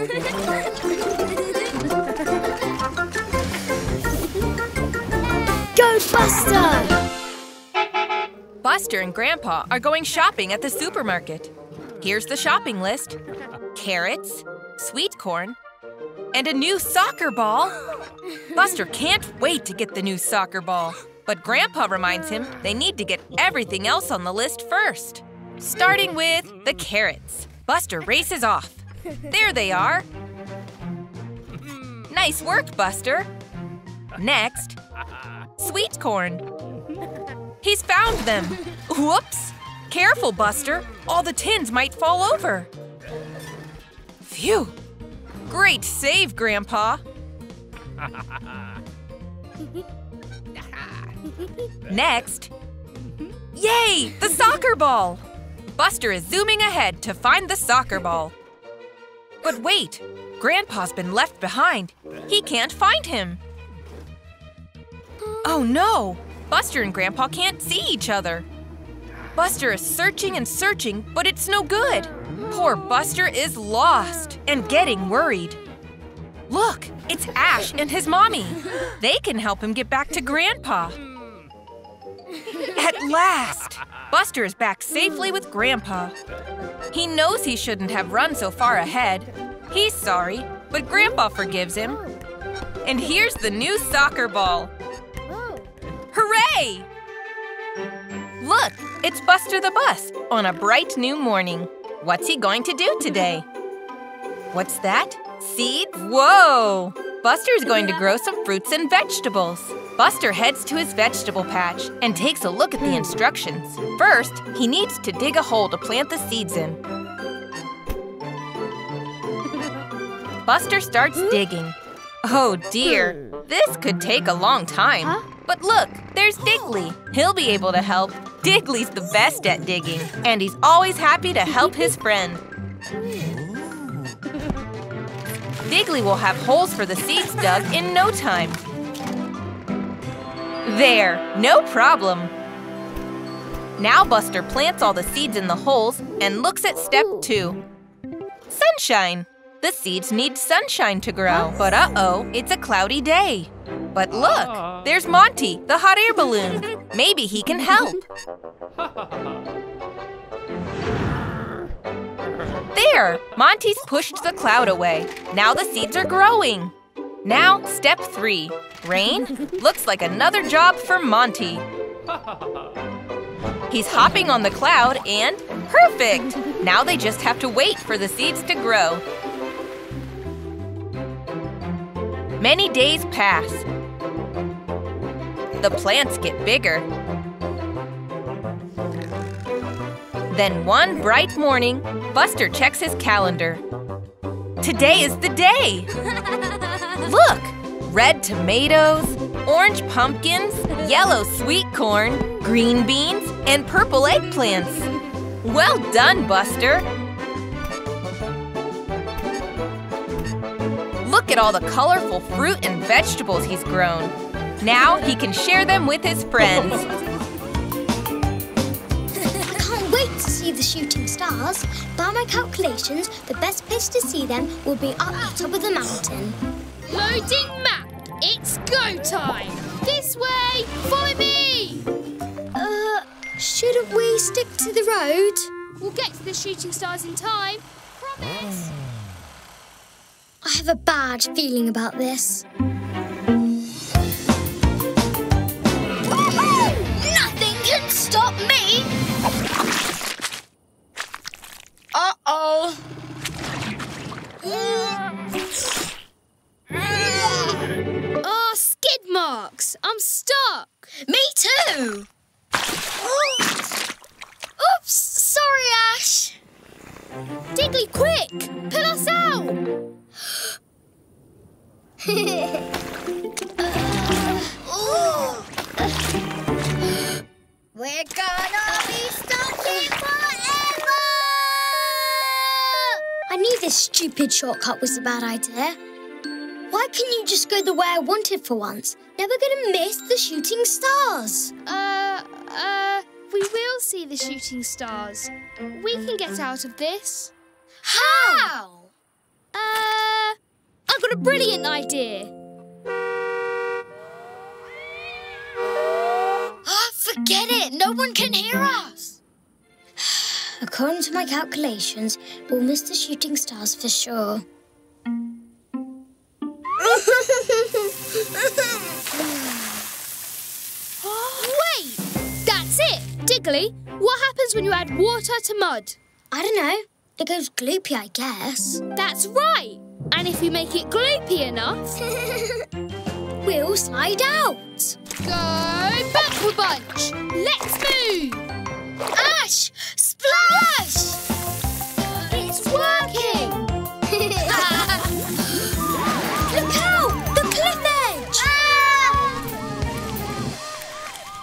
Go, Buster! Buster and Grandpa are going shopping at the supermarket. Here's the shopping list. Carrots, sweet corn, and a new soccer ball. Buster can't wait to get the new soccer ball, but Grandpa reminds him they need to get everything else on the list first. Starting with the carrots. Buster races off. There they are. Nice work, Buster. Next, sweet corn. He's found them. Whoops! Careful, Buster. All the tins might fall over. Phew! Great save, Grandpa. Next. Yay! The soccer ball! Buster is zooming ahead to find the soccer ball. But wait! Grandpa's been left behind. He can't find him. Oh no! Buster and Grandpa can't see each other. Buster is searching and searching, but it's no good. Poor Buster is lost and getting worried. Look, it's Ash and his mommy. They can help him get back to Grandpa. At last! Buster is back safely with Grandpa. He knows he shouldn't have run so far ahead. He's sorry, but Grandpa forgives him. And here's the new soccer ball. Hooray! Look, it's Buster the Bus on a bright new morning. What's he going to do today? What's that? Seeds? Whoa! Buster's going to grow some fruits and vegetables. Buster heads to his vegetable patch and takes a look at the instructions. First, he needs to dig a hole to plant the seeds in. Buster starts digging. Oh dear, this could take a long time. But look, there's Diggly. He'll be able to help. Diggly's the best at digging, and he's always happy to help his friend. Diggly will have holes for the seeds dug in no time. There, no problem. Now Buster plants all the seeds in the holes and looks at step two. Sunshine! The seeds need sunshine to grow. But uh-oh, it's a cloudy day. But look, ah. there's Monty, the hot air balloon. Maybe he can help. There, Monty's pushed the cloud away. Now the seeds are growing. Now, step three. Rain? Looks like another job for Monty. He's hopping on the cloud and perfect! Now they just have to wait for the seeds to grow. Many days pass. The plants get bigger. Then one bright morning, Buster checks his calendar. Today is the day! Look! Red tomatoes, orange pumpkins, yellow sweet corn, green beans, and purple eggplants. Well done, Buster! Look at all the colorful fruit and vegetables he's grown. Now he can share them with his friends. see the shooting stars. By my calculations, the best place to see them will be up the top of the mountain. Loading map. It's go time. This way. Follow me. Uh, shouldn't we stick to the road? We'll get to the shooting stars in time. Promise. I have a bad feeling about this. Uh-oh. Oh, skid marks. I'm stuck. Me too! Oops! Sorry, Ash! Diggly, quick. Pull us out. We're gonna be stuck here forever! I knew this stupid shortcut was a bad idea. Why couldn't you just go the way I wanted for once? Never gonna miss the shooting stars. Uh, uh, we will see the shooting stars. We can get out of this. How? Uh, I've got a brilliant idea. Ah, forget it. No one can hear us. According to my calculations, we'll miss the shooting stars for sure. Wait! That's it! Diggly, what happens when you add water to mud? I don't know. It goes gloopy, I guess. That's right! And if you make it gloopy enough, We'll slide out. go backward bunch! Let's move! Ash! Splash! It's working! Look out! The cliff edge! Ah!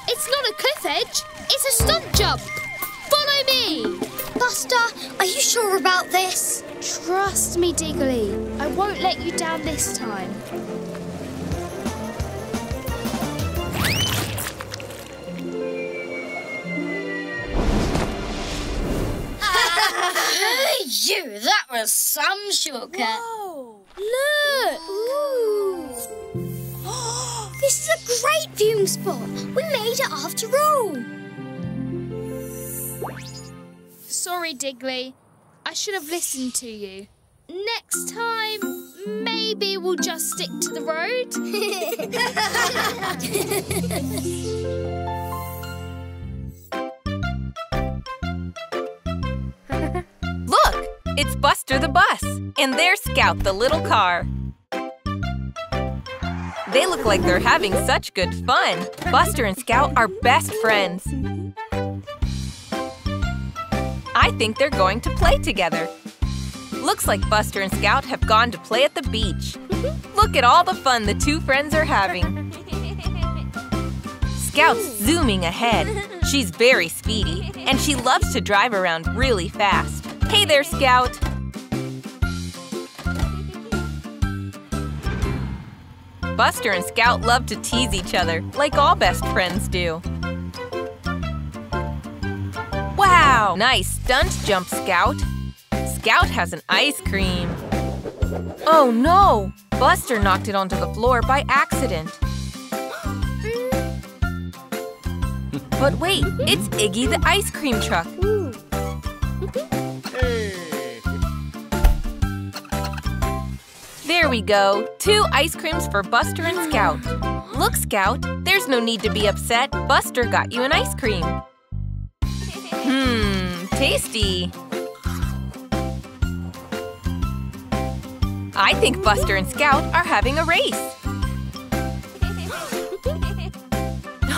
It's not a cliff edge, it's a stunt jump! Follow me! Buster, are you sure about this? Trust me, Diggly. I won't let you down this time. You, that was some shortcut. Look! This is a great viewing spot. We made it after all. Sorry, Diggly. I should have listened to you. Next time, maybe we'll just stick to the road. it's Buster the bus, and there's Scout the little car. They look like they're having such good fun. Buster and Scout are best friends. I think they're going to play together. Looks like Buster and Scout have gone to play at the beach. Look at all the fun the two friends are having. Scout's zooming ahead. She's very speedy, and she loves to drive around really fast. Hey there, Scout! Buster and Scout love to tease each other, like all best friends do. Wow! Nice stunt jump, Scout! Scout has an ice cream. Oh no! Buster knocked it onto the floor by accident. But wait, it's Iggy the ice cream truck. There we go. Two ice creams for Buster and Scout. Look, Scout, there's no need to be upset. Buster got you an ice cream. Hmm, tasty. I think Buster and Scout are having a race.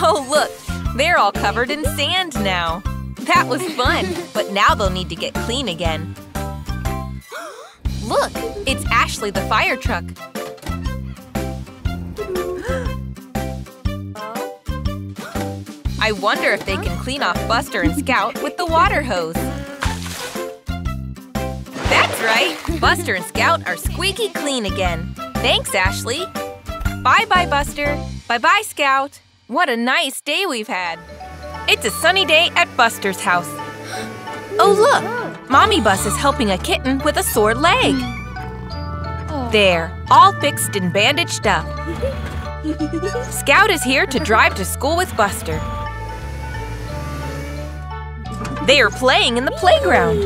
Oh, look, they're all covered in sand now. That was fun, but now they'll need to get clean again. Look, it's Ashley the fire truck. I wonder if they can clean off Buster and Scout with the water hose. That's right! Buster and Scout are squeaky clean again. Thanks, Ashley. Bye-bye, Buster. Bye-bye, Scout. What a nice day we've had. It's a sunny day at Buster's house. Oh, look! Mommy Bus is helping a kitten with a sore leg. There, all fixed and bandaged up. Scout is here to drive to school with Buster. They are playing in the playground.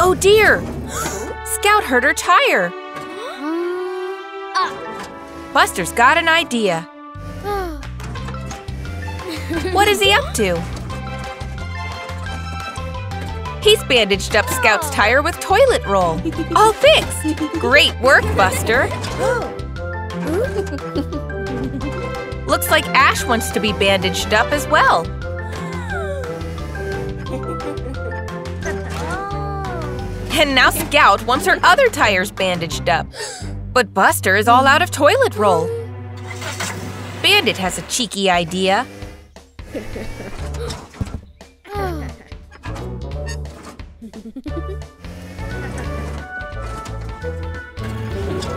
Oh dear! Scout hurt her tire. Buster's got an idea. What is he up to? He's bandaged up Scout's tire with toilet roll. All fixed! Great work, Buster! Looks like Ash wants to be bandaged up as well. And now Scout wants her other tires bandaged up. But Buster is all out of toilet roll. Bandit has a cheeky idea.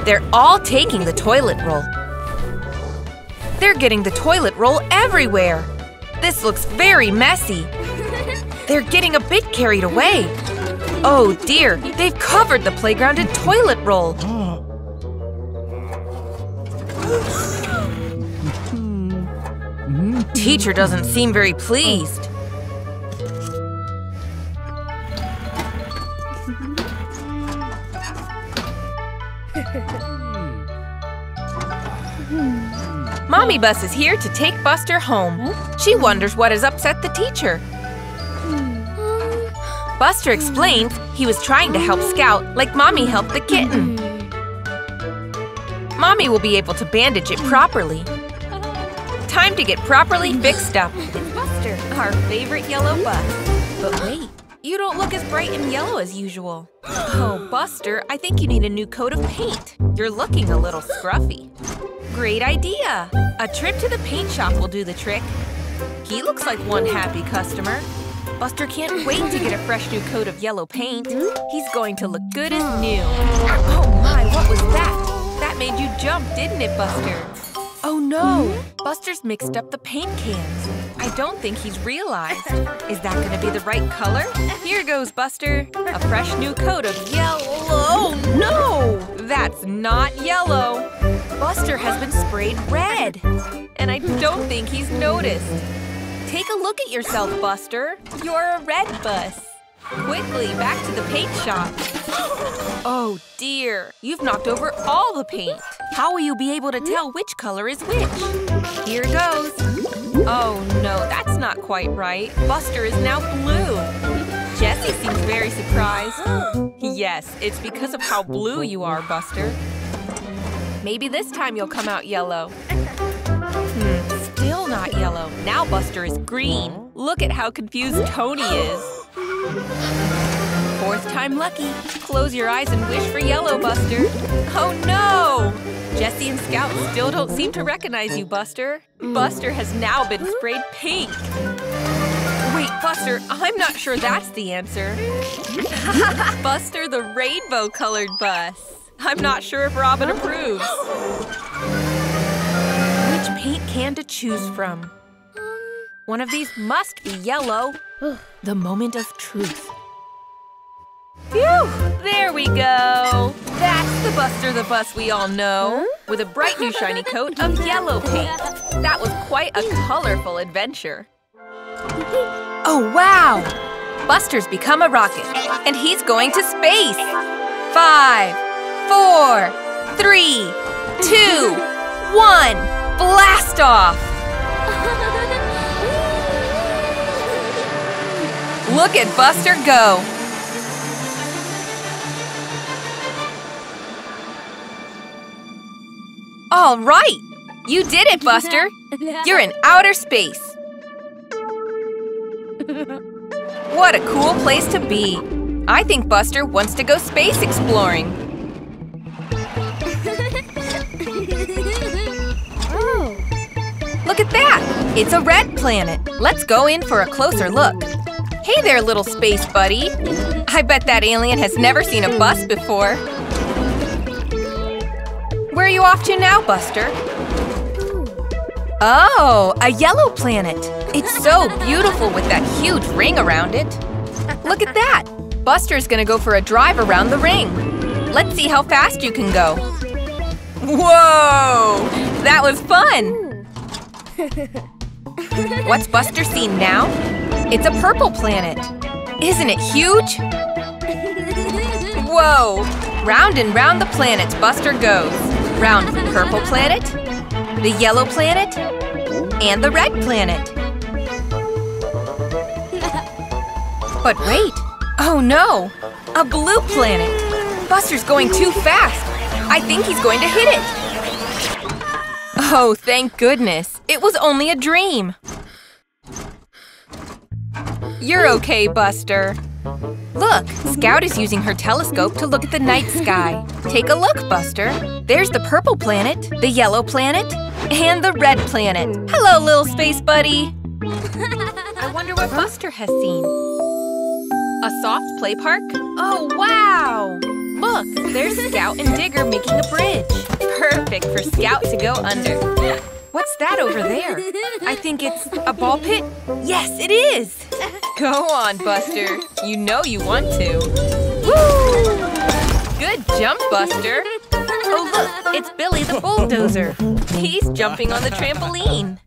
They're all taking the toilet roll. They're getting the toilet roll everywhere. This looks very messy. They're getting a bit carried away. Oh dear, they've covered the playground in toilet roll. Teacher doesn't seem very pleased. Mommy Bus is here to take Buster home. Hmm? She wonders what has upset the teacher. Hmm. Buster explains he was trying to help Scout like Mommy helped the kitten. Hmm. Mommy will be able to bandage it properly. Time to get properly fixed up. It's Buster, our favorite yellow bus. But wait, you don't look as bright and yellow as usual. Oh, Buster, I think you need a new coat of paint. You're looking a little scruffy. Great idea! A trip to the paint shop will do the trick. He looks like one happy customer. Buster can't wait to get a fresh new coat of yellow paint. He's going to look good as new. Oh my, what was that? That made you jump, didn't it, Buster? Oh no! Buster's mixed up the paint cans. I don't think he's realized. Is that gonna be the right color? Here goes, Buster. A fresh new coat of yellow. Oh no! That's not yellow. Buster has been sprayed red. And I don't think he's noticed. Take a look at yourself, Buster. You're a red bus. Quickly, back to the paint shop. Oh dear, you've knocked over all the paint. How will you be able to tell which color is which? Here goes. Oh no, that's not quite right. Buster is now blue. Jessie seems very surprised. Yes, it's because of how blue you are, Buster. Maybe this time you'll come out yellow. Hmm, still not yellow. Now Buster is green. Look at how confused Tony is. Fourth time lucky. Close your eyes and wish for yellow, Buster. Oh no! Jessie and Scout still don't seem to recognize you, Buster. Buster has now been sprayed pink. Wait, Buster, I'm not sure that's the answer. Buster the rainbow-colored bus. I'm not sure if Robin approves. Which paint can to choose from? Um. One of these must be yellow. The moment of truth. Phew! There we go! That's the Buster the Bus we all know, with a bright new shiny coat of yellow paint. That was quite a colorful adventure. Oh, wow! Buster's become a rocket, and he's going to space! Five, four, three, two, one, blast off! Look at Buster go! All right! You did it, Buster! You're in outer space! What a cool place to be! I think Buster wants to go space exploring. Look at that! It's a red planet. Let's go in for a closer look. Hey there, little space buddy. I bet that alien has never seen a bus before. Where are you off to now, Buster? Oh, a yellow planet. It's so beautiful with that huge ring around it. Look at that. Buster's gonna go for a drive around the ring. Let's see how fast you can go. Whoa! That was fun! What's Buster seen now? It's a purple planet. Isn't it huge? Whoa! Round and round the planets Buster goes. Round the purple planet, the yellow planet, and the red planet. But wait! Oh no! A blue planet! Buster's going too fast! I think he's going to hit it! Oh, thank goodness! It was only a dream! You're okay, Buster. Look, Scout is using her telescope to look at the night sky. Take a look, Buster. There's the purple planet, the yellow planet, and the red planet. Hello, little space buddy. I wonder what Buster has seen. A soft play park? Oh, wow! Look, there's Scout and Digger making a bridge. Perfect for Scout to go under. What's that over there? I think it's a ball pit? Yes, it is! Go on, Buster. You know you want to. Woo! Good jump, Buster. Oh, look, it's Billy the bulldozer. He's jumping on the trampoline.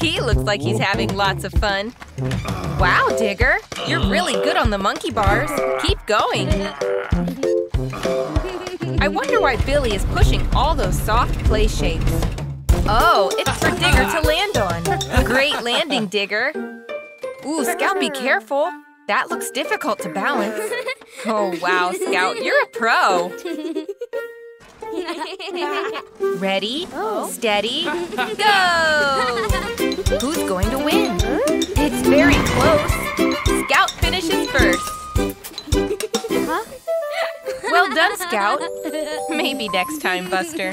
He looks like he's having lots of fun. Wow, Digger, you're really good on the monkey bars. Keep going. I wonder why Billy is pushing all those soft play shapes. Oh, it's for Digger to land on. Great landing, Digger. Ooh, Scout, be careful. That looks difficult to balance. Oh, wow, Scout, you're a pro. Ready, oh. steady, go! Who's going to win? It's very close. Scout finishes first. Well done, Scout. Maybe next time, Buster.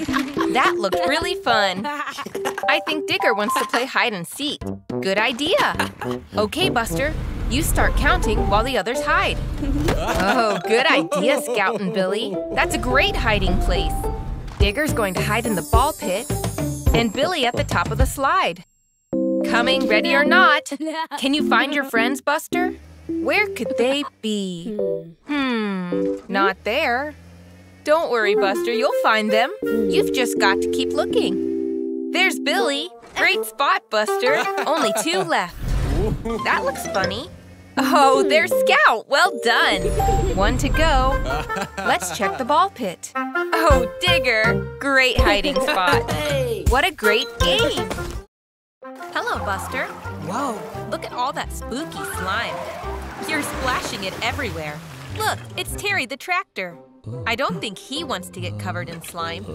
That looked really fun. I think Digger wants to play hide and seek. Good idea. Okay, Buster. You start counting while the others hide. Oh, good idea, Scout and Billy. That's a great hiding place. Digger's going to hide in the ball pit, and Billy at the top of the slide. Coming, ready or not. Can you find your friends, Buster? Where could they be? Hmm, not there. Don't worry, Buster, you'll find them. You've just got to keep looking. There's Billy. Great spot, Buster. Only two left. That looks funny. Oh, there's Scout. Well done. One to go. Let's check the ball pit. Oh, Digger. Great hiding spot. What a great game. Hello, Buster. Whoa, look at all that spooky slime. You're splashing it everywhere. Look, it's Terry the tractor. I don't think he wants to get covered in slime.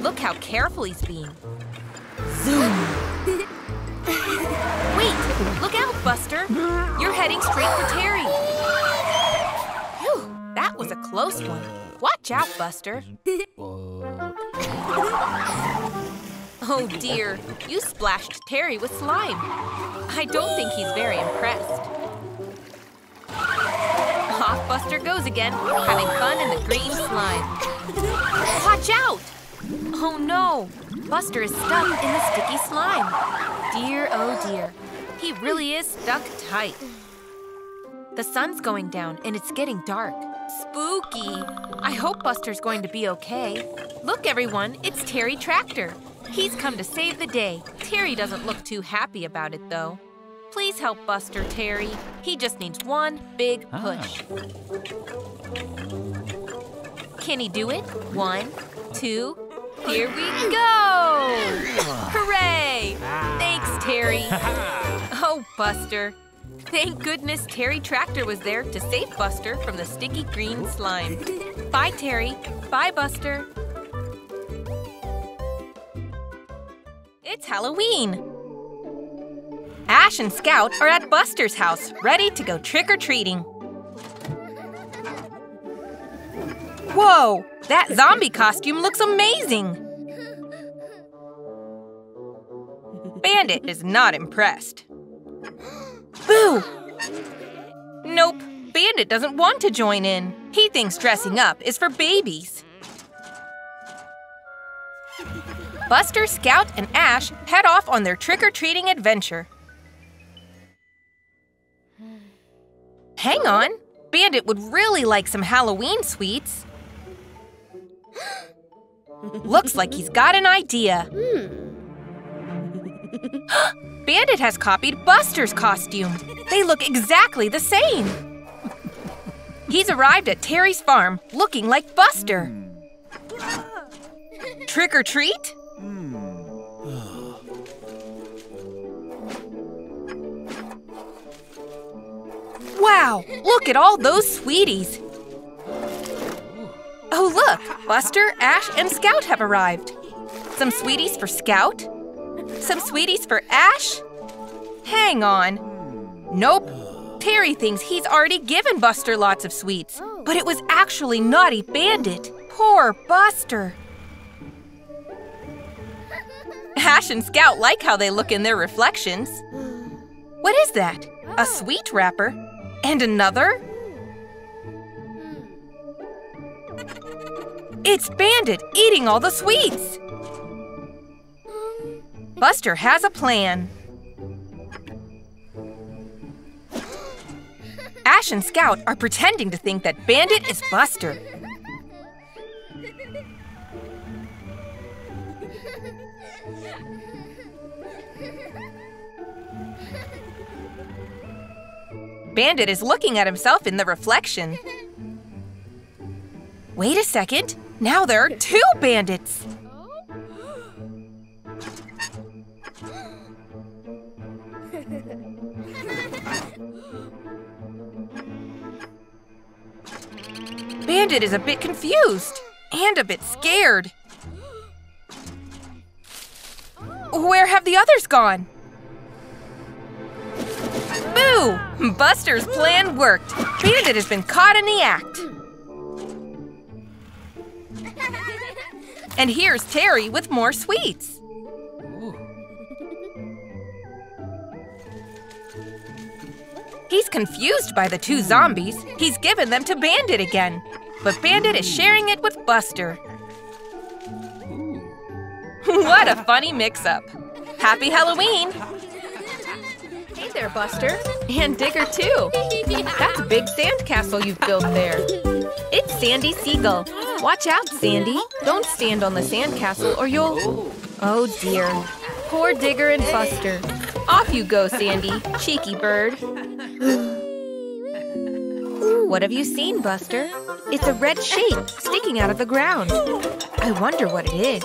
Look how careful he's being. Zoom! Wait, look out, Buster. You're heading straight for Terry. That was a close one. Watch out, Buster. Oh dear, you splashed Terry with slime. I don't think he's very impressed. Off Buster goes again, having fun in the green slime. Watch out! Oh no, Buster is stuck in the sticky slime. Dear, oh dear, he really is stuck tight. The sun's going down and it's getting dark. Spooky. I hope Buster's going to be okay. Look, everyone, it's Terry Tractor. He's come to save the day. Terry doesn't look too happy about it, though. Please help Buster, Terry. He just needs one big ah. push. Can he do it? One, two, here we go! Hooray! Thanks, Terry. Oh, Buster. Thank goodness Terry Tractor was there to save Buster from the sticky green slime. Bye, Terry. Bye, Buster. It's Halloween. Ash and Scout are at Buster's house, ready to go trick-or-treating. Whoa! That zombie costume looks amazing! Bandit is not impressed. Boo! Nope, Bandit doesn't want to join in. He thinks dressing up is for babies. Buster, Scout, and Ash head off on their trick-or-treating adventure. Hang on, Bandit would really like some Halloween sweets. Looks like he's got an idea. Hmm. Bandit has copied Buster's costume. They look exactly the same. He's arrived at Terry's farm looking like Buster. Trick or treat? Wow, look at all those sweeties. Oh, look, Buster, Ash, and Scout have arrived. Some sweeties for Scout? Some sweeties for Ash? Hang on. Nope. Terry thinks he's already given Buster lots of sweets, but it was actually Naughty Bandit. Poor Buster. Ash and Scout like how they look in their reflections. What is that? A sweet wrapper? And another? It's Bandit eating all the sweets. Buster has a plan. Ash and Scout are pretending to think that Bandit is Buster. Bandit is looking at himself in the reflection. Wait a second. Now there are two bandits. Bandit is a bit confused and a bit scared. Where have the others gone? Boo! Buster's plan worked. Bandit has been caught in the act. And here's Terry with more sweets. He's confused by the two zombies. He's given them to Bandit again. But Bandit is sharing it with Buster. what a funny mix-up. Happy Halloween! Hey there, Buster. And Digger, too. That's a big sandcastle you've built there. It's Sandy Seagull. Watch out, Sandy. Don't stand on the sandcastle or you'll… Oh, dear. Poor Digger and Buster. Off you go, Sandy, cheeky bird. What have you seen, Buster? It's a red shape sticking out of the ground. I wonder what it is.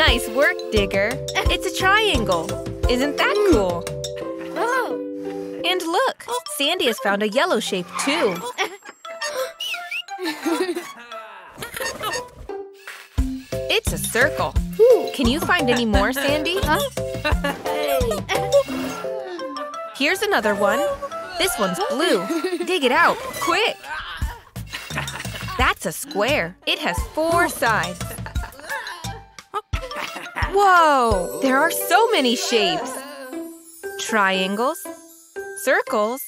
Nice work, Digger. It's a triangle. Isn't that hmm. cool? Oh. And look, Sandy has found a yellow shape too. It's a circle. Can you find any more, Sandy? Here's another one. This one's blue. Dig it out, quick. That's a square. It has four sides. Whoa! There are so many shapes. Triangles, circles,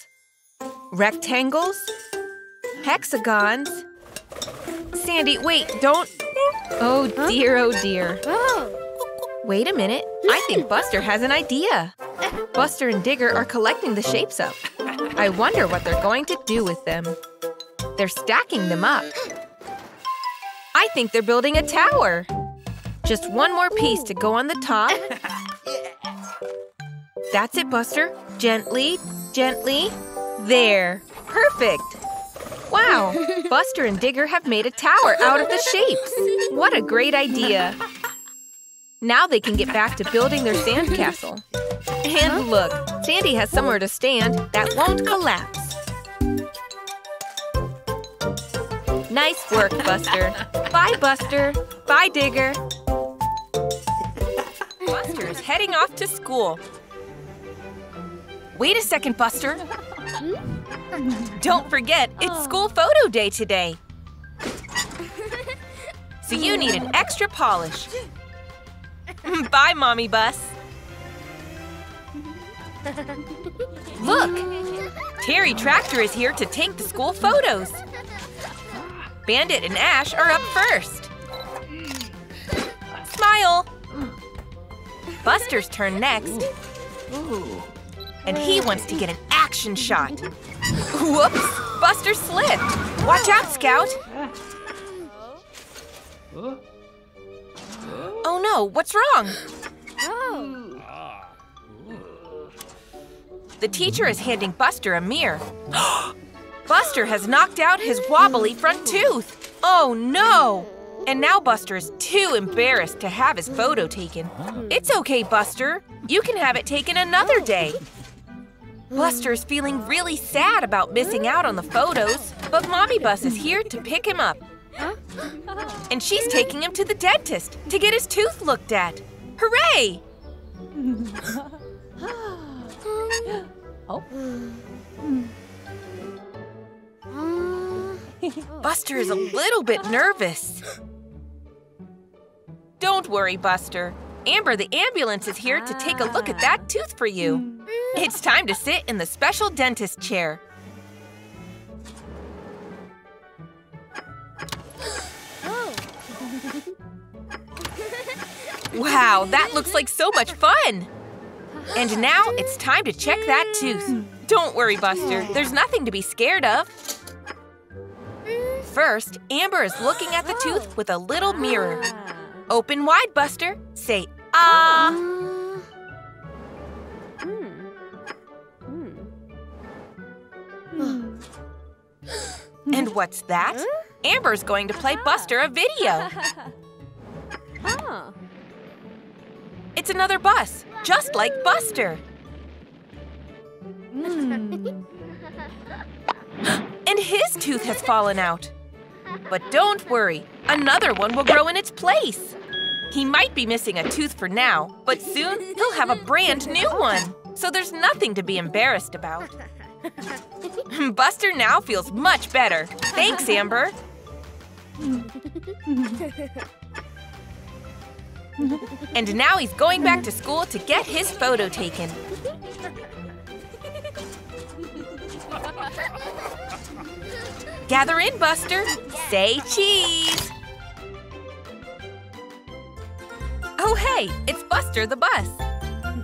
rectangles, hexagons. Sandy, wait, don't. Oh dear, oh dear. Oh. Wait a minute. I think hmm. Buster has an idea. Buster and Digger are collecting the shapes up. I wonder what they're going to do with them. They're stacking them up. I think they're building a tower. Just one more piece to go on the top. That's it, Buster. Gently, gently. There. Perfect. Wow, Buster and Digger have made a tower out of the shapes. What a great idea. Now they can get back to building their sandcastle. And look, Sandy has somewhere to stand that won't collapse. Nice work, Buster. Bye, Buster. Bye, Digger. Buster is heading off to school. Wait a second, Buster. Don't forget, it's oh. school photo day today. So you need an extra polish. Bye, Mommy Bus. Look! Terry Tractor is here to take the school photos. Bandit and Ash are up first. Smile! Buster's turn next. And he wants to get an action shot. Whoops! Buster slipped! Watch out, Scout! Oh no, what's wrong? The teacher is handing Buster a mirror. Buster has knocked out his wobbly front tooth. Oh no! And now Buster is too embarrassed to have his photo taken. It's okay, Buster. You can have it taken another day. Buster is feeling really sad about missing out on the photos, but Mommy Bus is here to pick him up. And she's taking him to the dentist to get his tooth looked at. Hooray! Buster is a little bit nervous. Don't worry, Buster. Amber the ambulance is here to take a look at that tooth for you. Hmm. It's time to sit in the special dentist chair. Wow, that looks like so much fun! And now it's time to check that tooth. Don't worry, Buster. There's nothing to be scared of. First, Amber is looking at the tooth with a little mirror. Open wide, Buster. Say, ah. Hmm. Hmm. And what's that? Amber's going to play Buster a video. It's another bus, just like Buster. Hmm. and his tooth has fallen out. But don't worry, another one will grow in its place. He might be missing a tooth for now, but soon he'll have a brand new one. So there's nothing to be embarrassed about. Buster now feels much better. Thanks, Amber. and now he's going back to school to get his photo taken. Gather in, Buster. Say cheese. Oh, hey, it's Buster the bus.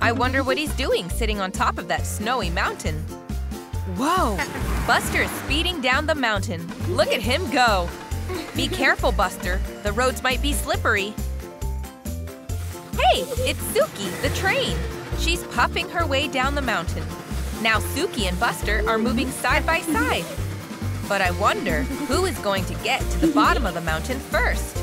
I wonder what he's doing sitting on top of that snowy mountain. Whoa, Buster is speeding down the mountain. Look at him go. Be careful, Buster. The roads might be slippery. Hey, it's Suki, the train. She's puffing her way down the mountain. Now Suki and Buster are moving side by side. But I wonder who is going to get to the bottom of the mountain first.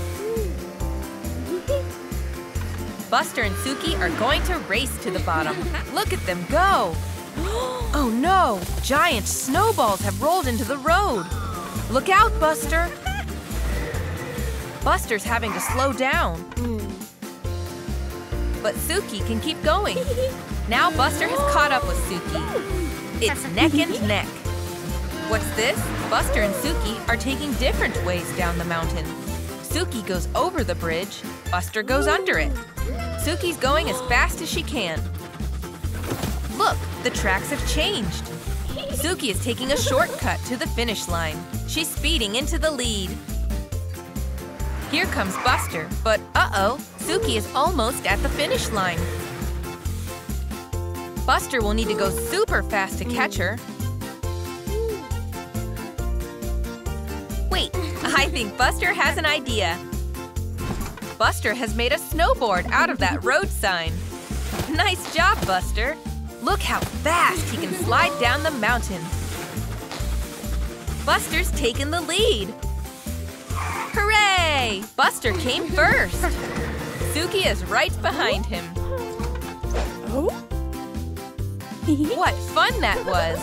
Buster and Suki are going to race to the bottom. Look at them go! Oh no! Giant snowballs have rolled into the road! Look out, Buster! Buster's having to slow down. But Suki can keep going. Now Buster has caught up with Suki. It's neck and neck. What's this? Buster and Suki are taking different ways down the mountain. Suki goes over the bridge, Buster goes under it. Suki's going as fast as she can. Look, the tracks have changed. Suki is taking a shortcut to the finish line. She's speeding into the lead. Here comes Buster, but uh-oh, Suki is almost at the finish line. Buster will need to go super fast to catch her. Wait, I think Buster has an idea. Buster has made a snowboard out of that road sign. Nice job, Buster. Look how fast he can slide down the mountain. Buster's taken the lead. Hooray! Buster came first. Suki is right behind him. Oh! What fun that was!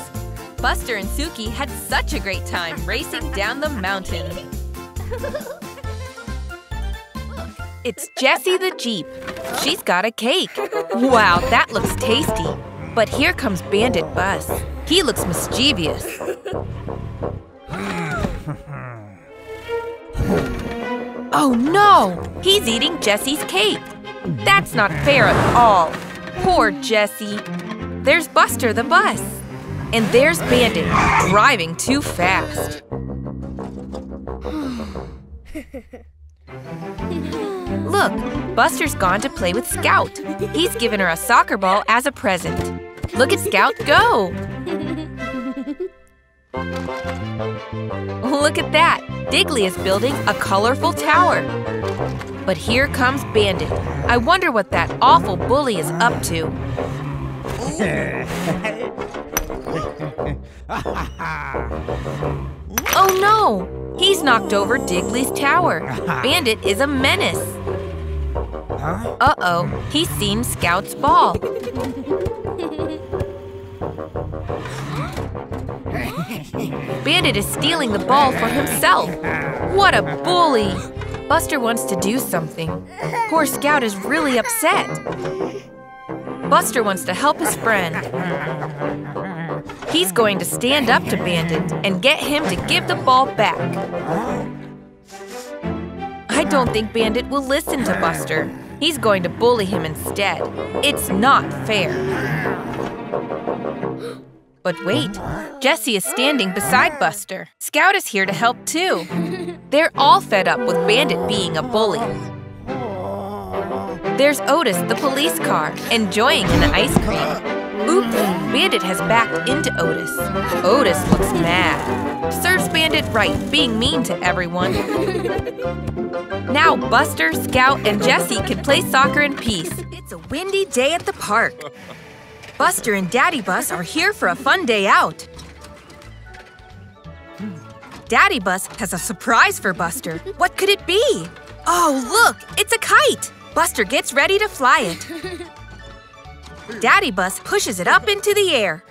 Buster and Suki had such a great time racing down the mountain. It's Jessie the Jeep. She's got a cake. Wow, that looks tasty. But here comes Bandit Bus. He looks mischievous. Oh no! He's eating Jessie's cake. That's not fair at all. Poor Jessie. There's Buster the bus. And there's Bandit, driving too fast. Look, Buster's gone to play with Scout. He's given her a soccer ball as a present. Look at Scout go! Look at that! Diggly is building a colorful tower. But here comes Bandit. I wonder what that awful bully is up to. oh no! He's knocked over Diggly's tower. Bandit is a menace. Uh-oh, he's seen Scout's ball. Bandit is stealing the ball for himself. What a bully! Buster wants to do something. Poor Scout is really upset. Buster wants to help his friend. He's going to stand up to Bandit and get him to give the ball back. I don't think Bandit will listen to Buster. He's going to bully him instead. It's not fair. But wait, Jessie is standing beside Buster. Scout is here to help too. They're all fed up with Bandit being a bully. There's Otis, the police car, enjoying an ice cream. Oops, Bandit has backed into Otis. Otis looks mad. Serves Bandit right, being mean to everyone. now Buster, Scout, and Jessie can play soccer in peace. It's a windy day at the park. Buster and Daddy Bus are here for a fun day out. Daddy Bus has a surprise for Buster. What could it be? Oh, look, it's a kite. Buster gets ready to fly it. Daddy Bus pushes it up into the air.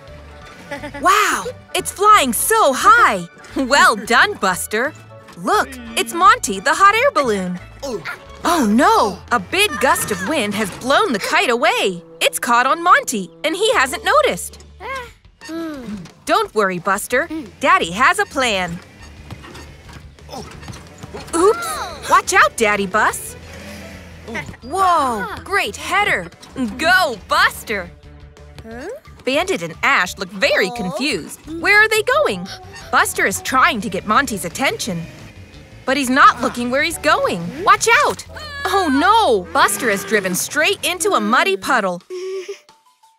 Wow, it's flying so high. Well done, Buster. Look, it's Monty, the hot air balloon. Oh no, a big gust of wind has blown the kite away. It's caught on Monty, and he hasn't noticed. Don't worry, Buster. Daddy has a plan. Oops! Watch out, Daddy Bus! Whoa, great header! Go, Buster! Bandit and Ash look very confused. Where are they going? Buster is trying to get Monty's attention. But he's not looking where he's going. Watch out! Oh no! Buster has driven straight into a muddy puddle.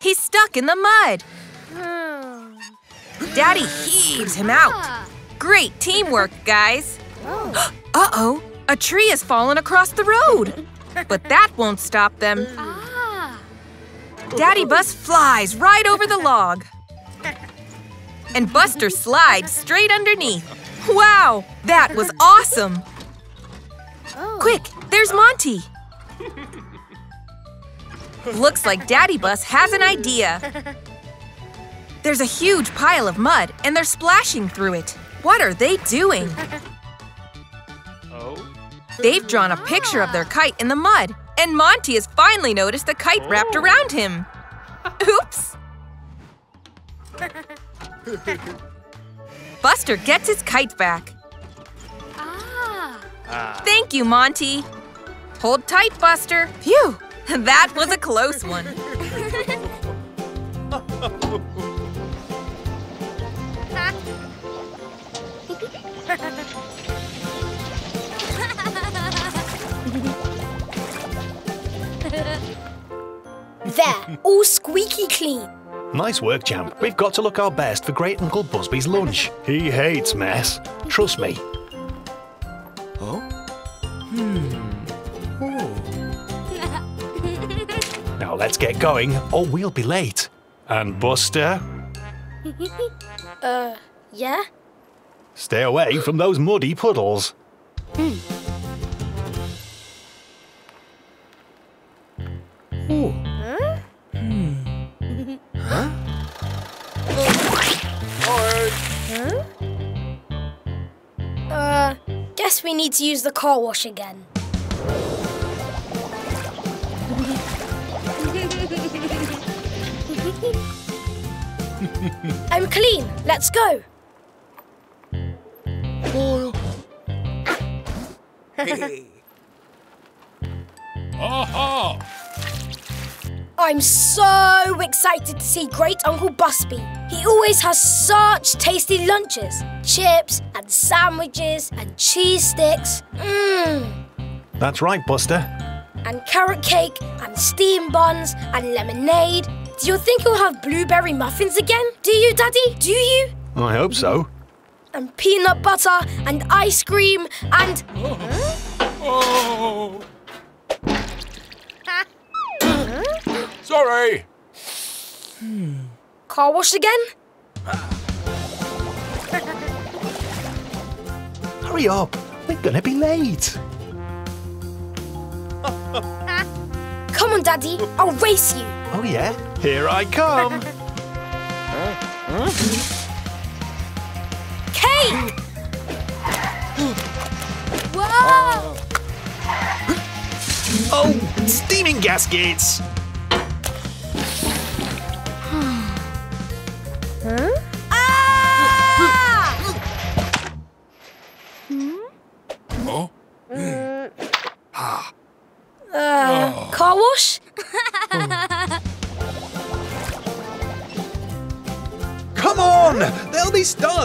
He's stuck in the mud. Oh. Daddy heaves him out. Great teamwork, guys. Uh-oh, a tree has fallen across the road. But that won't stop them. Ah. Daddy Bus flies right over the log. And Buster slides straight underneath. Wow, that was awesome. Quick, there's Monty. Looks like Daddy Bus has an idea. There's a huge pile of mud, and they're splashing through it. What are they doing? They've drawn a picture of their kite in the mud, and Monty has finally noticed the kite wrapped oh. around him. Oops! Buster gets his kite back. Ah. Thank you, Monty. Hold tight, Buster. Phew, that was a close one. There, all squeaky clean. Nice work, champ. We've got to look our best for Great Uncle Busby's lunch. He hates mess. Trust me. Oh? Hmm. Oh. Now let's get going, or we'll be late. And Buster, Uh, yeah? stay away from those muddy puddles. Uh, guess we need to use the car wash again. I'm clean. Let's go. I'm so excited to see Great Uncle Busby. He always has such tasty lunches chips and sandwiches and cheese sticks. Mmm. That's right, Buster. And carrot cake and steam buns and lemonade. Do you think he'll have blueberry muffins again? Do you, Daddy? Do you? I hope so. And peanut butter and ice cream and. Oh. Oh. Sorry. Car wash again? Hurry up. We're gonna be late. Come on, Daddy. I'll race you. Oh, yeah? Here I come. Cake! Whoa! Oh, steaming gaskets.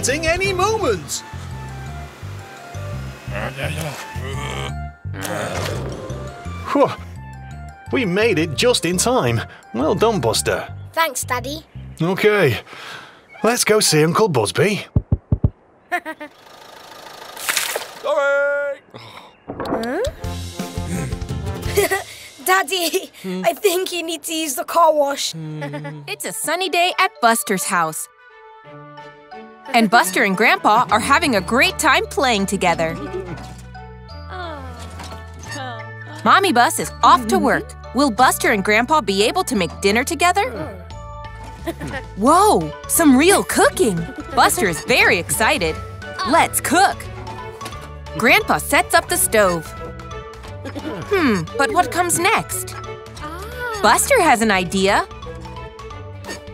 Starting any moment. Whew. We made it just in time. Well done, Buster. Thanks, Daddy. Okay, let's go see Uncle Busby. Sorry! Daddy, I think you need to use the car wash. It's a sunny day at Buster's house. And Buster and Grandpa are having a great time playing together. Mommy Bus is off to work. Will Buster and Grandpa be able to make dinner together? Whoa, some real cooking! Buster is very excited. Let's cook! Grandpa sets up the stove. Hmm, but what comes next? Buster has an idea.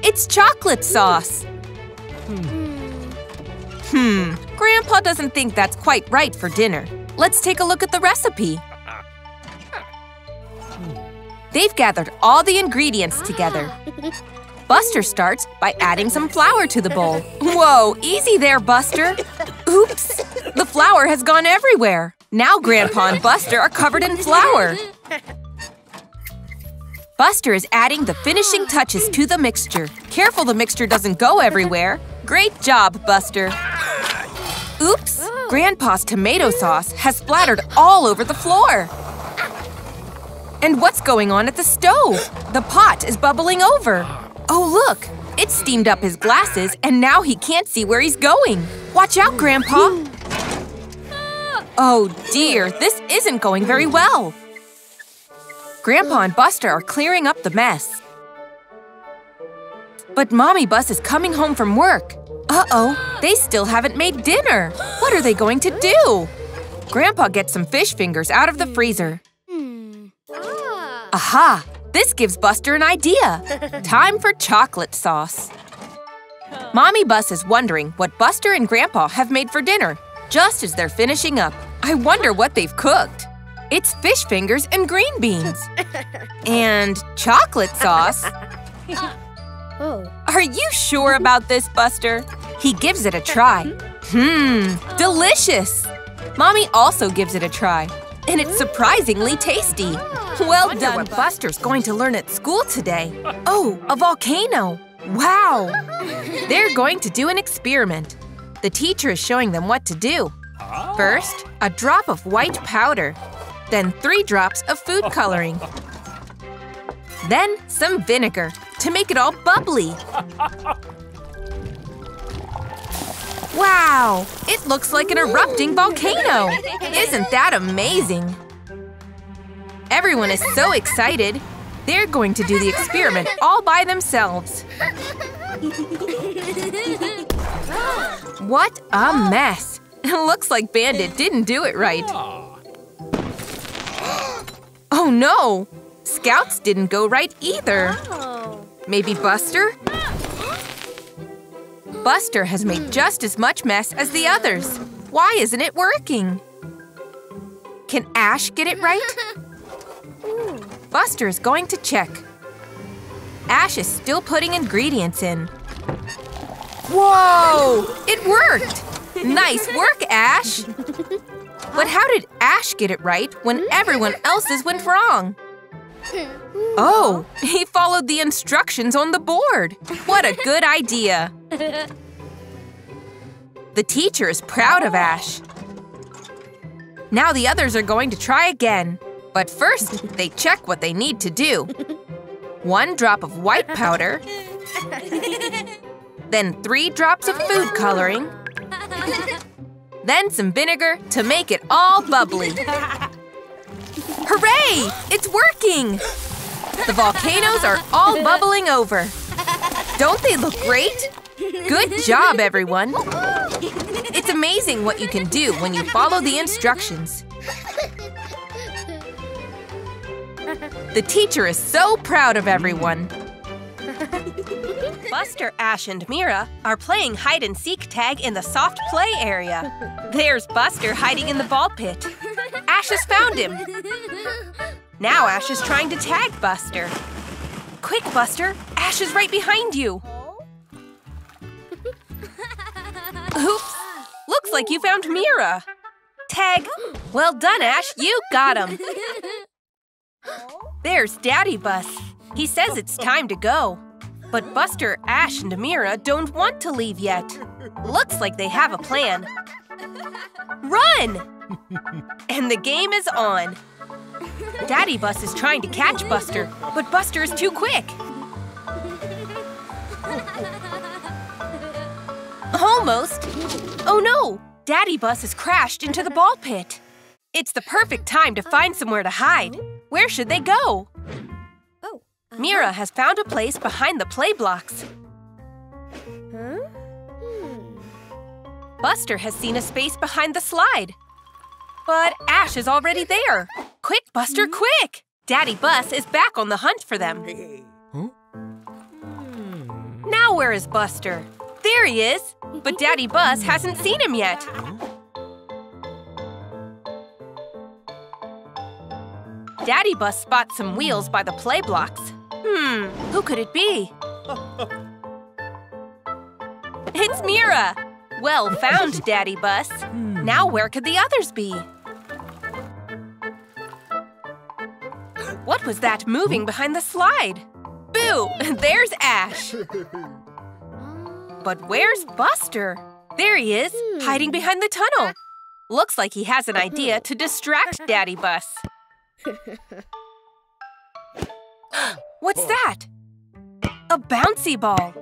It's chocolate sauce. Hmm, Grandpa doesn't think that's quite right for dinner. Let's take a look at the recipe. They've gathered all the ingredients together. Buster starts by adding some flour to the bowl. Whoa, easy there, Buster. Oops, the flour has gone everywhere. Now Grandpa and Buster are covered in flour. Buster is adding the finishing touches to the mixture. Careful the mixture doesn't go everywhere. Great job, Buster. Oops, Grandpa's tomato sauce has splattered all over the floor. And what's going on at the stove? The pot is bubbling over. Oh, look! It steamed up his glasses and now he can't see where he's going. Watch out, Grandpa! Oh dear, this isn't going very well. Grandpa and Buster are clearing up the mess. But Mommy Bus is coming home from work. Uh-oh, they still haven't made dinner. What are they going to do? Grandpa gets some fish fingers out of the freezer. Hmm. Aha! This gives Buster an idea. Time for chocolate sauce. Mommy Bus is wondering what Buster and Grandpa have made for dinner, just as they're finishing up. I wonder what they've cooked. It's fish fingers and green beans. and chocolate sauce. Oh. Are you sure about this, Buster? He gives it a try. Hmm, delicious! Mommy also gives it a try. And it's surprisingly tasty. Well done. what Buster's going to learn at school today. Oh, a volcano. Wow. They're going to do an experiment. The teacher is showing them what to do. First, a drop of white powder. Then three drops of food coloring. Then some vinegar to make it all bubbly. Wow! It looks like an erupting volcano! Isn't that amazing? Everyone is so excited. They're going to do the experiment all by themselves. What a mess! It looks like Bandit didn't do it right. Oh no! Scouts didn't go right either. Oh. Maybe Buster? Buster has made hmm. just as much mess as the others. Why isn't it working? Can Ash get it right? Buster is going to check. Ash is still putting ingredients in. Whoa! It worked! Nice work, Ash! But how did Ash get it right when everyone else's went wrong? Oh, he followed the instructions on the board. What a good idea. The teacher is proud of Ash. Now the others are going to try again. But first, they check what they need to do. One drop of white powder, then three drops of food coloring, then some vinegar to make it all bubbly. Hooray! It's working! The volcanoes are all bubbling over. Don't they look great? Good job, everyone! It's amazing what you can do when you follow the instructions. The teacher is so proud of everyone. Buster, Ash, and Mira are playing hide and seek tag in the soft play area. There's Buster hiding in the ball pit. Ash has found him. Now Ash is trying to tag Buster. Quick, Buster! Ash is right behind you! Oops! Looks like you found Mira! Tag! Well done, Ash! You got him! There's Daddy Bus. He says it's time to go. But Buster, Ash, and Amira don't want to leave yet. Looks like they have a plan. Run! and the game is on. Daddy Bus is trying to catch Buster, but Buster is too quick. Almost. Oh no! Daddy Bus has crashed into the ball pit. It's the perfect time to find somewhere to hide. Where should they go? Oh. Mira has found a place behind the play blocks. Hmm. Buster has seen a space behind the slide. But Ash is already there. Quick, Buster, hmm? quick! Daddy Bus is back on the hunt for them. Hmm. Now where is Buster? There he is! But Daddy Bus hasn't seen him yet. Daddy Bus spots some wheels by the play blocks. Hmm, who could it be? It's Mira! Well found, Daddy Bus. Now where could the others be? What was that moving behind the slide? Boo! There's Ash! But where's Buster? There he is, hiding behind the tunnel. Looks like he has an idea to distract Daddy Bus. What's that? A bouncy ball.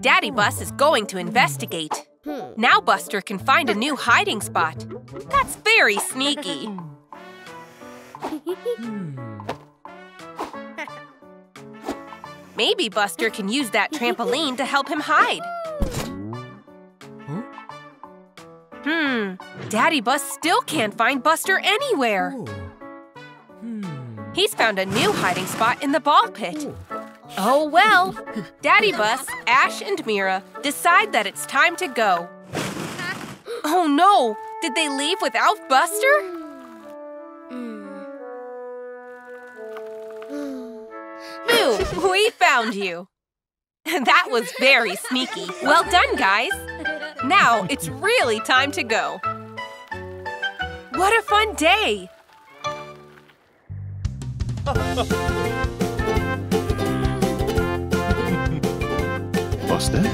Daddy Bus is going to investigate. Now Buster can find a new hiding spot. That's very sneaky. Maybe Buster can use that trampoline to help him hide. Hmm, Daddy Bus still can't find Buster anywhere. He's found a new hiding spot in the ball pit. Oh well. Daddy Bus, Ash, and Mira decide that it's time to go. Oh no! Did they leave without Buster? Boo! We found you! That was very sneaky. Well done, guys! Now it's really time to go. What a fun day! Buster,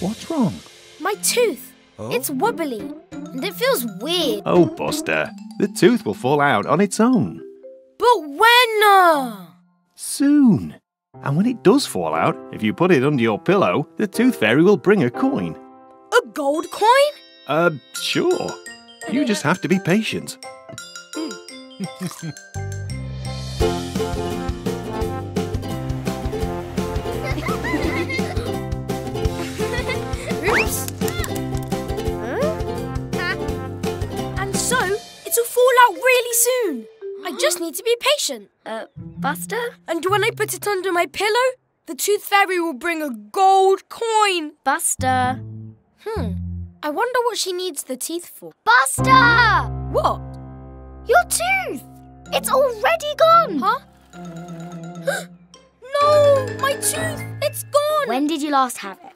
what's wrong? My tooth. It's wobbly. And it feels weird. Oh, Buster, the tooth will fall out on its own. But when? Uh... Soon. And when it does fall out, if you put it under your pillow, the tooth fairy will bring a coin. A gold coin? Uh, sure. You just have to be patient. soon. I just need to be patient. Uh, Buster? And when I put it under my pillow, the tooth fairy will bring a gold coin. Buster? Hmm. I wonder what she needs the teeth for. Buster! What? Your tooth! It's already gone! Huh? no! My tooth! It's gone! When did you last have it?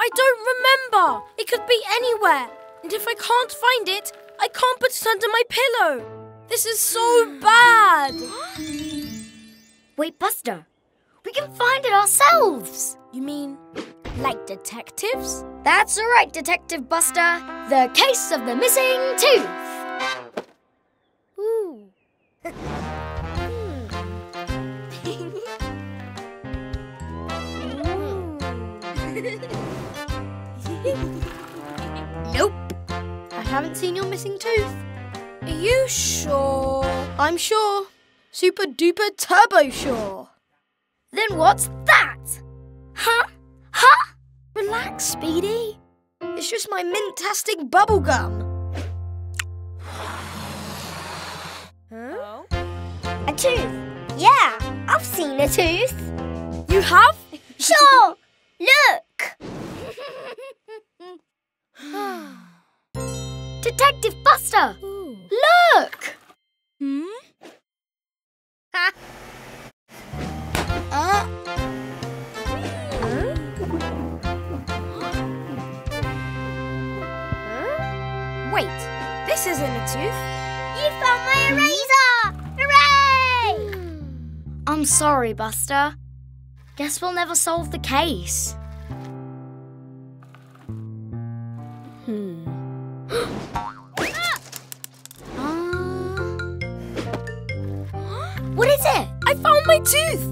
I don't remember. It could be anywhere. And if I can't find it, I can't put it under my pillow. This is so bad. Wait, Buster. We can find it ourselves. You mean like detectives? That's right, Detective Buster. The case of the missing tooth. Ooh. Hmm. Nope. I haven't seen your missing tooth. Are you sure? I'm sure. Super duper turbo sure. Then what's that? Huh? Huh? Relax, Speedy. It's just my mint-tastic bubble gum. Oh? A tooth. Yeah, I've seen a tooth. You have? Sure. Look. Detective Buster. Look. Hmm? Uh, Wait, this isn't a tooth. You found my eraser! Hooray! I'm sorry, Buster. Guess we'll never solve the case. Hmm. Found my tooth.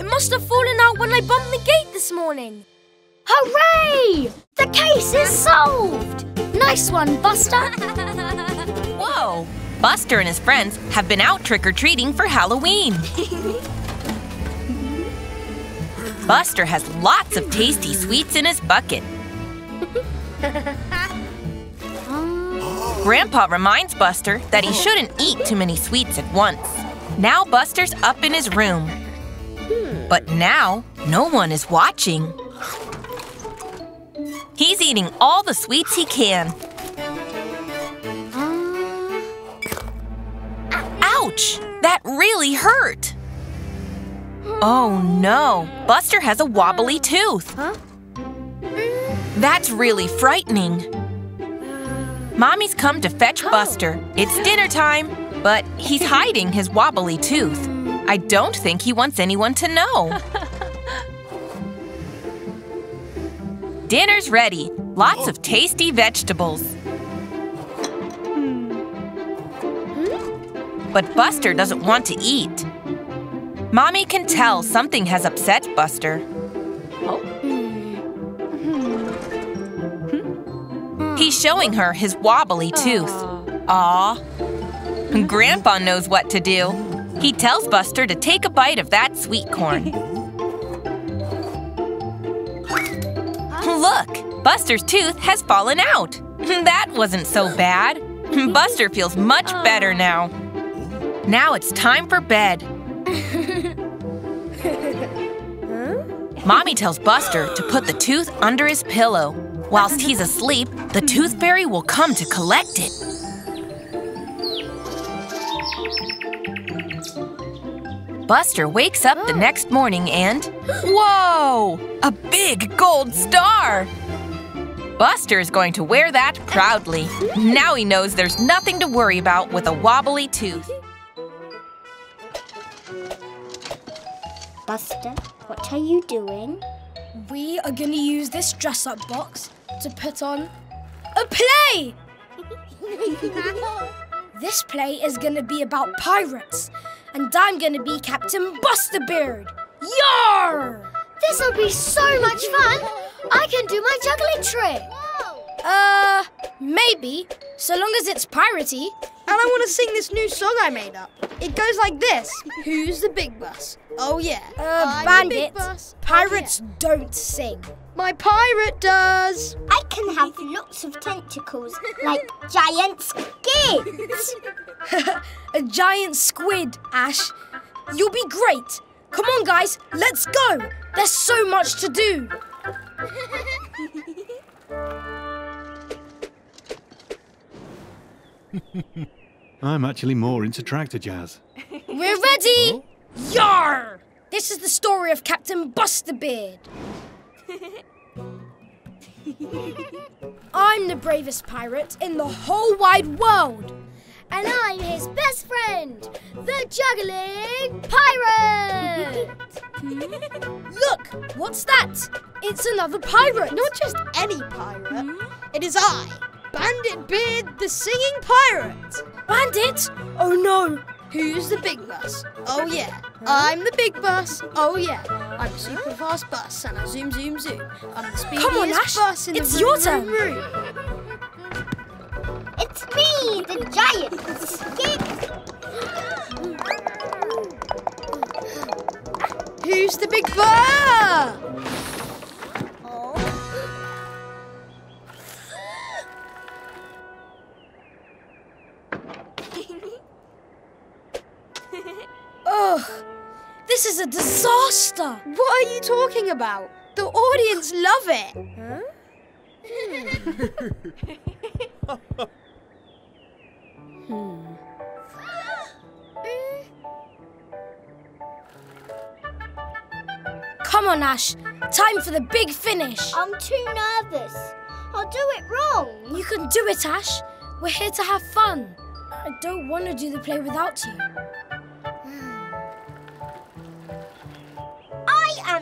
It must have fallen out when I bumped the gate this morning. Hooray! The case is solved! Nice one, Buster. Whoa! Buster and his friends have been out trick or treating for Halloween. Buster has lots of tasty sweets in his bucket. Grandpa reminds Buster that he shouldn't eat too many sweets at once. Now Buster's up in his room. But now, no one is watching. He's eating all the sweets he can. Ouch! That really hurt! Oh no, Buster has a wobbly tooth. That's really frightening. Mommy's come to fetch oh. Buster. It's dinner time, but he's hiding his wobbly tooth. I don't think he wants anyone to know. Dinner's ready. Lots of tasty vegetables. But Buster doesn't want to eat. Mommy can tell something has upset Buster. He's showing her his wobbly tooth. Aw. Grandpa knows what to do. He tells Buster to take a bite of that sweet corn. Look, Buster's tooth has fallen out. That wasn't so bad. Buster feels much better now. Now it's time for bed. Mommy tells Buster to put the tooth under his pillow. Whilst he's asleep, the tooth fairy will come to collect it. Buster wakes up the next morning and. Whoa! A big gold star! Buster is going to wear that proudly. Now he knows there's nothing to worry about with a wobbly tooth. Buster, what are you doing? We are going to use this dress up box to put on a play. this play is to be about pirates, and I'm to be Captain Busterbeard. Yar! This'll be so much fun! I can do my juggling trick! Uh, maybe, so long as it's piratey. And I want to sing this new song I made up. It goes like this Who's the big bus? Oh, yeah. Uh, I'm the big bandit, bus. Oh, pirates don't sing. My pirate does. I can have lots of tentacles, like giant skids. A giant squid, Ash. You'll be great. Come on, guys, let's go. There's so much to do. I'm actually more into tractor jazz. We're ready! Yar! This is the story of Captain Busterbeard. I'm the bravest pirate in the whole wide world. And I'm his best friend, the juggling pirate! Look, what's that? It's another pirate. Not just any pirate. Hmm? It is I, Bandit Beard, the singing pirate. Bandit? Oh no. Who's the big bus? Oh yeah, I'm the big bus. Oh yeah, I'm a super fast bus and I zoom zoom zoom. I'm the speediest Come on, Ash. bus in It's the your room, turn. room, room. It's me, the giant. Who's the big bus? Ugh. This is a disaster. What are you talking about? The audience love it. Come on, Ash. Time for the big finish. I'm too nervous. I'll do it wrong. You can do it, Ash. We're here to have fun. I don't want to do the play without you.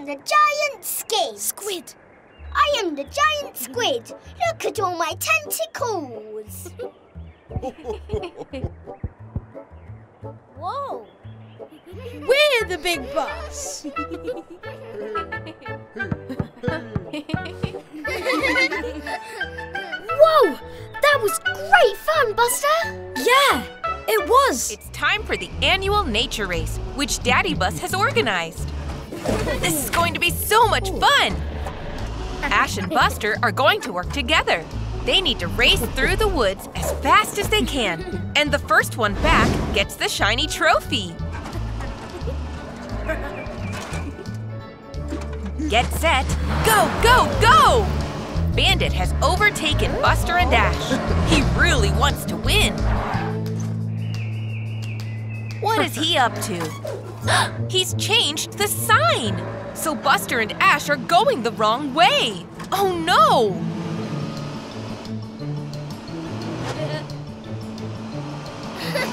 The giant squid. Squid. I am the giant squid. Look at all my tentacles. Whoa. We're the big bus. Whoa! That was great fun, Buster! Yeah, it was. It's time for the annual nature race, which Daddy Bus has organized. This is going to be so much fun! Ash and Buster are going to work together. They need to race through the woods as fast as they can, and the first one back gets the shiny trophy. Get set, go, go, go! Bandit has overtaken Buster and Ash. He really wants to win. What is he up to? He's changed the sign! So Buster and Ash are going the wrong way! Oh no!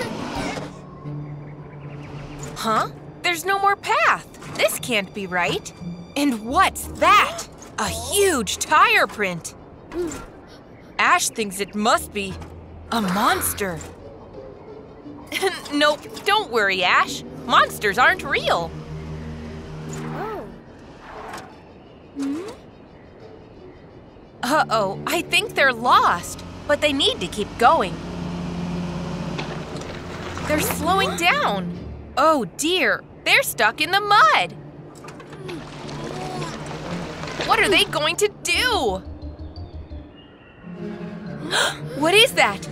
Huh? There's no more path! This can't be right! And what's that? A huge tire print! Ash thinks it must be a monster. nope, don't worry, Ash. Monsters aren't real. Uh oh, I think they're lost, but they need to keep going. They're slowing down. Oh dear, they're stuck in the mud. What are they going to do? what is that?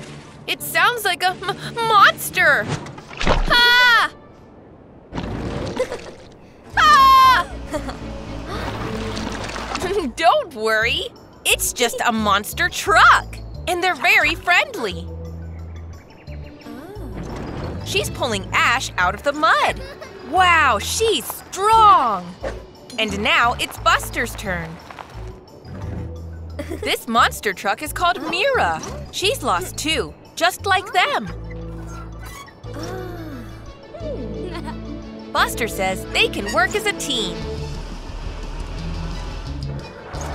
It sounds like a monster. Ah! Don't worry. It's just a monster truck. And they're very friendly. She's pulling Ash out of the mud. Wow, she's strong. And now it's Buster's turn. This monster truck is called Mira. She's lost too, just like them. Buster says they can work as a team.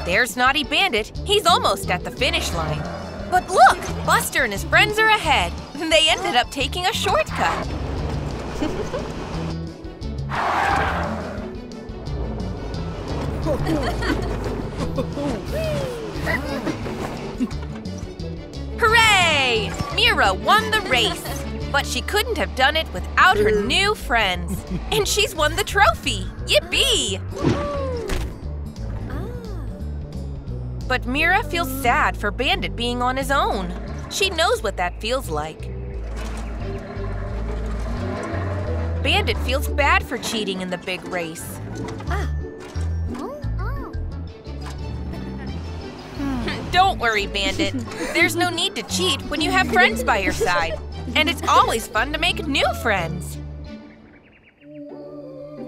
There's Naughty Bandit. He's almost at the finish line. But look, Buster and his friends are ahead. They ended up taking a shortcut. Hooray! Mira won the race. But she couldn't have done it without her new friends. And she's won the trophy. Yippee! But Mira feels sad for Bandit being on his own. She knows what that feels like. Bandit feels bad for cheating in the big race. Don't worry, Bandit. There's no need to cheat when you have friends by your side. And it's always fun to make new friends.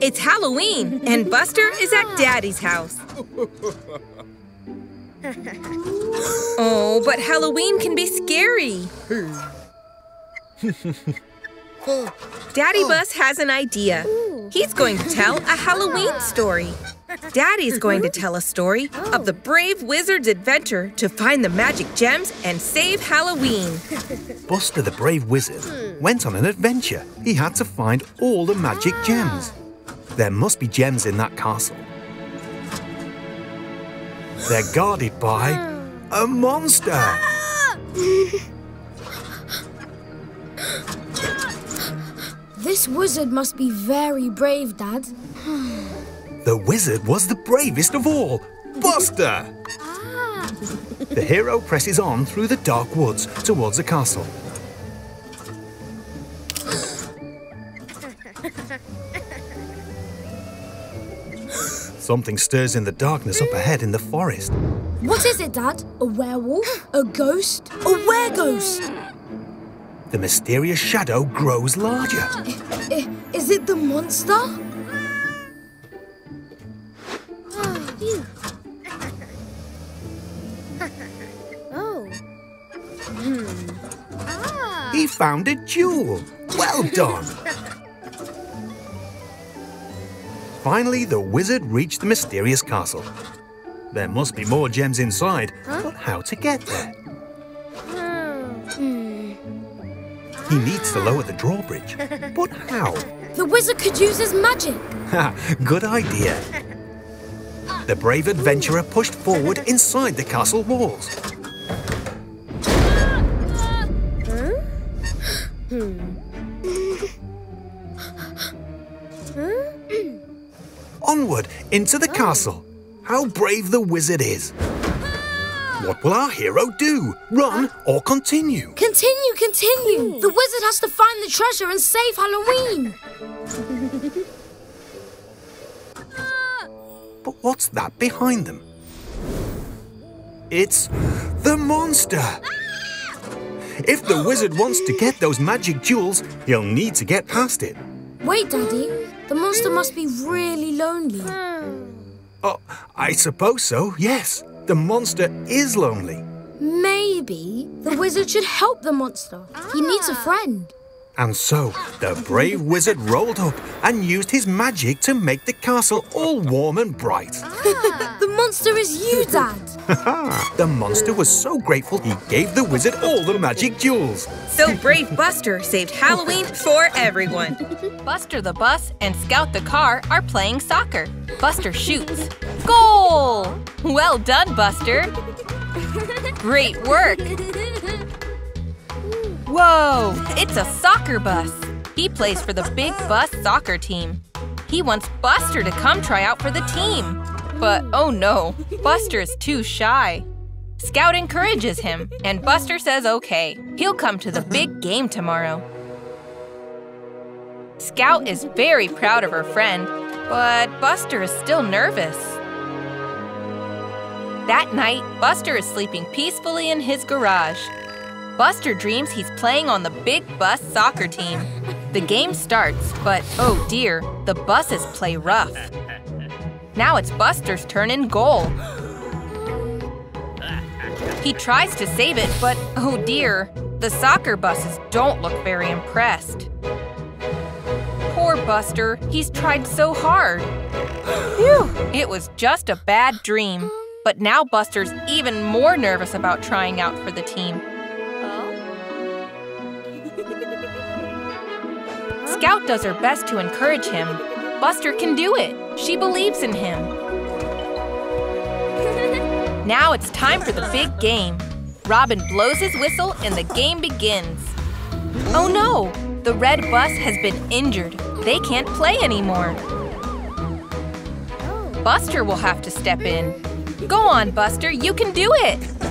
It's Halloween, and Buster is at Daddy's house. Oh, but Halloween can be scary. Daddy Bus has an idea. He's going to tell a Halloween story. Daddy's going to tell a story of the brave wizard's adventure to find the magic gems and save Halloween. Buster the Brave Wizard went on an adventure. He had to find all the magic gems. There must be gems in that castle. They're guarded by a monster. This wizard must be very brave, Dad. The wizard was the bravest of all, Buster. Ah. The hero presses on through the dark woods towards the castle. Something stirs in the darkness up ahead in the forest. What is it, Dad? A werewolf? A ghost? A were-ghost? The mysterious shadow grows larger. I- is it the monster? Oh. He He found a jewel. Well done. Finally, the wizard reached the mysterious castle. There must be more gems inside, but how to get there? Hmm. He needs to ah. lower the drawbridge. But how? The wizard could use his magic. Ha, good idea. The brave adventurer pushed forward inside the castle walls. Hmm? Onward into the castle. How brave the wizard is. What will our hero do? Run or continue? Continue, continue. The wizard has to find the treasure and save Halloween. But what's that behind them? It's the monster! If the wizard wants to get those magic jewels, he'll need to get past it. Wait, Daddy. The monster must be really lonely. Hmm. Oh, I suppose so, yes. The monster is lonely. Maybe the wizard should help the monster. He needs a ah. friend. And so, the brave wizard rolled up and used his magic to make the castle all warm and bright. The monster is you, Dad. the monster was so grateful he gave the wizard all the magic jewels. So Brave Buster saved Halloween for everyone. Buster the bus and Scout the car are playing soccer. Buster shoots. Goal! Well done, Buster. Great work. Whoa, it's a soccer bus. He plays for the Big Bus soccer team. He wants Buster to come try out for the team. But oh no, Buster is too shy. Scout encourages him, and Buster says okay. He'll come to the big game tomorrow. Scout is very proud of her friend, but Buster is still nervous. That night, Buster is sleeping peacefully in his garage. Buster dreams he's playing on the big bus soccer team. The game starts, but oh dear, the buses play rough. Now it's Buster's turn in goal. He tries to save it, but oh dear, the soccer buses don't look very impressed. Poor Buster, he's tried so hard. Phew, it was just a bad dream. But now Buster's even more nervous about trying out for the team. Scout does her best to encourage him. Buster can do it. She believes in him. Now it's time for the big game. Robin blows his whistle and the game begins. Oh no! The red bus has been injured. They can't play anymore. Buster will have to step in. Go on, Buster, you can do it!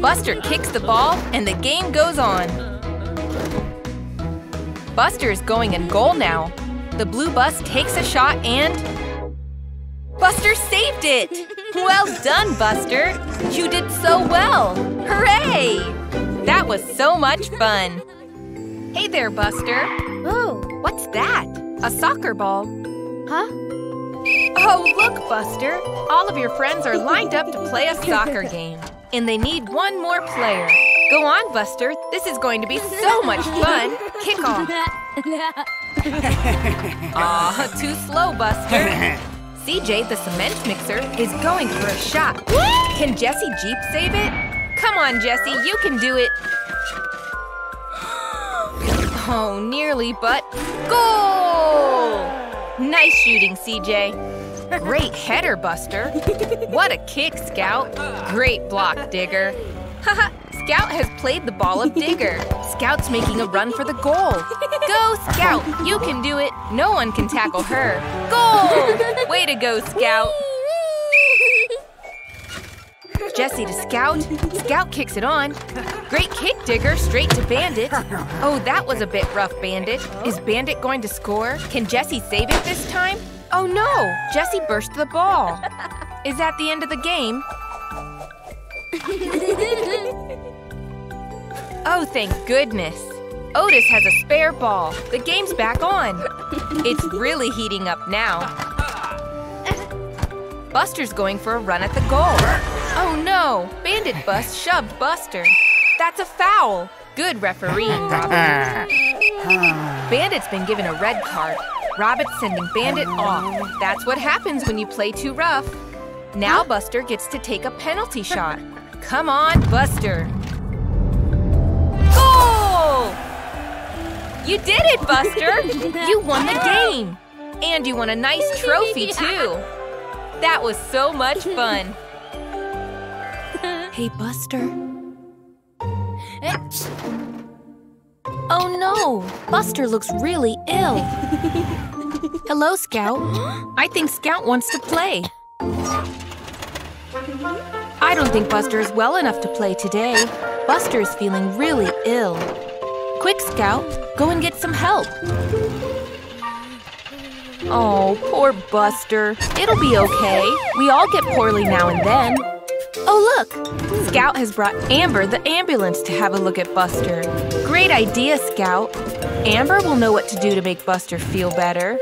Buster kicks the ball and the game goes on. Buster is going in goal now. The blue bus takes a shot and... Buster saved it! Well done, Buster! You did so well! Hooray! That was so much fun! Hey there, Buster! Oh, What's that? A soccer ball. huh? Oh, look, Buster! All of your friends are lined up to play a soccer game. And they need one more player. Go on, Buster. This is going to be so much fun. Kick off. Aw, too slow, Buster. CJ, the cement mixer, is going for a shot. Can Jessie Jeep save it? Come on, Jessie, you can do it. Oh, nearly, but goal! Nice shooting, CJ. Great header, Buster. What a kick, Scout. Great block, Digger. Haha, Scout has played the ball of Digger. Scout's making a run for the goal. Go, Scout. You can do it. No one can tackle her. Goal! Way to go, Scout. Jessie to Scout. Scout kicks it on. Great kick, Digger, straight to Bandit. Oh, that was a bit rough, Bandit. Is Bandit going to score? Can Jessie save it this time? Oh no! Jessie burst the ball. Is that the end of the game? Oh, thank goodness. Otis has a spare ball. The game's back on. It's really heating up now. Buster's going for a run at the goal. Oh no! Bandit Bus shoved Buster. That's a foul. Good refereeing, Robin. Bandit's been given a red card. Rabbit's sending Bandit off. That's what happens when you play too rough. Now Buster gets to take a penalty shot. Come on, Buster. Goal! You did it, Buster! You won the game! And you won a nice trophy, too. That was so much fun. Hey, Buster. Oh no! Buster looks really ill. Hello, Scout. I think Scout wants to play. I don't think Buster is well enough to play today. Buster is feeling really ill. Quick, Scout, go and get some help. Oh, poor Buster. It'll be okay. We all get poorly now and then. Oh, look! Scout has brought Amber the ambulance to have a look at Buster. Great idea, Scout. Amber will know what to do to make Buster feel better.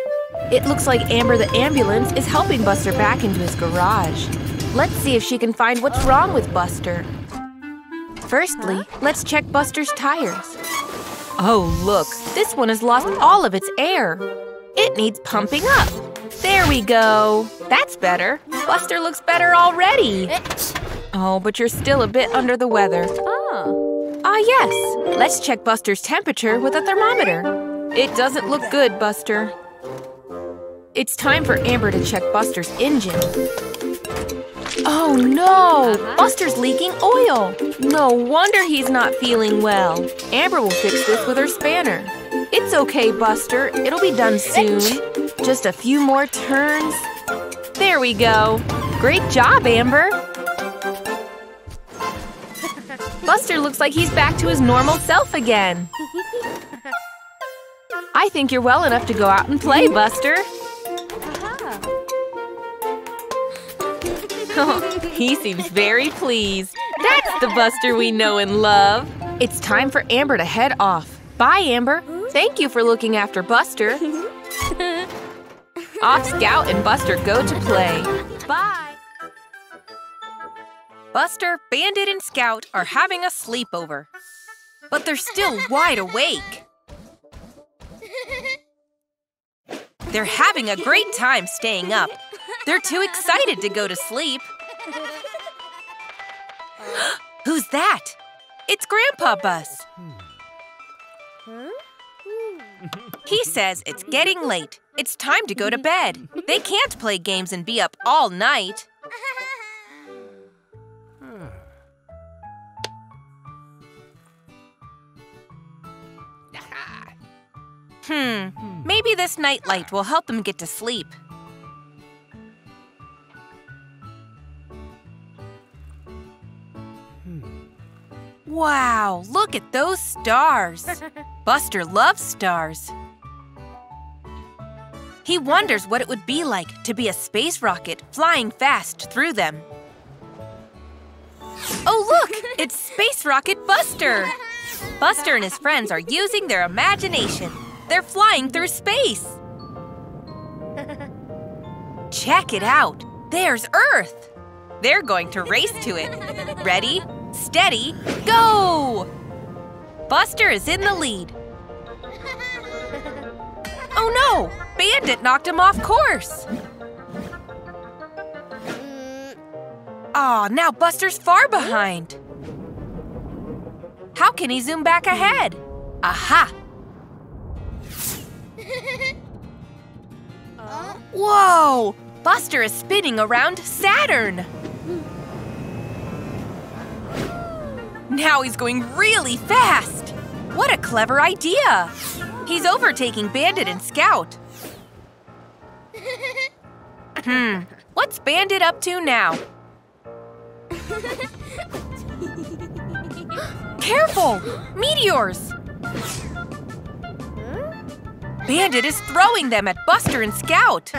It looks like Amber the ambulance is helping Buster back into his garage. Let's see if she can find what's wrong with Buster. Firstly, let's check Buster's tires. Oh, look, this one has lost all of its air. It needs pumping up. There we go. That's better. Buster looks better already. Oh, but you're still a bit under the weather. Ah. Ah, yes. Let's check Buster's temperature with a thermometer. It doesn't look good, Buster. It's time for Amber to check Buster's engine. Oh no! Buster's leaking oil! No wonder he's not feeling well. Amber will fix this with her spanner. It's okay, Buster. It'll be done soon. Just a few more turns. There we go. Great job, Amber. Buster looks like he's back to his normal self again. I think you're well enough to go out and play, Buster. he seems very pleased. That's the Buster we know and love. It's time for Amber to head off. Bye, Amber. Thank you for looking after Buster. off Scout and Buster go to play. Bye. Buster, Bandit, and Scout are having a sleepover. But they're still wide awake. They're having a great time staying up. They're too excited to go to sleep. Who's that? It's Grandpa Bus. He says it's getting late. It's time to go to bed. They can't play games and be up all night. Hmm, maybe this nightlight will help them get to sleep. Wow, look at those stars. Buster loves stars. He wonders what it would be like to be a space rocket flying fast through them. Oh, look! It's Space Rocket Buster! Buster and his friends are using their imagination. They're flying through space. Check it out. There's Earth. They're going to race to it. Ready, steady, go! Buster is in the lead. Oh no! Bandit knocked him off course. Aw, oh, now Buster's far behind. How can he zoom back ahead? Aha! Whoa! Buster is spinning around Saturn! Now he's going really fast! What a clever idea! He's overtaking Bandit and Scout. Hmm, what's Bandit up to now? Careful! Meteors! Bandit is throwing them at Buster and Scout.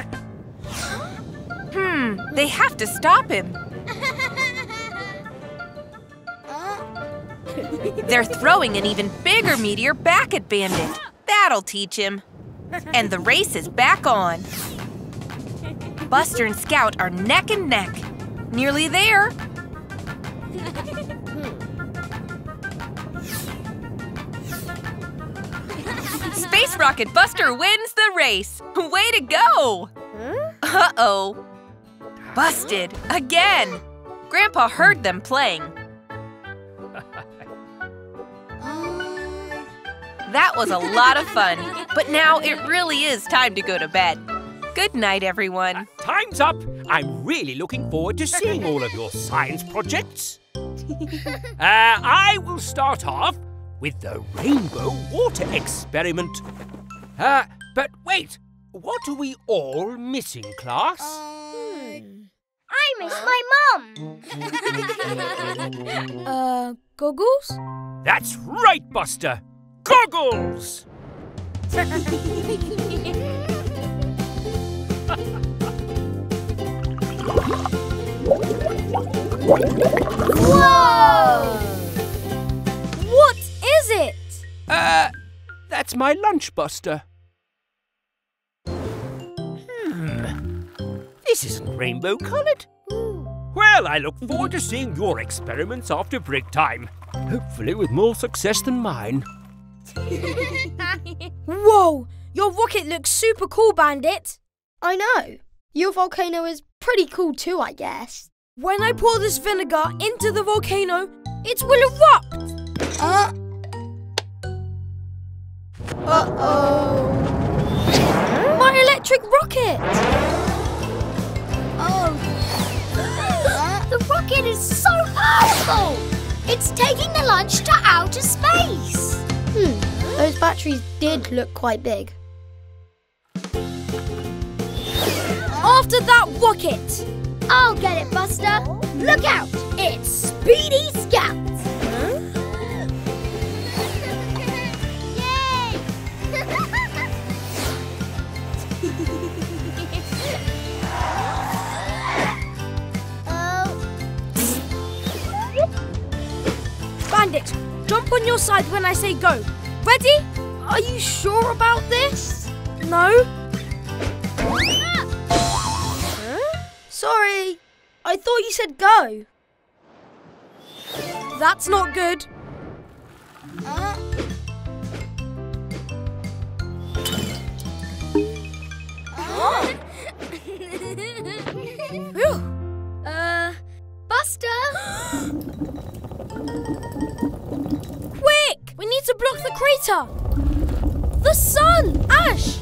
Hmm, they have to stop him. They're throwing an even bigger meteor back at Bandit. That'll teach him. And the race is back on. Buster and Scout are neck and neck. Nearly there. Space Rocket Buster wins the race! Way to go! Uh-oh. Busted, again! Grandpa heard them playing. That was a lot of fun, but now it really is time to go to bed. Good night, everyone. Time's up. I'm really looking forward to seeing all of your science projects. uh, I will start off with the rainbow water experiment. Uh, but wait, what are we all missing, class? I miss my mum. Uh, goggles? That's right, Buster. Goggles! Whoa! What is it? Uh, that's my lunch, Buster. Hmm. This isn't rainbow coloured. Well, I look forward to seeing your experiments after break time. Hopefully with more success than mine. Whoa! Your rocket looks super cool, Bandit. I know. Your volcano is pretty cool too, I guess. When I pour this vinegar into the volcano, it will erupt. Uh. Uh-oh. My electric rocket! Oh. the rocket is so powerful! It's taking the lunch to outer space. Hmm. Those batteries did look quite big. After that rocket! I'll get it, Buster. Look out! It's Speedy Scout. Jump on your side when I say go. Ready? Are you sure about this? No? Sorry. I thought you said go. That's not good. Uh, Buster? Quick! We need to block the crater! The sun! Ash!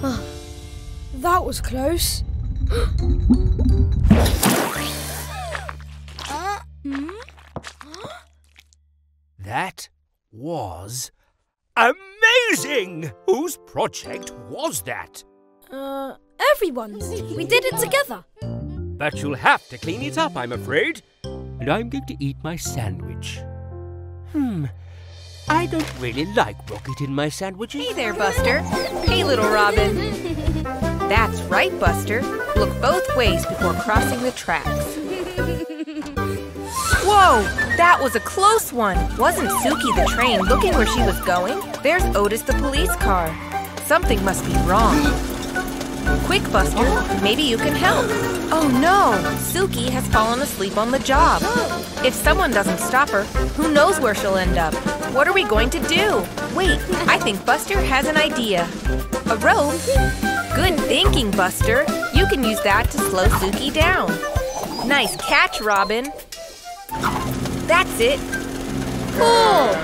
that was close. That was amazing! Whose project was that? Uh, everyone's. We did it together. But you'll have to clean it up, I'm afraid. And I'm going to eat my sandwich. Hmm. I don't really like rocket in my sandwiches. Hey there, Buster. Hey, little Robin. That's right, Buster. Look both ways before crossing the tracks. Whoa, that was a close one. Wasn't Suki the train looking where she was going? There's Otis the police car. Something must be wrong. Quick, Buster, maybe you can help. Oh no, Suki has fallen asleep on the job. If someone doesn't stop her, who knows where she'll end up? What are we going to do? Wait, I think Buster has an idea. A rope? Good thinking, Buster. You can use that to slow Suki down. Nice catch, Robin. That's it. Cool.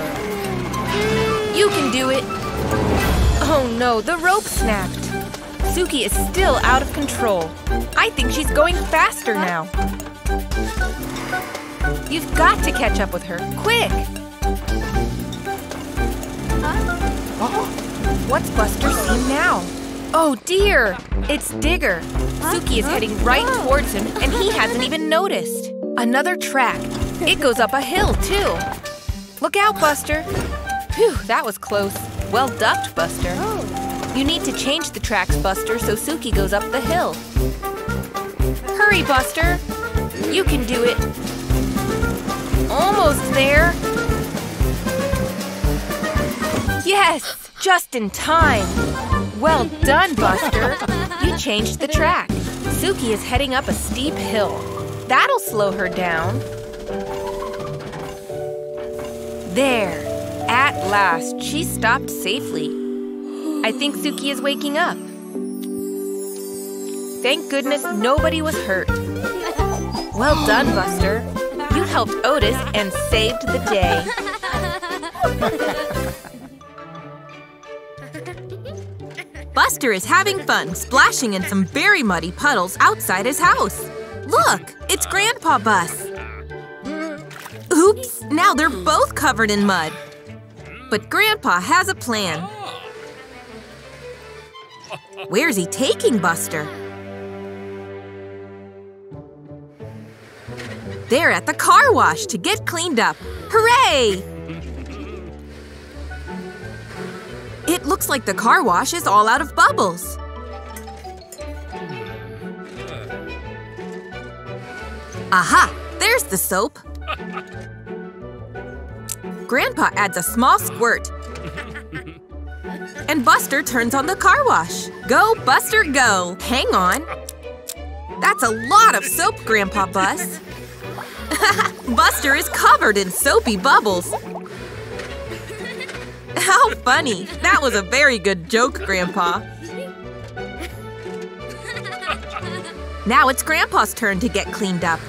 You can do it. Oh no, the rope snapped. Suki is still out of control. I think she's going faster now. You've got to catch up with her, quick! What's Buster seen now? Oh dear, it's Digger. Suki is heading right towards him and he hasn't even noticed. Another track. It goes up a hill too. Look out, Buster. Phew, that was close. Well ducked, Buster. You need to change the tracks, Buster, so Suki goes up the hill. Hurry, Buster! You can do it. Almost there. Yes, just in time. Well done, Buster. You changed the track. Suki is heading up a steep hill. That'll slow her down. There. At last, she stopped safely. I think Suki is waking up. Thank goodness nobody was hurt. Well done, Buster. You helped Otis and saved the day. Buster is having fun splashing in some very muddy puddles outside his house. Look, it's Grandpa Bus. Oops, now they're both covered in mud. But Grandpa has a plan. Where's he taking Buster? They're at the car wash to get cleaned up. Hooray! It looks like the car wash is all out of bubbles. Aha! There's the soap. Grandpa adds a small squirt. And Buster turns on the car wash. Go, Buster, go! Hang on. That's a lot of soap, Grandpa Bus. Buster is covered in soapy bubbles. How funny! That was a very good joke, Grandpa. Now it's Grandpa's turn to get cleaned up.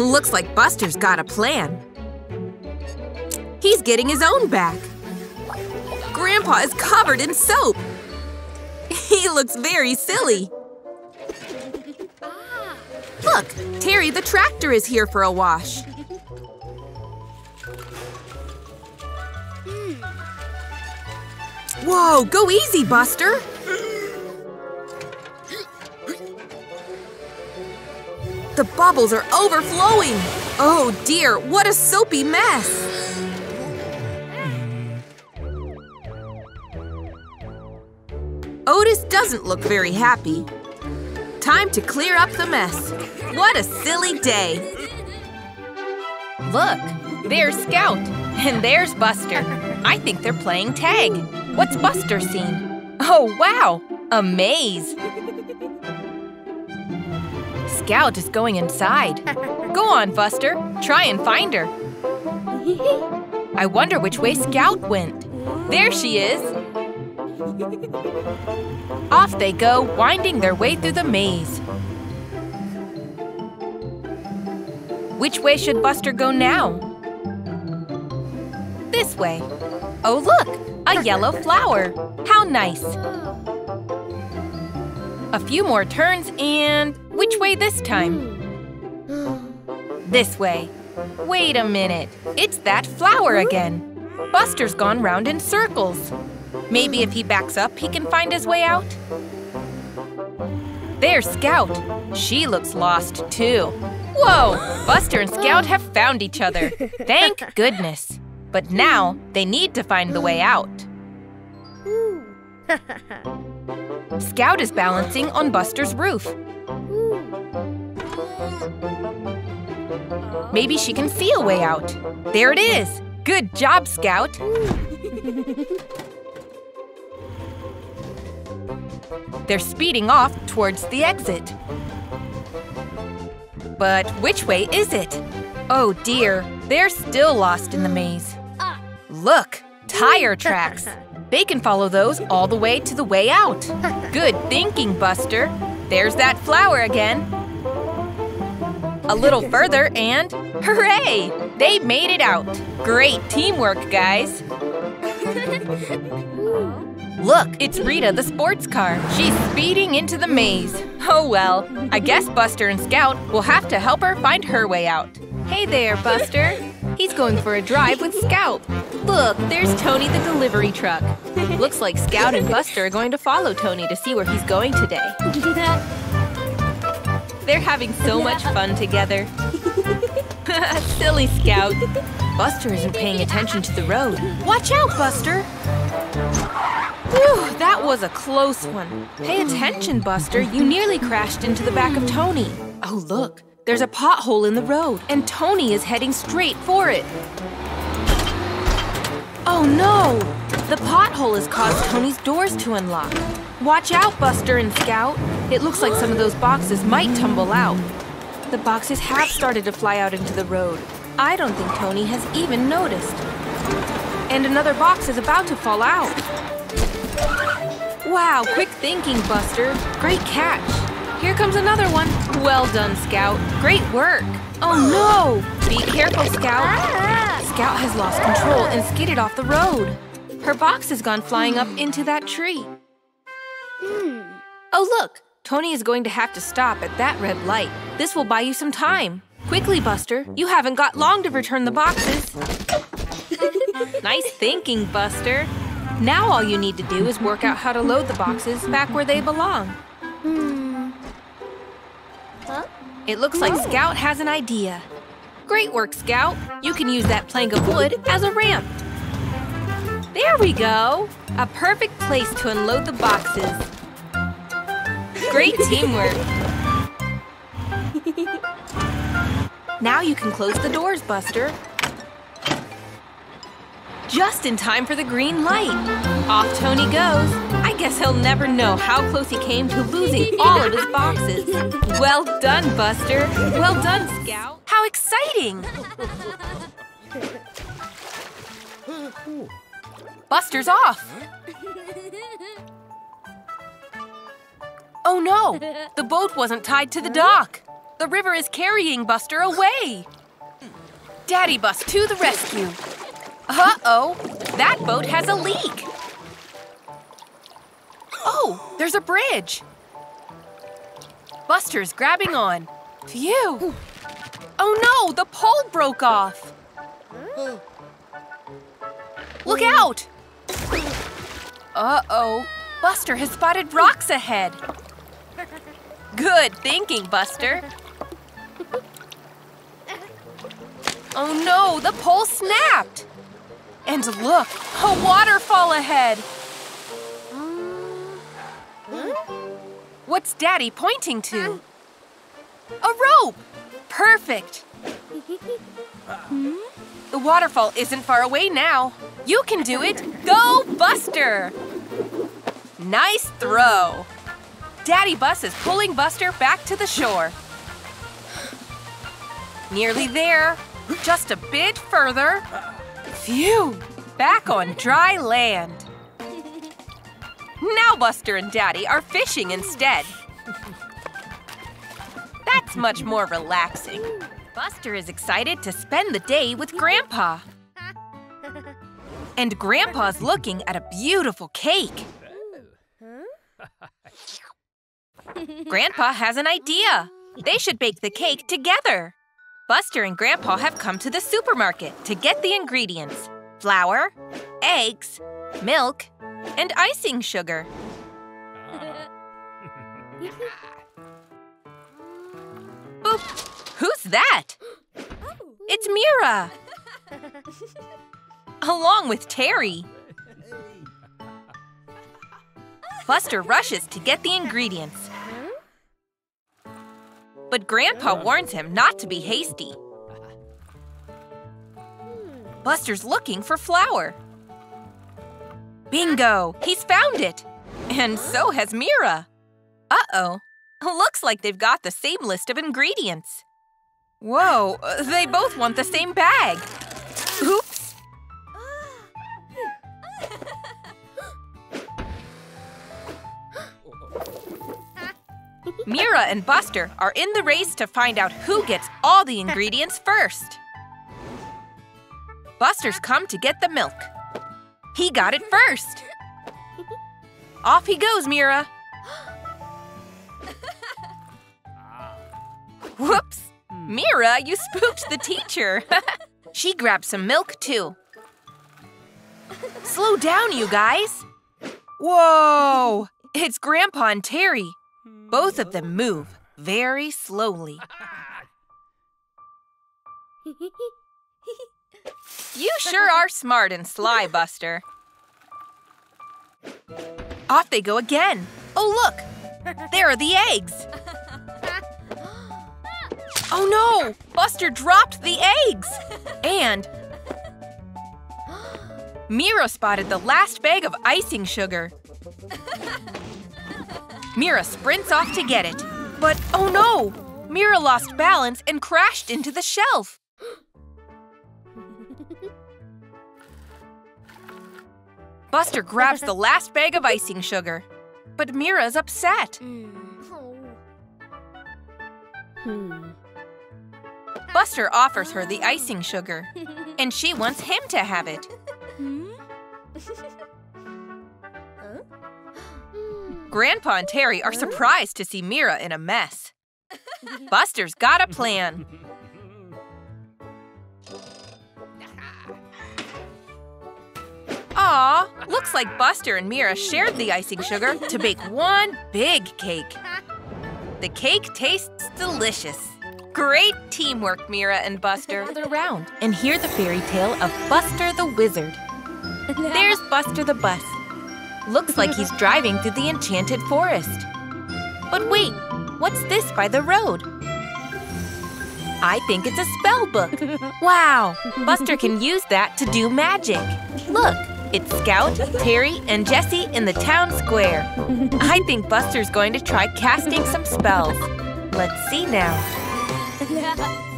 Looks like Buster's got a plan. He's getting his own back. Grandpa is covered in soap. He looks very silly. Look, Terry the tractor is here for a wash. Hmm. Whoa, go easy, Buster! The bubbles are overflowing! Oh dear, what a soapy mess! Otis doesn't look very happy. Time to clear up the mess. What a silly day! Look, there's Scout, and there's Buster. I think they're playing tag. What's Buster seen? Oh, wow! A maze! Scout is going inside. Go on, Buster. Try and find her. I wonder which way Scout went. There she is. Off they go, winding their way through the maze. Which way should Buster go now? This way. Oh, look! A yellow flower. How nice. A few more turns and which way this time? This way. Wait a minute. It's that flower again. Buster's gone round in circles. Maybe if he backs up, he can find his way out? There's Scout. She looks lost, too. Whoa! Buster and Scout have found each other. Thank goodness. But now they need to find the way out. Scout is balancing on Buster's roof. Maybe she can see a way out. There it is. Good job, Scout. They're speeding off towards the exit. But which way is it? Oh dear, they're still lost in the maze. Look, tire tracks. They can follow those all the way to the way out. Good thinking, Buster. There's that flower again. A little further and hooray! They made it out. Great teamwork, guys. Look, it's Rita the sports car. She's speeding into the maze. Oh well, I guess Buster and Scout will have to help her find her way out. Hey there, Buster. He's going for a drive with Scout. Look, there's Tony the delivery truck. Looks like Scout and Buster are going to follow Tony to see where he's going today. They're having so much fun together. Silly Scout. Buster isn't paying attention to the road. Watch out, Buster! Whew, that was a close one. Pay attention, Buster. You nearly crashed into the back of Tony. Oh, look. There's a oh. pothole in the road, and Tony is heading straight for it. Oh no! The pothole has caused Tony's doors to unlock. Watch out, Buster and Scout. It looks like some of those boxes might tumble out. The boxes have started to fly out into the road. I don't think Tony has even noticed. And another box is about to fall out. Wow, quick thinking, Buster. Great catch. Here comes another one. Well done, Scout. Great work. Oh no! Be careful, Scout. Scout has lost control and skidded off the road. Her box has gone flying up into that tree. Oh, look! Tony is going to have to stop at that red light. This will buy you some time. Quickly, Buster. You haven't got long to return the boxes. nice thinking, Buster. Now all you need to do is work out how to load the boxes back where they belong. It looks like oh. Scout has an idea. Great work, Scout. You can use that plank of wood as a ramp. There we go. A perfect place to unload the boxes. Great teamwork. now you can close the doors, Buster. Just in time for the green light. Off Tony goes. I guess he'll never know how close he came to losing all of his boxes. Well done, Buster. Well done, Scout. How exciting! Buster's off. Oh no! The boat wasn't tied to the dock. The river is carrying Buster away. Daddy Bus to the rescue. Uh-oh, that boat has a leak. Oh, there's a bridge. Buster's grabbing on. Phew. Oh no, the pole broke off. Look out! Uh-oh, Buster has spotted rocks ahead. Good thinking, Buster. Oh no, the pole snapped. And look, a waterfall ahead. What's Daddy pointing to? A rope! Perfect! The waterfall isn't far away now. You can do it! Go, Buster! Nice throw! Daddy Bus is pulling Buster back to the shore. Nearly there. Just a bit further. Phew! Back on dry land. Now Buster and Daddy are fishing instead. That's much more relaxing. Buster is excited to spend the day with Grandpa. And Grandpa's looking at a beautiful cake. Grandpa has an idea. They should bake the cake together. Buster and Grandpa have come to the supermarket to get the ingredients flour, eggs, milk, and icing sugar. Boop! Who's that? It's Mira! Along with Terry. Buster rushes to get the ingredients. But Grandpa warns him not to be hasty. Buster's looking for flour. Bingo! He's found it! And so has Mira. Uh-oh. Looks like they've got the same list of ingredients. Whoa, they both want the same bag. Mira and Buster are in the race to find out who gets all the ingredients first. Buster's come to get the milk. He got it first. Off he goes, Mira. Whoops! Mira, you spooked the teacher. she grabbed some milk, too. Slow down, you guys. Whoa! It's Grandpa and Terry. Both of them move very slowly. You sure are smart and sly, Buster. Off they go again. Oh, look! There are the eggs! Oh no! Buster dropped the eggs! And Mira spotted the last bag of icing sugar. Mira sprints off to get it. But oh no! Mira lost balance and crashed into the shelf. Buster grabs the last bag of icing sugar. But Mira's upset. Hmm. Buster offers her the icing sugar, and she wants him to have it. Grandpa and Terry are surprised to see Mira in a mess. Buster's got a plan. Aw, looks like Buster and Mira shared the icing sugar to bake one big cake. The cake tastes delicious. Great teamwork, Mira and Buster. Gather around and hear the fairy tale of Buster the Wizard. There's Buster the bus. Looks like he's driving through the enchanted forest. But wait, what's this by the road? I think it's a spell book. Wow, Buster can use that to do magic. Look, it's Scout, Terry, and Jessie in the town square. I think Buster's going to try casting some spells. Let's see now.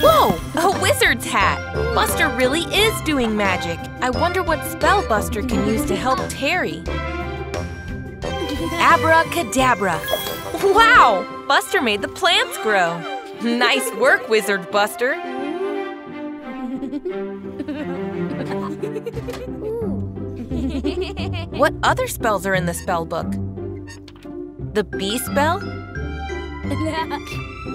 Whoa! A wizard's hat! Buster really is doing magic. I wonder what spell Buster can use to help Terry. Abracadabra! Wow! Buster made the plants grow. Nice work, Wizard Buster. what other spells are in the spell book? The bee spell?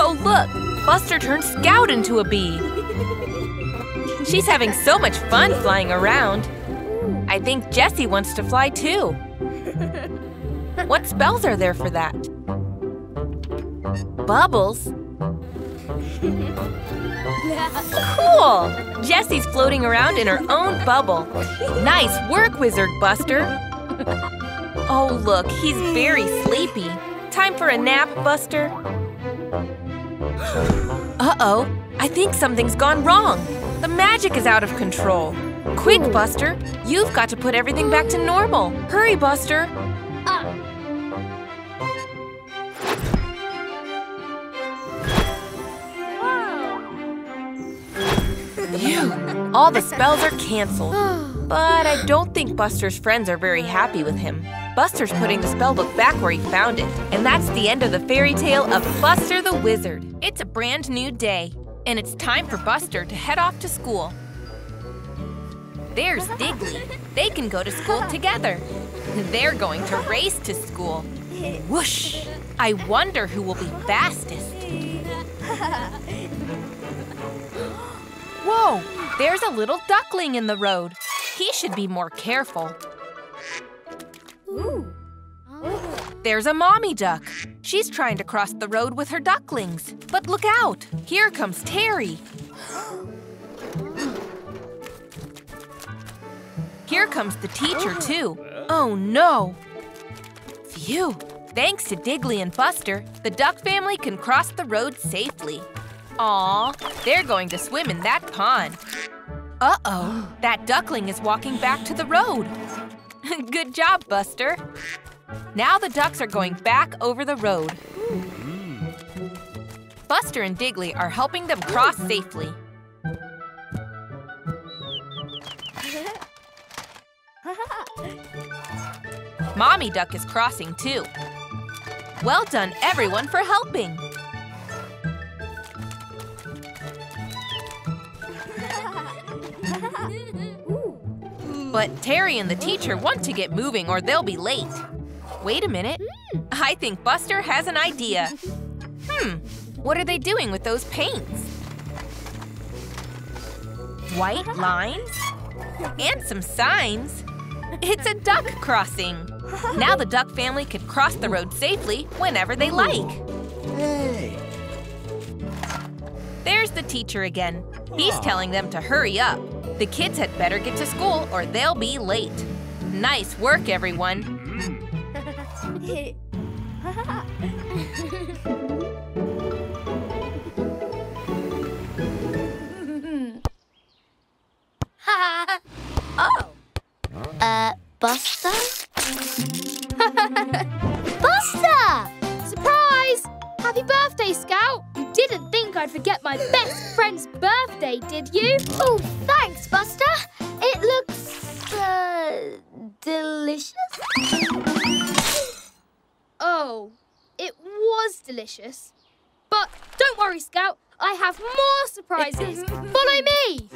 Oh, look! Buster turned Scout into a bee. She's having so much fun flying around. I think Jessie wants to fly too. What spells are there for that? Bubbles? Cool! Jessie's floating around in her own bubble. Nice work, Wizard Buster. Oh, look, he's very sleepy. Time for a nap, Buster. Uh-oh, I think something's gone wrong. The magic is out of control. Quick, Buster, you've got to put everything back to normal. Hurry, Buster. Phew, all the spells are canceled. But I don't think Buster's friends are very happy with him. Buster's putting the spellbook back where he found it. And that's the end of the fairy tale of Buster the Wizard. It's a brand new day, and it's time for Buster to head off to school. There's Diggly. They can go to school together. They're going to race to school. Whoosh! I wonder who will be fastest. Whoa! There's a little duckling in the road. He should be more careful. There's a mommy duck. She's trying to cross the road with her ducklings. But look out! Here comes Terry. Here comes the teacher, oh. too. Oh no! Phew! Thanks to Diggly and Buster, the duck family can cross the road safely. Aw, they're going to swim in that pond. Uh-oh, that duckling is walking back to the road. Good job, Buster. Now the ducks are going back over the road. Buster and Diggly are helping them cross safely. Mommy Duck is crossing too. Well done, everyone, for helping. But Terry and the teacher want to get moving or they'll be late. Wait a minute. I think Buster has an idea. Hmm, what are they doing with those paints? White lines? And some signs. It's a duck crossing. Now the duck family could cross the road safely whenever they like. Hey! There's the teacher again. He's telling them to hurry up. The kids had better get to school or they'll be late. Nice work, everyone. oh. Uh, Buster? Buster! Surprise! Happy birthday, Scout! You didn't think I'd forget my best friend's birthday, did you? Oh, thanks, Buster. It looks, uh, delicious. Oh, it was delicious. But don't worry, Scout. I have more surprises. Follow me.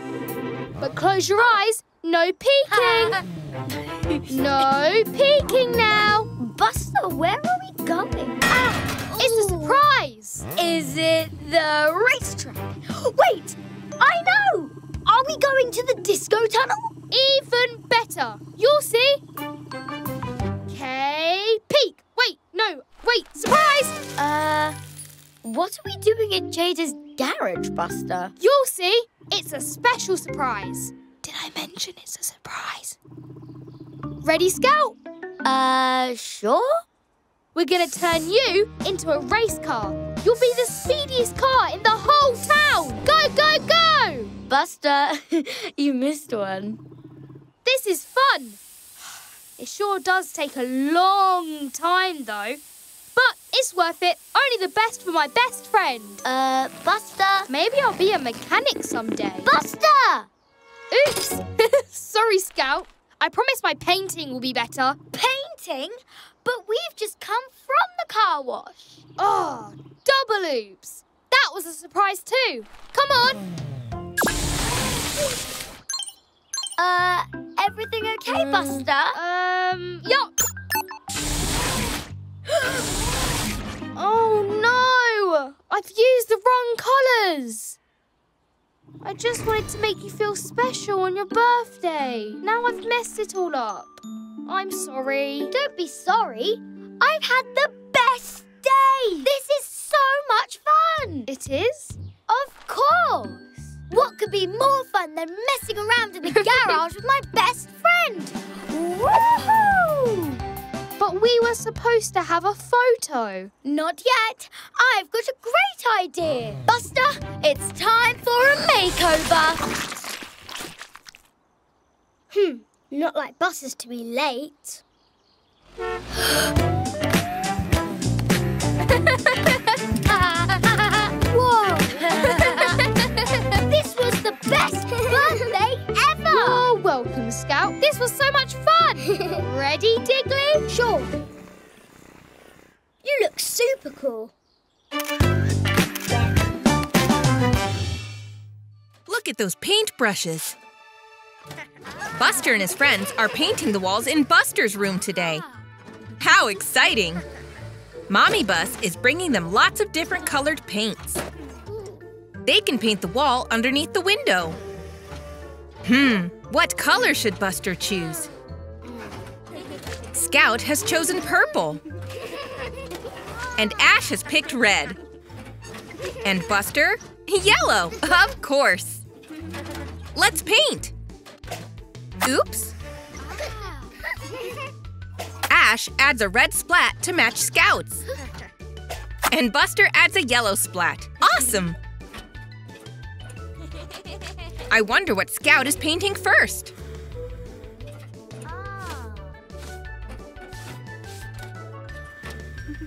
But close your eyes. No peeking. no peeking now. Buster, where are we going? Ah, it's a surprise. Is it the racetrack? Wait, I know! Are we going to the disco tunnel? Even better. You'll see. Okay, peek. Wait, no, wait, surprise! Uh, what are we doing in Jada's garage, Buster? You'll see. It's a special surprise. Did I mention it's a surprise? Ready, Scout? Uh, sure. We're gonna turn you into a race car. You'll be the speediest car in the whole town. Go, go, go! Buster, you missed one. This is fun. It sure does take a long time, though. But it's worth it. Only the best for my best friend. Uh, Buster. Maybe I'll be a mechanic someday. Buster! Oops. Sorry, Scout. I promise my painting will be better. Painting? But we've just come from the car wash. Oh, double oops. That was a surprise too. Come on. Uh, everything okay, Buster? Um, yup. oh no! I've used the wrong colours. I just wanted to make you feel special on your birthday. Now I've messed it all up. I'm sorry. Don't be sorry. I've had the best day. This is so much fun. It is? Of course. What could be more fun than messing around in the garage with my best friend? Woohoo! But we were supposed to have a photo. Not yet. I've got a great idea. Buster, it's time for a makeover. Hmm, not like buses to be late. Whoa! this was the best birthday ever! You're welcome, Scout. This was so much fun. Ready, Digley? Sure. You look super cool. Look at those paintbrushes. Buster and his friends are painting the walls in Buster's room today. How exciting! Mommy Bus is bringing them lots of different colored paints. They can paint the wall underneath the window. Hmm, what color should Buster choose? Scout has chosen purple. And Ash has picked red. And Buster? Yellow, of course. Let's paint. Oops. Ash adds a red splat to match Scout's. And Buster adds a yellow splat. Awesome! I wonder what Scout is painting first.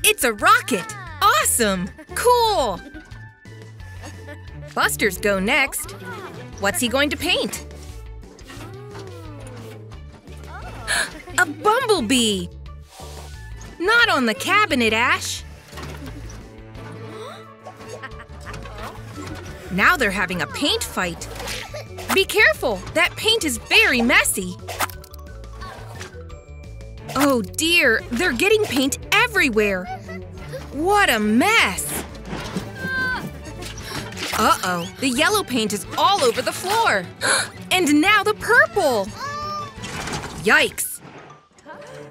It's a rocket! Awesome! Cool! Buster's go next. What's he going to paint? A bumblebee! Not on the cabinet, Ash. Now they're having a paint fight. Be careful, that paint is very messy. Oh dear, they're getting paint everywhere. What a mess. Uh-oh, the yellow paint is all over the floor. And now the purple. Yikes.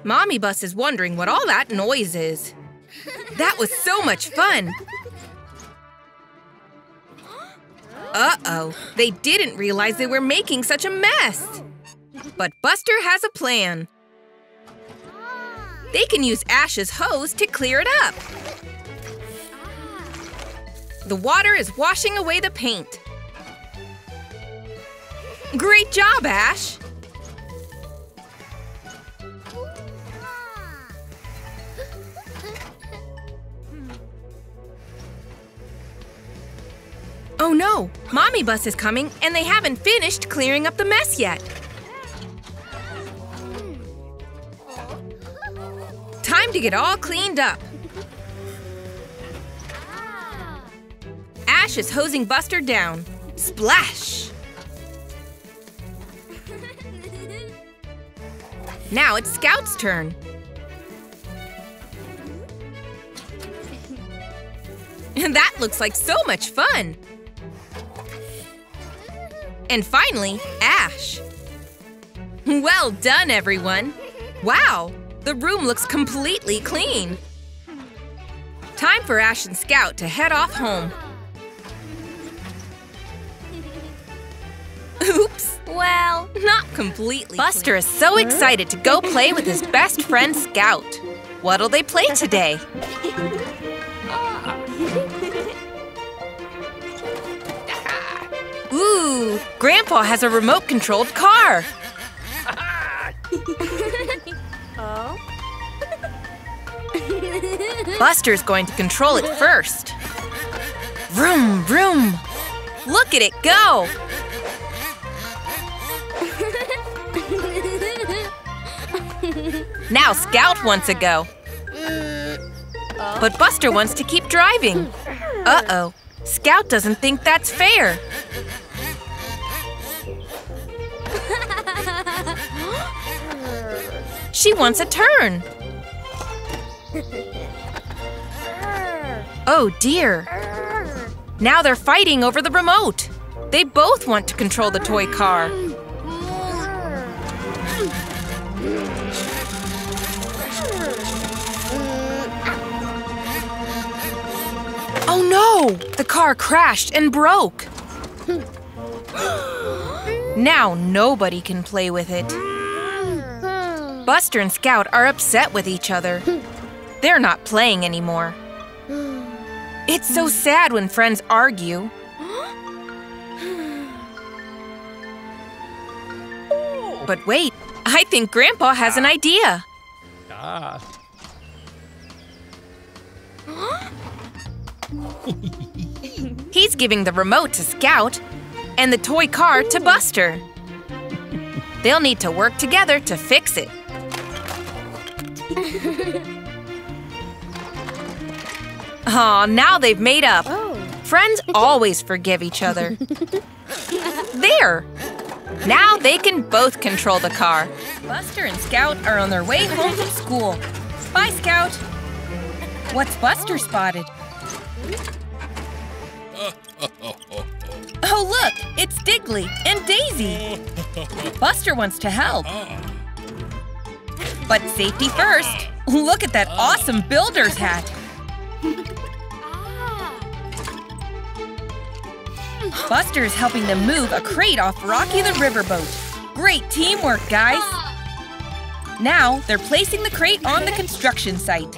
Mommy Bus is wondering what all that noise is. That was so much fun. Uh-oh, they didn't realize they were making such a mess. But Buster has a plan. They can use Ash's hose to clear it up. The water is washing away the paint. Great job, Ash! Oh no! Mommy Bus is coming and they haven't finished clearing up the mess yet. Time to get all cleaned up. Ash is hosing Buster down. Splash! Now it's Scout's turn. And that looks like so much fun. And finally, Ash. Well done, everyone. Wow, the room looks completely clean. Time for Ash and Scout to head off home. Oops. Well, not completely. Buster is so excited to go play with his best friend Scout. What'll they play today? Ooh, Grandpa has a remote controlled car. Oh. Buster's going to control it first. Vroom, vroom. Look at it go. Now Scout wants to go. But Buster wants to keep driving. Uh-oh. Scout doesn't think that's fair. She wants a turn. Oh dear. Now they're fighting over the remote. They both want to control the toy car. Oh no! The car crashed and broke. now nobody can play with it. Buster and Scout are upset with each other. They're not playing anymore. It's so sad when friends argue. But wait, I think Grandpa has an idea. Ah. He's giving the remote to Scout and the toy car to Buster. They'll need to work together to fix it. Aw, now they've made up. Oh. Friends always forgive each other. there! Now they can both control the car. Buster and Scout are on their way home from school. Bye, Scout. What's Buster spotted? Oh, look! It's Diggly and Daisy! Buster wants to help. Ah. But safety first. Look at that awesome builder's hat. Buster is helping them move a crate off Rocky the riverboat. Great teamwork, guys! Now they're placing the crate on the construction site.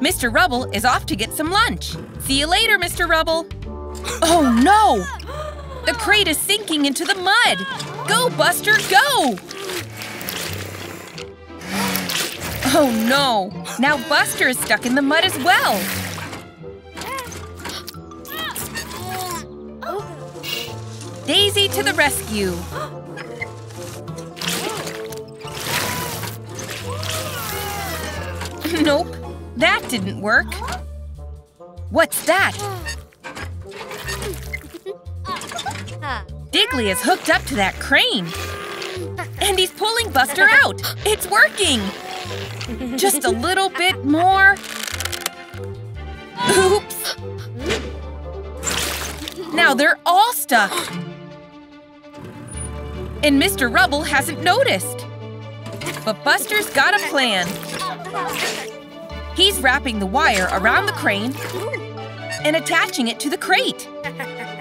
Mr. Rubble is off to get some lunch. See you later, Mr. Rubble. Oh no! The crate is sinking into the mud. Go, Buster, go! Oh no! Now Buster is stuck in the mud as well. Daisy to the rescue! nope, that didn't work. What's that? Diggly is hooked up to that crane. And he's pulling Buster out. It's working. Just a little bit more. Oops. Now they're all stuck. And Mr. Rubble hasn't noticed. But Buster's got a plan. He's wrapping the wire around the crane and attaching it to the crate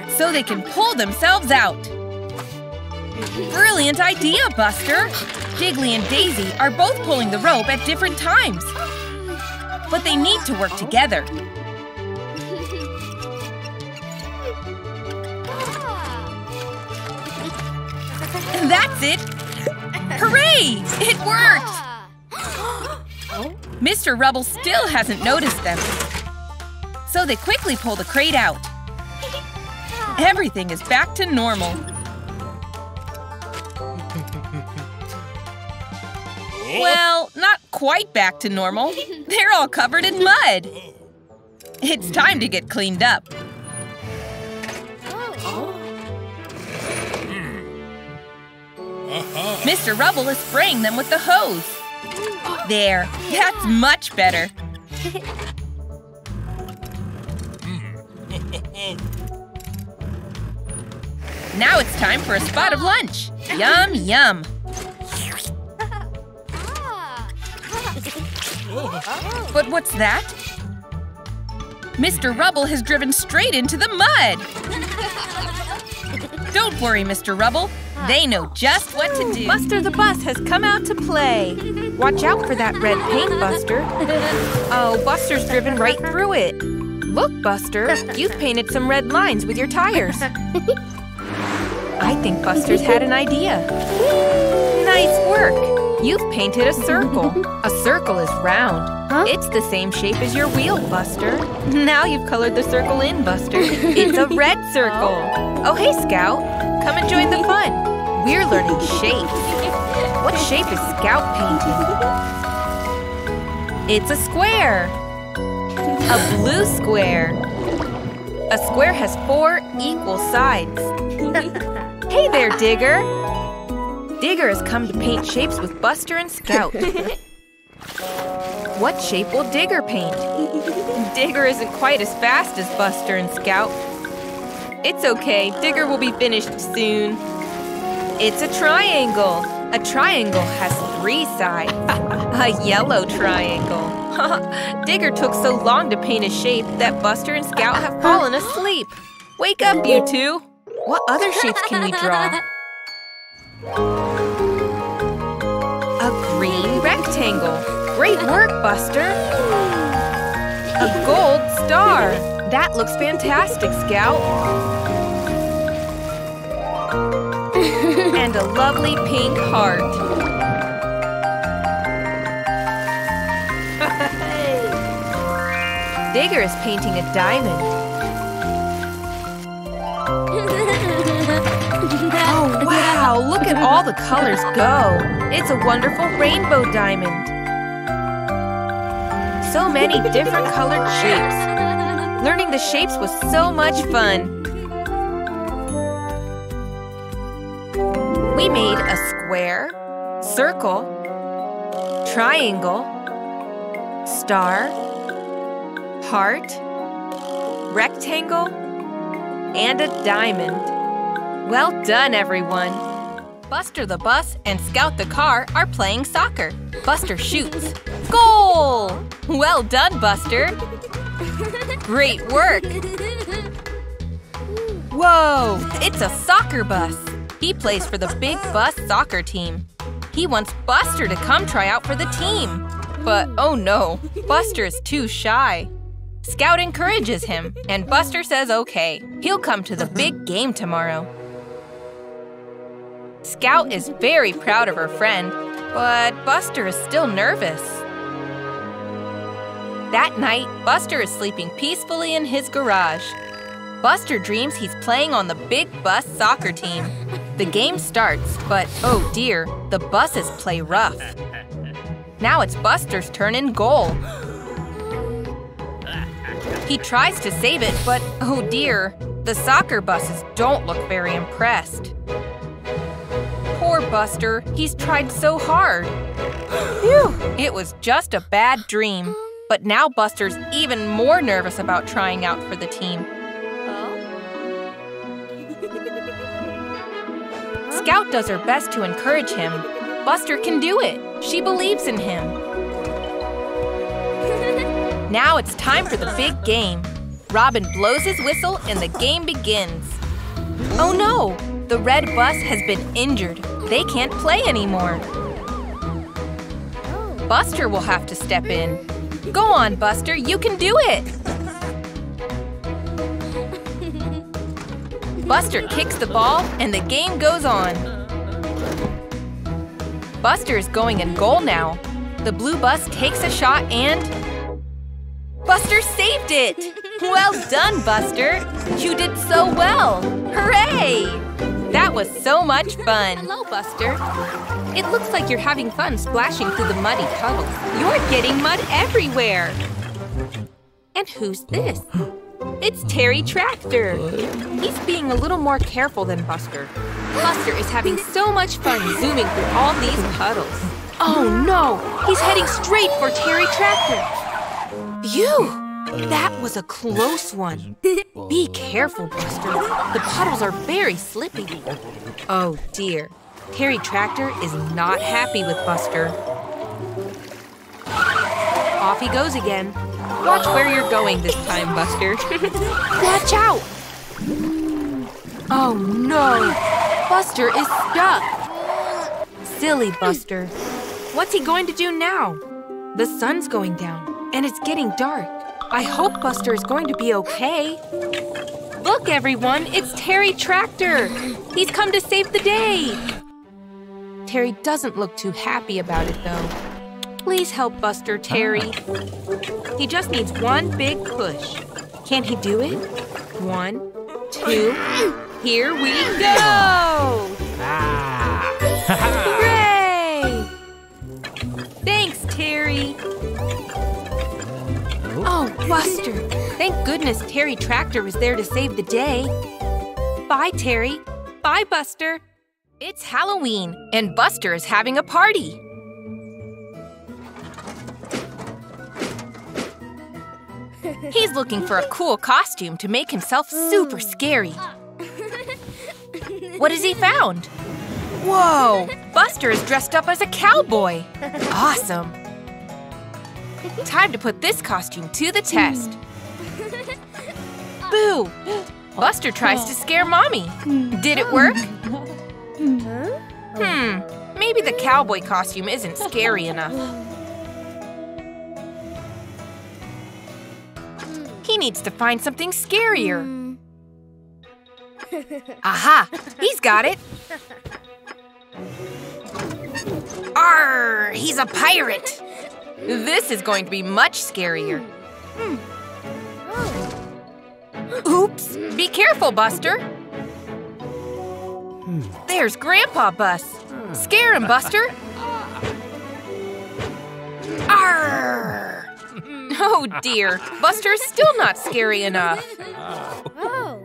so they can pull themselves out. Brilliant idea, Buster! Diggly and Daisy are both pulling the rope at different times. But they need to work together. That's it! Hooray! It worked! Mr. Rubble still hasn't noticed them. So they quickly pull the crate out. Everything is back to normal. Well, not quite back to normal. They're all covered in mud. It's time to get cleaned up. Mr. Rubble is spraying them with the hose. There, that's much better. Now it's time for a spot of lunch. Yum, yum. But what's that? Mr. Rubble has driven straight into the mud. Don't worry, Mr. Rubble. They know just what to do. Buster the bus has come out to play. Watch out for that red paint, Buster. Oh, Buster's driven right through it. Look, Buster, you've painted some red lines with your tires. I think Buster's had an idea. Nice work. You've painted a circle. A circle is round. It's the same shape as your wheel, Buster. Now you've colored the circle in, Buster. It's a red circle. Oh, hey, Scout. Come and join the fun. We're learning shapes. What shape is Scout painting? It's a square. A blue square. A square has four equal sides. hey there, Digger. Digger has come to paint shapes with Buster and Scout. what shape will Digger paint? Digger isn't quite as fast as Buster and Scout. It's okay, Digger will be finished soon. It's a triangle. A triangle has three sides. a yellow triangle. Digger took so long to paint a shape that Buster and Scout have fallen asleep. Wake up, you two. What other shapes can we draw? A green rectangle. Great work, Buster. A gold star. That looks fantastic, Scout. and a lovely pink heart. Digger is painting a diamond. All the colors go! It's a wonderful rainbow diamond. So many different colored shapes. Learning the shapes was so much fun. We made a square, circle, triangle, star, heart, rectangle, and a diamond. Well done, everyone! Buster the bus and Scout the car are playing soccer. Buster shoots. Goal! Well done, Buster! Great work! Whoa! It's a soccer bus! He plays for the Big Bus soccer team. He wants Buster to come try out for the team. But oh no, Buster is too shy. Scout encourages him, and Buster says okay. He'll come to the big game tomorrow. Scout is very proud of her friend, but Buster is still nervous. That night, Buster is sleeping peacefully in his garage. Buster dreams he's playing on the Big Bus soccer team. The game starts, but oh dear, the buses play rough. Now it's Buster's turn in goal. He tries to save it, but oh dear, the soccer buses don't look very impressed. Poor Buster, he's tried so hard. Phew, it was just a bad dream. But now Buster's even more nervous about trying out for the team. Scout does her best to encourage him. Buster can do it. She believes in him. Now it's time for the big game. Robin blows his whistle and the game begins. Oh no! The red bus has been injured. They can't play anymore. Buster will have to step in. Go on, Buster, you can do it! Buster kicks the ball and the game goes on. Buster is going in goal now. The blue bus takes a shot and... Buster saved it! Well done, Buster! You did so well! Hooray! That was so much fun! Hello, Buster. It looks like you're having fun splashing through the muddy puddles. You're getting mud everywhere! And who's this? It's Terry Tractor. He's being a little more careful than Buster. Buster is having so much fun zooming through all these puddles. Oh no! He's heading straight for Terry Tractor. Phew! That was a close one. Be careful, Buster. The puddles are very slippy. Oh dear. Terry Tractor is not happy with Buster. Off he goes again. Watch where you're going this time, Buster. Watch out! Oh no! Buster is stuck! Silly Buster. What's he going to do now? The sun's going down, and it's getting dark. I hope Buster is going to be okay. Look, everyone, it's Terry Tractor. He's come to save the day. Terry doesn't look too happy about it, though. Please help Buster, Terry. He just needs one big push. Can he do it? One, two, here we go! Ah. Hooray! Thanks, Terry. Buster! Thank goodness Terry Tractor was there to save the day. Bye, Terry. Bye, Buster. It's Halloween, and Buster is having a party. He's looking for a cool costume to make himself super scary. What has he found? Whoa! Buster is dressed up as a cowboy. Awesome. Time to put this costume to the test. Boo! Buster tries to scare Mommy. Did it work? Hmm, maybe the cowboy costume isn't scary enough. He needs to find something scarier. Aha! He's got it! Arr! He's a pirate! This is going to be much scarier. Oops! Be careful, Buster! There's Grandpa Bus! Scare him, Buster! Arr! Oh dear, Buster is still not scary enough. Oh.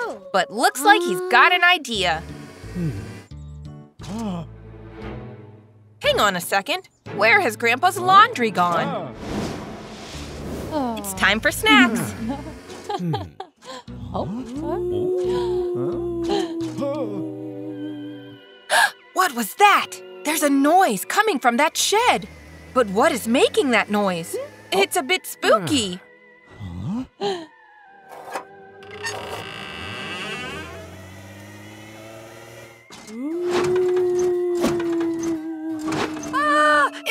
Oh. But looks like he's got an idea. Hmm. Hang on a second. Where has Grandpa's laundry gone? It's oh. time for snacks. What was that? There's a noise coming from that shed. But what is making that noise? Hmm? It's a bit spooky.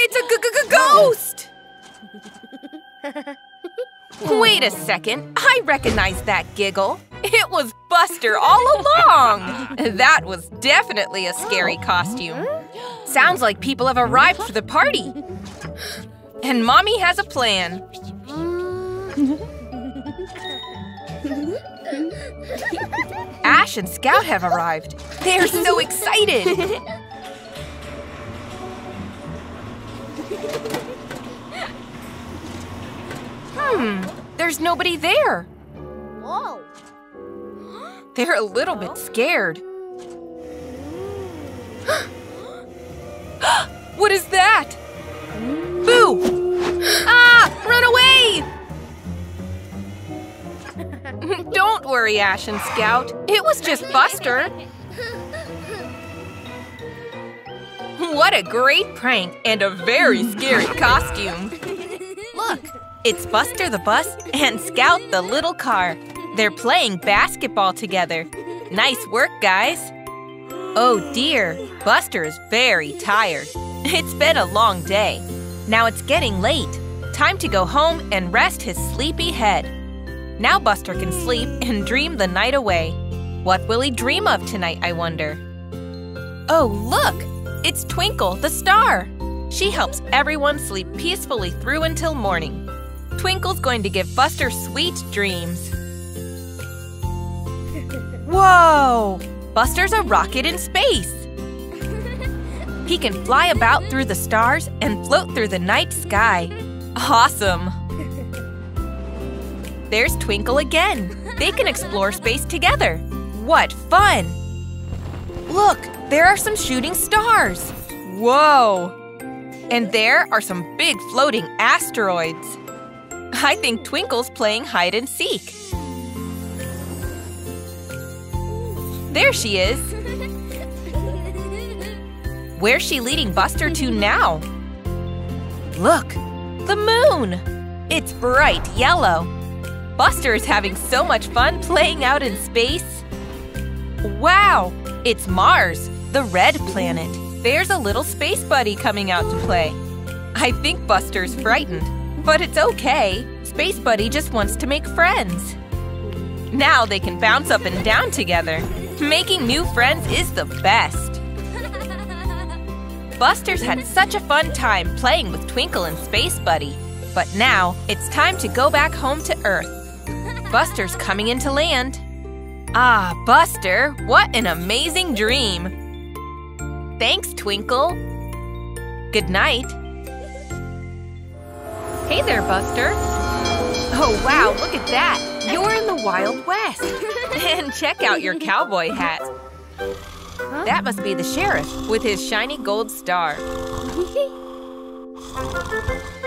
It's a g- g- ghost! Wait a second. I recognize that giggle. It was Buster all along. That was definitely a scary costume. Sounds like people have arrived for the party. And Mommy has a plan. Ash and Scout have arrived. They're so excited. Hmm, there's nobody there. Whoa. They're a little bit scared. what is that? Boo! Ah! Run away! Don't worry, Ash and Scout. It was just Buster. What a great prank and a very scary costume. Look, it's Buster the bus and Scout the little car. They're playing basketball together. Nice work, guys. Oh dear, Buster is very tired. It's been a long day. Now it's getting late. Time to go home and rest his sleepy head. Now Buster can sleep and dream the night away. What will he dream of tonight, I wonder? Oh, look! It's Twinkle, the star! She helps everyone sleep peacefully through until morning. Twinkle's going to give Buster sweet dreams. Whoa! Buster's a rocket in space! He can fly about through the stars and float through the night sky. Awesome! There's Twinkle again. They can explore space together. What fun! Look, there are some shooting stars. Whoa! And there are some big floating asteroids. I think Twinkle's playing hide and seek. There she is. Where's she leading Buster to now? Look, the moon! It's bright yellow. Buster is having so much fun playing out in space. Wow, it's Mars, the red planet. There's a little space buddy coming out to play. I think Buster's frightened, but it's okay. Space Buddy just wants to make friends. Now they can bounce up and down together. Making new friends is the best. Buster's had such a fun time playing with Twinkle and Space Buddy. But now it's time to go back home to Earth. Buster's coming into land. Ah, Buster, what an amazing dream! Thanks, Twinkle. Good night. Hey there, Buster. Oh, wow, look at that. You're in the Wild West. and check out your cowboy hat. That must be the sheriff with his shiny gold star.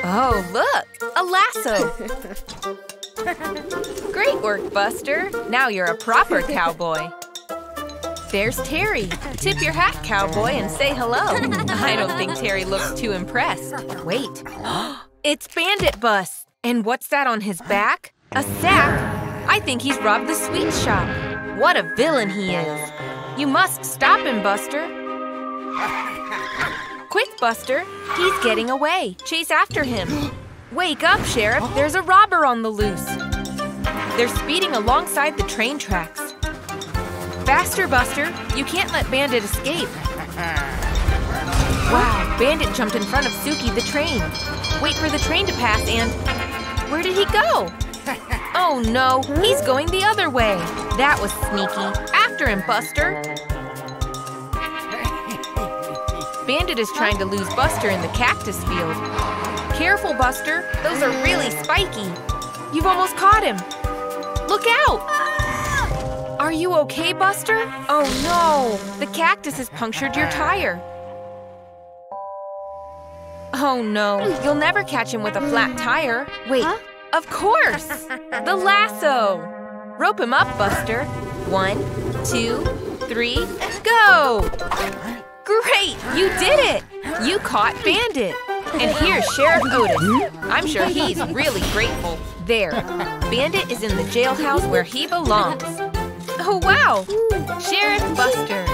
Oh, look, a lasso. Great work, Buster. Now you're a proper cowboy. There's Terry. Tip your hat, cowboy, and say hello. I don't think Terry looks too impressed. Wait. it's Bandit Bus. And what's that on his back? A sack? I think he's robbed the sweet shop. What a villain he is. You must stop him, Buster. Quick, Buster. He's getting away. Chase after him. Wake up, Sheriff. There's a robber on the loose. They're speeding alongside the train tracks. Faster, Buster. You can't let Bandit escape. Wow, Bandit jumped in front of Suki the train. Wait for the train to pass and... Where did he go? Oh no, he's going the other way. That was sneaky. After him, Buster. Bandit is trying to lose Buster in the cactus field. Careful, Buster. Those are really spiky. You've almost caught him. Look out! Are you okay, Buster? Oh no! The cactus has punctured your tire. Oh no, you'll never catch him with a flat tire. Wait, of course! The lasso! Rope him up, Buster. One, two, three, go! Great! You did it! You caught Bandit! And here's Sheriff Otis. I'm sure he's really grateful. There. Bandit is in the jailhouse where he belongs. Oh, wow! Sheriff Buster.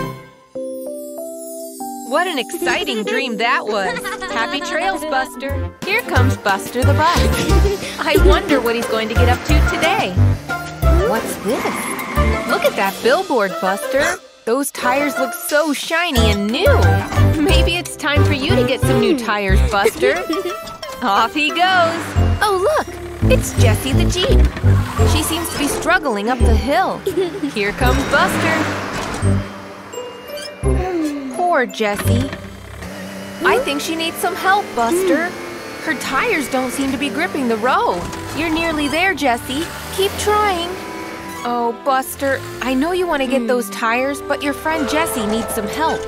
What an exciting dream that was. Happy trails, Buster. Here comes Buster the bus. I wonder what he's going to get up to today. What's this? Look at that billboard, Buster. Those tires look so shiny and new. Maybe it's time for you to get some new tires, Buster. Off he goes. Oh, look, it's Jessie the Jeep. Struggling up the hill. Here comes Buster. Poor Jessie. I think she needs some help, Buster. Her tires don't seem to be gripping the road. You're nearly there, Jessie. Keep trying. Oh, Buster, I know you want to get hmm. those tires, but your friend Jessie needs some help.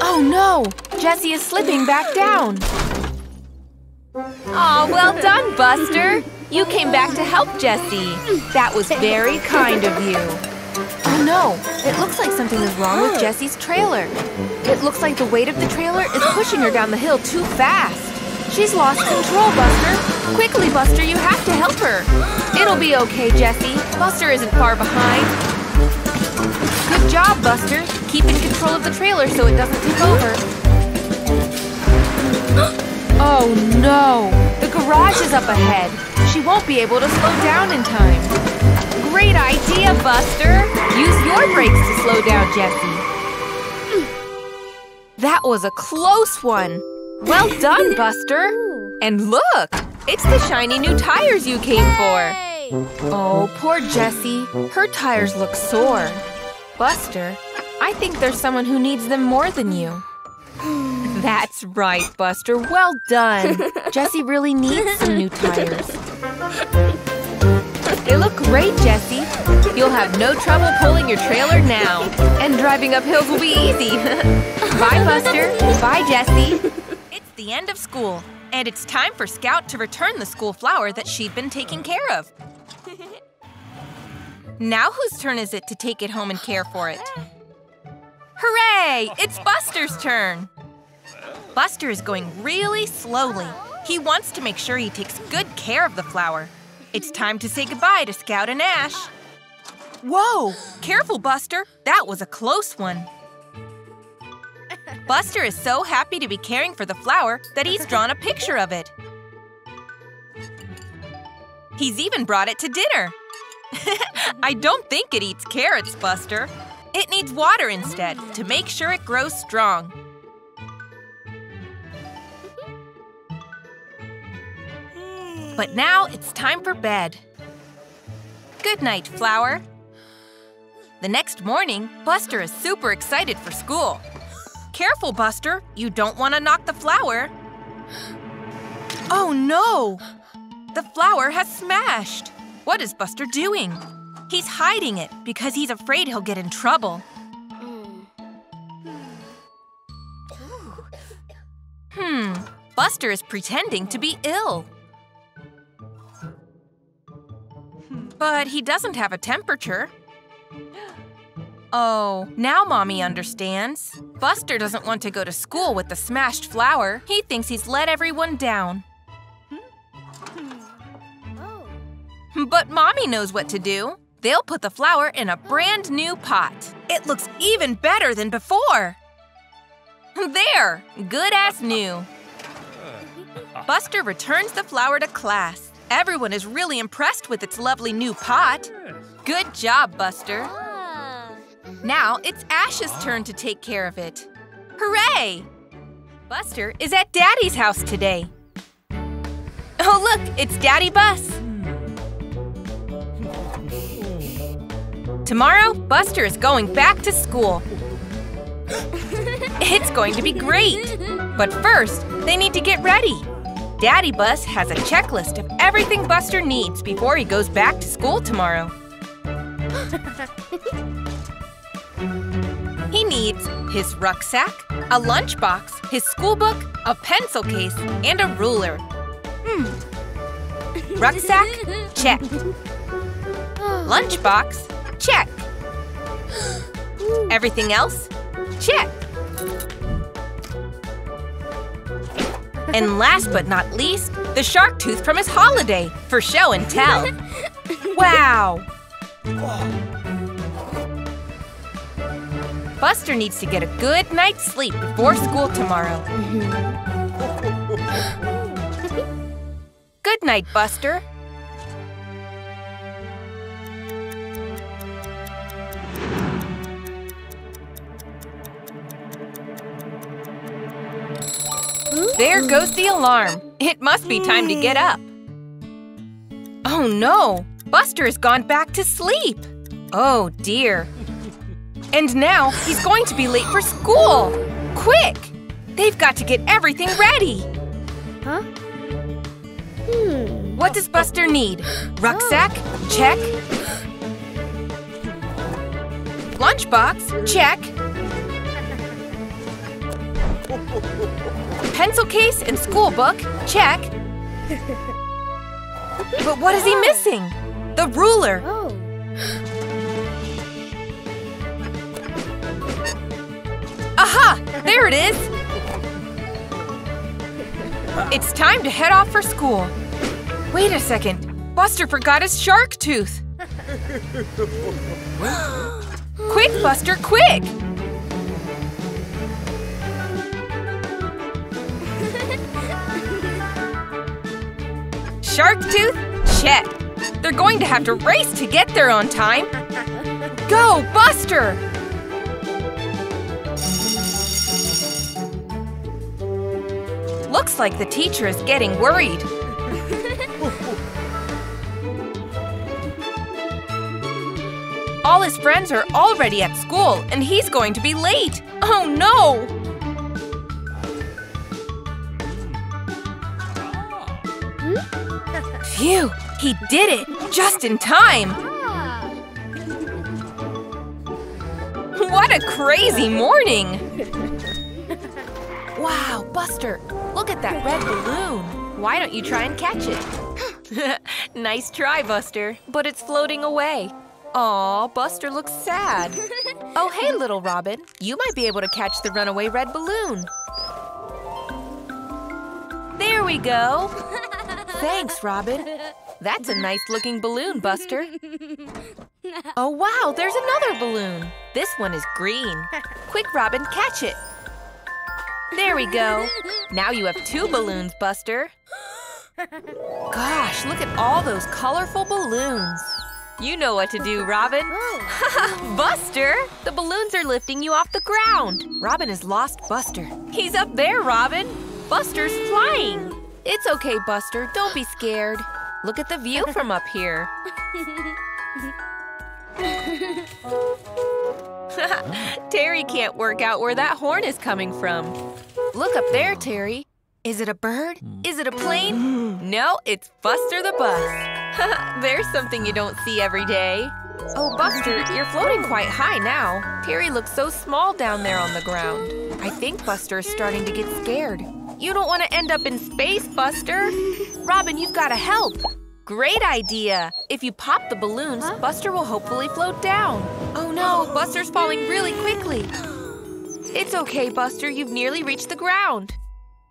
Oh no! Jessie is slipping back down. Aw, well done, Buster. You came back to help Jessie. That was very kind of you. Oh no, it looks like something is wrong with Jessie's trailer. It looks like the weight of the trailer is pushing her down the hill too fast. She's lost control, Buster. Quickly, Buster, you have to help her. It'll be okay, Jessie. Buster isn't far behind. Good job, Buster. Keep in control of the trailer so it doesn't tip over. oh no! The garage is up ahead. She won't be able to slow down in time. Great idea, Buster! Use your brakes to slow down, Jessie. That was a close one. Well done, Buster. And look, it's the shiny new tires you came for. Oh, poor Jessie. Her tires look sore. Buster, I think there's someone who needs them more than you. That's right, Buster. Well done. Jessie really needs some new tires. They look great, Jessie. You'll have no trouble pulling your trailer now. And driving up hills will be easy. Bye, Buster. Bye, Jessie. It's the end of school, and it's time for Scout to return the school flower that she'd been taking care of. now whose turn is it to take it home and care for it? Hooray! It's Buster's turn! Buster is going really slowly. He wants to make sure he takes good care of the flower. It's time to say goodbye to Scout and Ash. Whoa! Careful, Buster. That was a close one. Buster is so happy to be caring for the flower that he's drawn a picture of it. He's even brought it to dinner. I don't think it eats carrots, Buster. It needs water instead to make sure it grows strong. But now it's time for bed. Good night, Flower. The next morning, Buster is super excited for school. Careful, Buster. You don't want to knock the flower. Oh no! The flower has smashed. What is Buster doing? He's hiding it because he's afraid he'll get in trouble. Hmm, Buster is pretending to be ill. But he doesn't have a temperature. Oh, now Mommy understands. Buster doesn't want to go to school with the smashed flower. He thinks he's let everyone down. But Mommy knows what to do. They'll put the flower in a brand new pot. It looks even better than before. There, good as new. Buster returns the flower to class. Everyone is really impressed with its lovely new pot. Good job, Buster. Now it's Ash's turn to take care of it. Hooray! Buster is at Daddy's house today. Oh, look, it's Daddy Bus. Tomorrow, Buster is going back to school. it's going to be great. But first, they need to get ready. Daddy Bus has a checklist of everything Buster needs before he goes back to school tomorrow. he needs his rucksack, a lunchbox, his school book, a pencil case, and a ruler. Hmm. Rucksack? Check. Lunchbox? Check. Everything else? Check. And last but not least, the shark tooth from his holiday for show and tell. wow! Buster needs to get a good night's sleep before school tomorrow. Mm-hmm. good night, Buster. There goes the alarm. It must be time to get up. Oh no! Buster has gone back to sleep. Oh dear. And now he's going to be late for school. Quick! They've got to get everything ready. Huh? Hmm. What does Buster need? Rucksack? Check. Lunchbox? Check. Pencil case and school book? Check. But what is he missing? The ruler. Oh. Aha! There it is! It's time to head off for school. Wait a second. Buster forgot his shark tooth. quick, Buster, quick! Shark tooth, Chet! They're going to have to race to get there on time. Go, Buster! Looks like the teacher is getting worried. All his friends are already at school, and he's going to be late. Oh no! Phew, he did it just in time. What a crazy morning! Wow, Buster, look at that red balloon. Why don't you try and catch it? nice try, Buster, but it's floating away. Aw, Buster looks sad. oh, hey, little Robin. You might be able to catch the runaway red balloon. There we go. Thanks, Robin. That's a nice looking balloon, Buster. Oh, wow, there's another balloon. This one is green. Quick, Robin, catch it. There we go. Now you have two balloons, Buster. Gosh, look at all those colorful balloons. You know what to do, Robin. Buster! The balloons are lifting you off the ground. Robin has lost Buster. He's up there, Robin. Buster's flying. It's okay, Buster. Don't be scared. Look at the view from up here. Terry can't work out where that horn is coming from. Look up there, Terry. Is it a bird? Hmm. Is it a plane? No, it's Buster the Bus. There's something you don't see every day. Oh, Buster, you're floating quite high now. Terry looks so small down there on the ground. I think Buster is starting to get scared. You don't want to end up in space, Buster. Robin, you've got to help. Great idea! If you pop the balloons, Buster will hopefully float down. Oh no, oh, Buster's falling really quickly. It's okay, Buster. You've nearly reached the ground.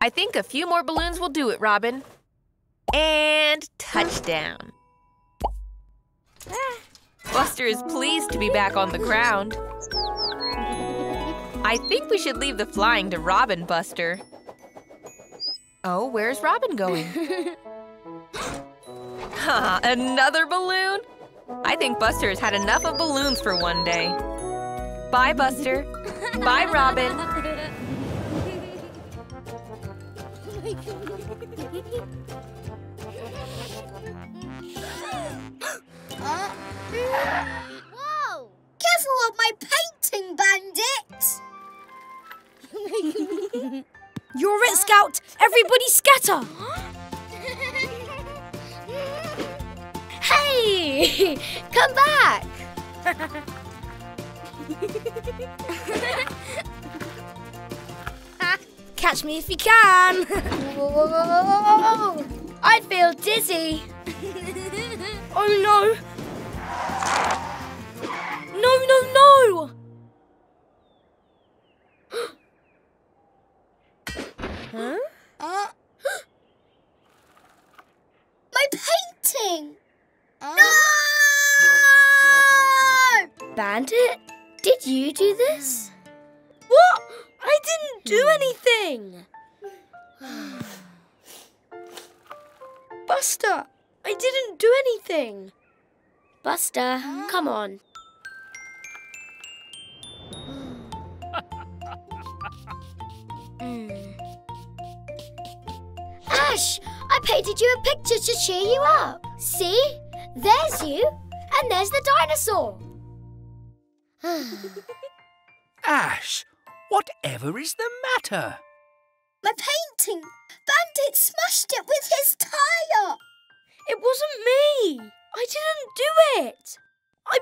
I think a few more balloons will do it, Robin. And touchdown. Ah. Buster is pleased to be back on the ground. I think we should leave the flying to Robin, Buster. Oh, where's Robin going? Ha, another balloon? I think Buster has had enough of balloons for one day. Bye, Buster. Bye, Robin. Whoa! Careful of my painting, bandit! You're it, Scout! Everybody scatter! Hey! Come back! Catch me if you can! Whoa! I feel dizzy. oh no! No, no, no! huh? Uh, my painting! Uh? No! Bandit, did you do this? What? I didn't do anything! Buster, I didn't do anything. Buster, come on. Hmm. Ash, I painted you a picture to cheer you up. See? There's you, and there's the dinosaur. Ash, whatever is the matter? My painting! Bandit smashed it with his tire! It wasn't me! I didn't do it! I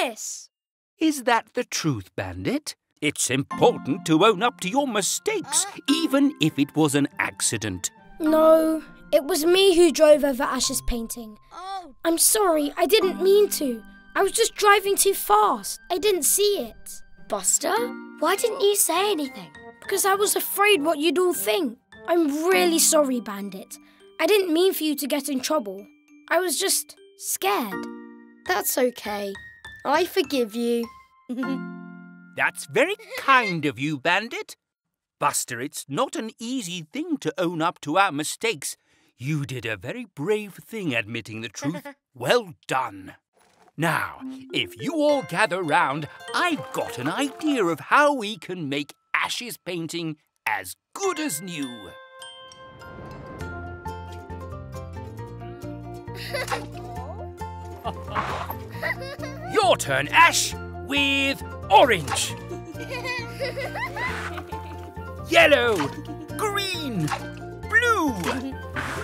promise! Is that the truth, Bandit? It's important to own up to your mistakes, even if it was an accident. No, it was me who drove over Ash's painting. Oh, I'm sorry, I didn't mean to. I was just driving too fast. I didn't see it. Buster, why didn't you say anything? Because I was afraid what you'd all think. I'm really sorry, Bandit. I didn't mean for you to get in trouble. I was just scared. That's okay. I forgive you. That's very kind of you, Bandit. Buster, it's not an easy thing to own up to our mistakes, You did a very brave thing admitting the truth. well done. Now, if you all gather round, I've got an idea of how we can make Ash's painting as good as new. Your turn, Ash, with orange. Yellow, green, blue.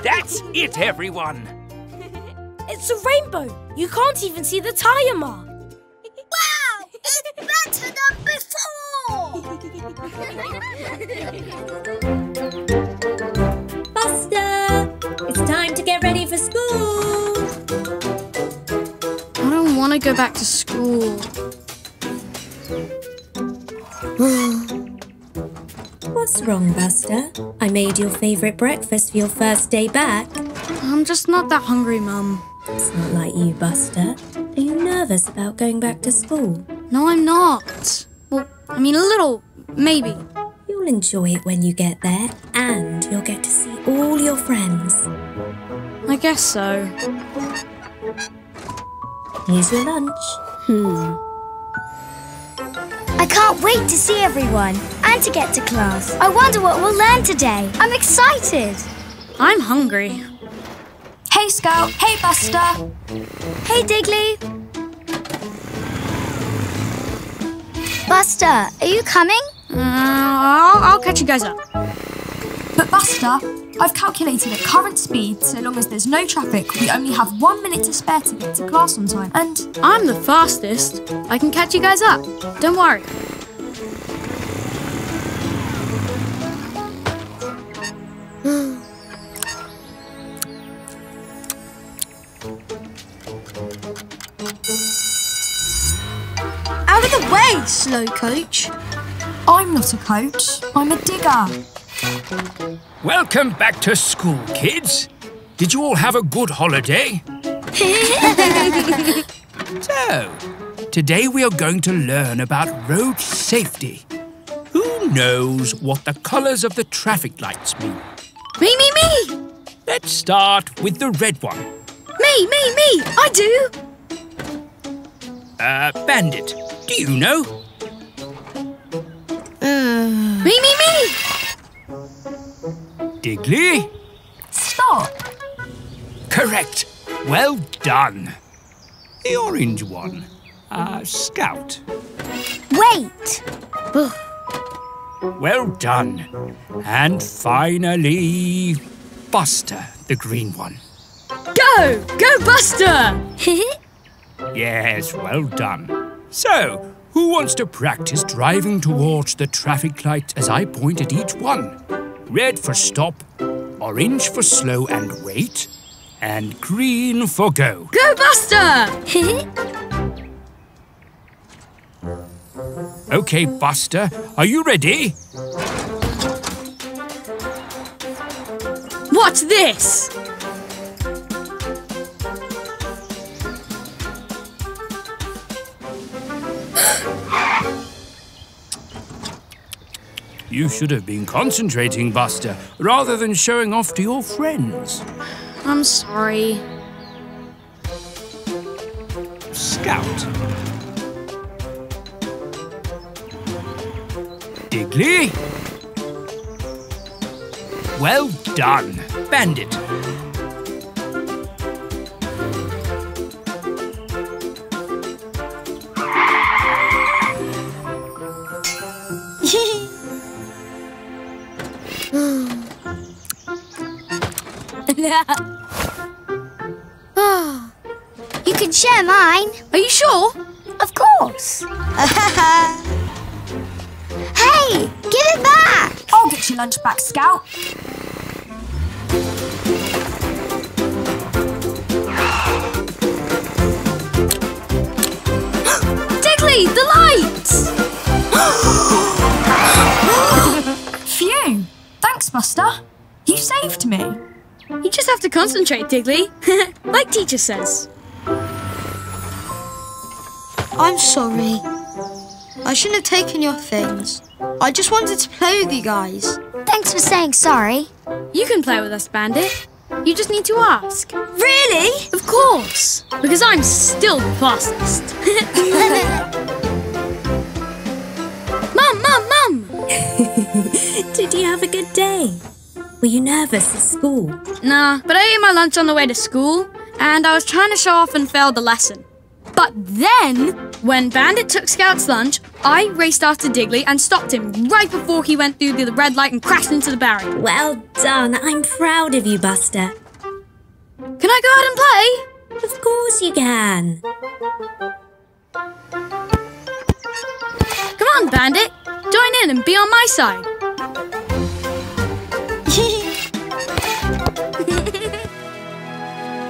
That's it, everyone. It's a rainbow. You can't even see the tyre mark. Wow! It's better than before! Buster! It's time to get ready for school. I want to go back to school. What's wrong, Buster? I made your favourite breakfast for your first day back. I'm just not that hungry, Mum. It's not like you, Buster. Are you nervous about going back to school? No, I'm not. Well, I mean, a little, maybe. You'll enjoy it when you get there, and you'll get to see all your friends. I guess so. Here's your lunch. Hmm. I can't wait to see everyone and to get to class. I wonder what we'll learn today. I'm excited. I'm hungry. Hey, Scout. Hey, Buster. Hey, Diggly. Buster, are you coming? Uh, I'll, I'll catch you guys up. But Buster, I've calculated at current speed, so long as there's no traffic, we only have one minute to spare to get to class on time. And I'm the fastest. I can catch you guys up. Don't worry. out of the way, slow coach. I'm not a coach. I'm a digger. Welcome back to school, kids. Did you all have a good holiday? so, today we are going to learn about road safety. Who knows what the colours of the traffic lights mean? Me, me, me! Let's start with the red one. Me, me, me! I do! Uh, Bandit, do you know? Me, me, me! Diggly? Stop. Correct. Well done. The orange one. Uh, Scout. Wait. Well done. And finally, Buster, the green one. Go! Go, Buster! Yes, well done. So, who wants to practice driving towards the traffic light as I point at each one? Red for stop, orange for slow and wait, and green for go. Go, Buster! Okay, Buster, are you ready? What's this? You should have been concentrating, Buster, rather than showing off to your friends. I'm sorry. Scout. Diggly. Well done, Bandit. Ah, you can share mine. Are you sure? Of course. hey, give it back. I'll get your lunch back, Scout. Diggly, the lights! Phew. Thanks, Buster. You saved me. You just have to concentrate, Diggly. like teacher says. I'm sorry. I shouldn't have taken your things. I just wanted to play with you guys. Thanks for saying sorry. You can play with us, Bandit. You just need to ask. Really? Of course, because I'm still the fastest. Mum, Mum, Mum! Did you have a good day? Were you nervous at school? Nah, but I ate my lunch on the way to school, and I was trying to show off and failed the lesson. But then, when Bandit took Scout's lunch, I raced after Diggly and stopped him right before he went through the red light and crashed into the barrier. Well done. I'm proud of you, Buster. Can I go out and play? Of course you can. Come on, Bandit. Join in and be on my side.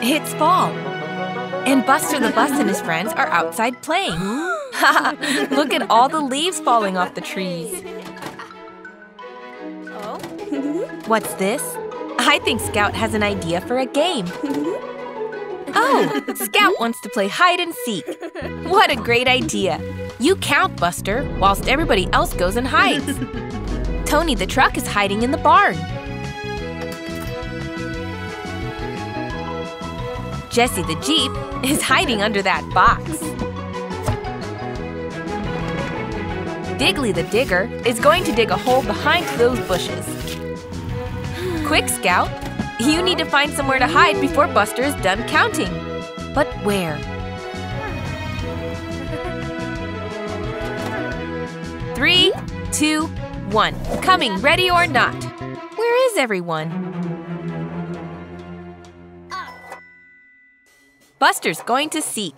It's fall. And Buster the Bus and his friends are outside playing. Look at all the leaves falling off the trees. What's this? I think Scout has an idea for a game. Oh, Scout wants to play hide and seek. What a great idea. You count, Buster, whilst everybody else goes and hides. Tony the truck is hiding in the barn. Jessie the Jeep is hiding under that box. Diggly the Digger is going to dig a hole behind those bushes. Quick, Scout! You need to find somewhere to hide before Buster is done counting. But where? Three, two, one. Coming, ready or not. Where is everyone? Buster's going to seek.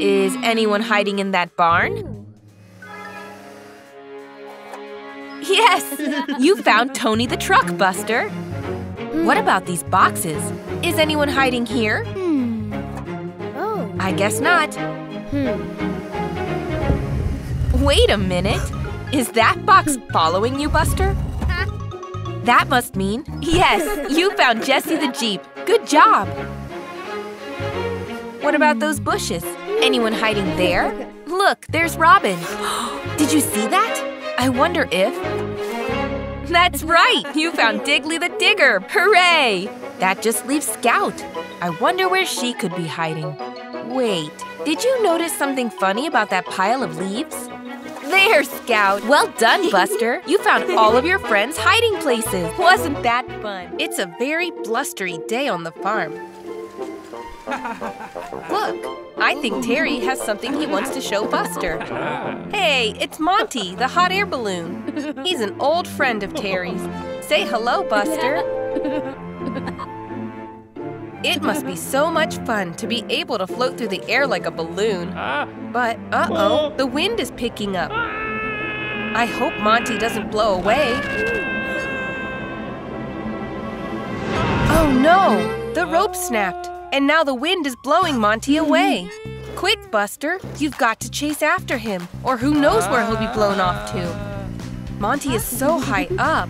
Is anyone hiding in that barn? Yes! You found Tony the truck, Buster. What hmm. about these boxes? Is anyone hiding here? Hmm. Oh. I guess not. Hmm. Wait a minute. Is that box following you, Buster? That must mean, yes, you found Jessie the Jeep. Good job. What about those bushes? Anyone hiding there? Look, there's Robin. Did you see that? I wonder if... That's right! You found Diggly the Digger! Hooray! That just leaves Scout. I wonder where she could be hiding. Wait, did you notice something funny about that pile of leaves? There, Scout! Well done, Buster! You found all of your friends' hiding places! Wasn't that fun? It's a very blustery day on the farm. Look, I think Terry has something he wants to show Buster. Hey, it's Monty, the hot air balloon. He's an old friend of Terry's. Say hello, Buster. It must be so much fun to be able to float through the air like a balloon. But, uh-oh, the wind is picking up. I hope Monty doesn't blow away. Oh no, the rope snapped, and now the wind is blowing Monty away. Quick, Buster, you've got to chase after him, or who knows where he'll be blown off to. Monty is so high up.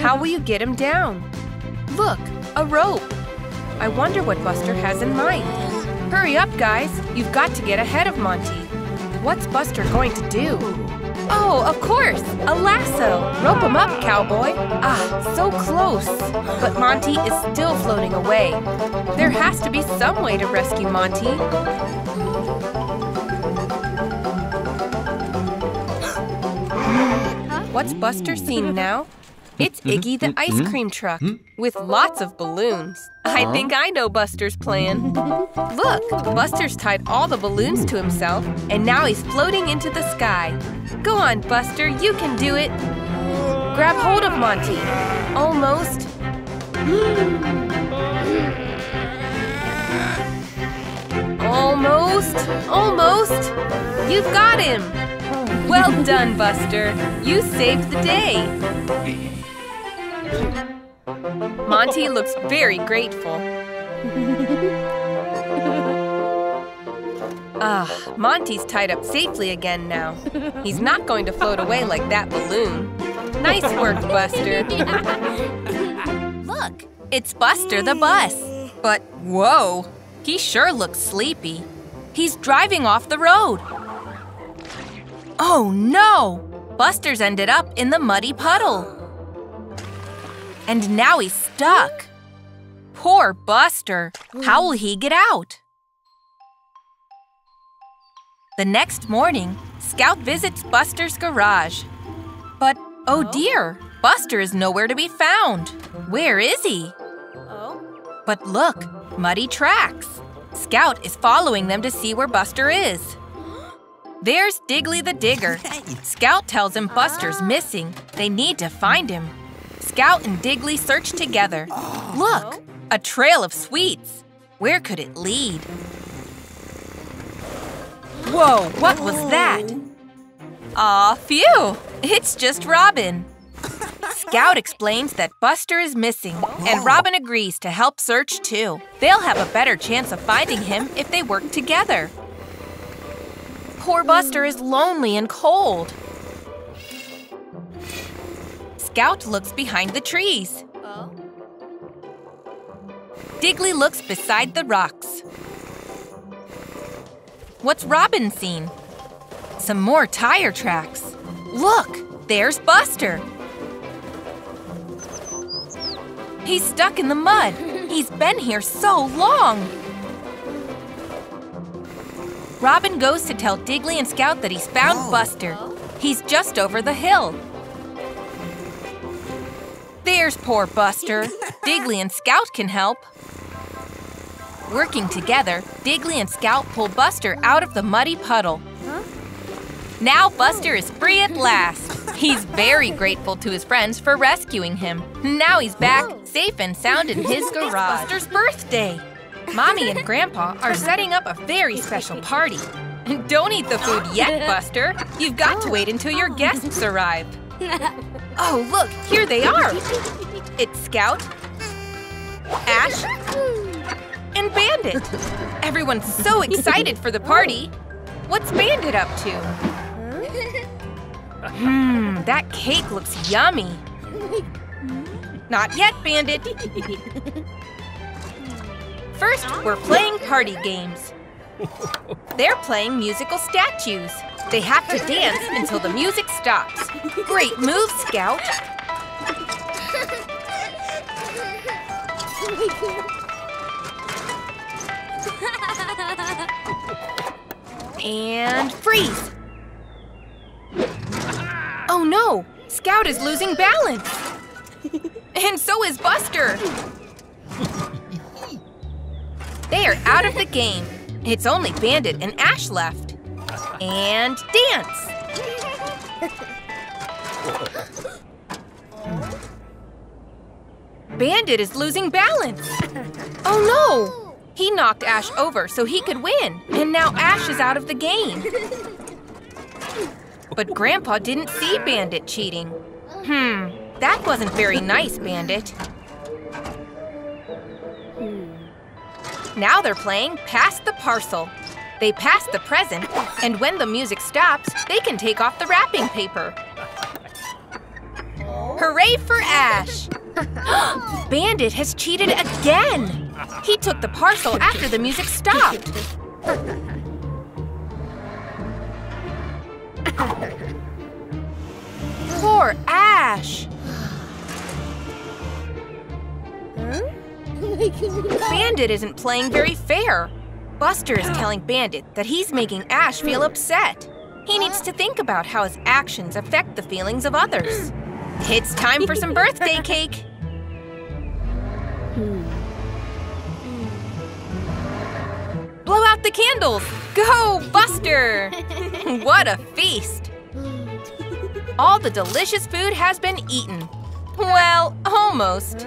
How will you get him down? Look, a rope. I wonder what Buster has in mind. Hurry up, guys. You've got to get ahead of Monty. What's Buster going to do? Oh, of course, a lasso. Rope him up, cowboy. Ah, so close. But Monty is still floating away. There has to be some way to rescue Monty. What's Buster seen now? It's mm-hmm. Iggy the mm-hmm. ice cream truck with lots of balloons. I uh-huh. think I know Buster's plan. Look, Buster's tied all the balloons to himself, and now he's floating into the sky. Go on, Buster, you can do it. Grab hold of Monty. Almost. Almost. Almost. You've got him. Well done, Buster. You saved the day. Monty looks very grateful. Ah, Monty's tied up safely again now. He's not going to float away like that balloon. Nice work, Buster. Look, it's Buster the bus. But whoa, he sure looks sleepy. He's driving off the road. Oh no! Buster's ended up in the muddy puddle. And now he's stuck. Poor Buster. How will he get out? The next morning, Scout visits Buster's garage. But oh dear, Buster is nowhere to be found. Where is he? But look, muddy tracks. Scout is following them to see where Buster is. There's Diggly the Digger. Scout tells him Buster's missing. They need to find him. Scout and Diggly search together. Look, a trail of sweets. Where could it lead? Whoa, what was that? Aw, phew! It's just Robin. Scout explains that Buster is missing, and Robin agrees to help search too. They'll have a better chance of finding him if they work together. Poor Buster is lonely and cold. Scout looks behind the trees. Diggly looks beside the rocks. What's Robin seen? Some more tire tracks. Look, there's Buster. He's stuck in the mud. He's been here so long. Robin goes to tell Diggly and Scout that he's found Buster. He's just over the hill. There's poor Buster. Diggly and Scout can help. Working together, Diggly and Scout pull Buster out of the muddy puddle. Now Buster is free at last. He's very grateful to his friends for rescuing him. Now he's back, safe and sound in his garage. It's Buster's birthday. Mommy and Grandpa are setting up a very special party. Don't eat the food yet, Buster. You've got to wait until your guests arrive. Oh, look, here they are. It's Scout, Ash, and Bandit. Everyone's so excited for the party. What's Bandit up to? Hmm, that cake looks yummy. Not yet, Bandit. First, we're playing party games. They're playing musical statues. They have to dance until the music stops. Great move, Scout. And freeze. Oh no! Scout is losing balance! and so is Buster! They are out of the game. It's only Bandit and Ash left. And dance! Bandit is losing balance. Oh no! He knocked Ash over so he could win, and now Ash is out of the game. But Grandpa didn't see Bandit cheating. Hmm, that wasn't very nice, Bandit. Now they're playing Pass the Parcel. They pass the present, and when the music stops, they can take off the wrapping paper. Hooray for Ash! Bandit has cheated again! He took the parcel after the music stopped. Poor Ash! Bandit isn't playing very fair. Buster is telling Bandit that he's making Ash feel upset. He needs to think about how his actions affect the feelings of others. It's time for some birthday cake. Blow out the candles! Go, Buster! what a feast! All the delicious food has been eaten. Well, almost.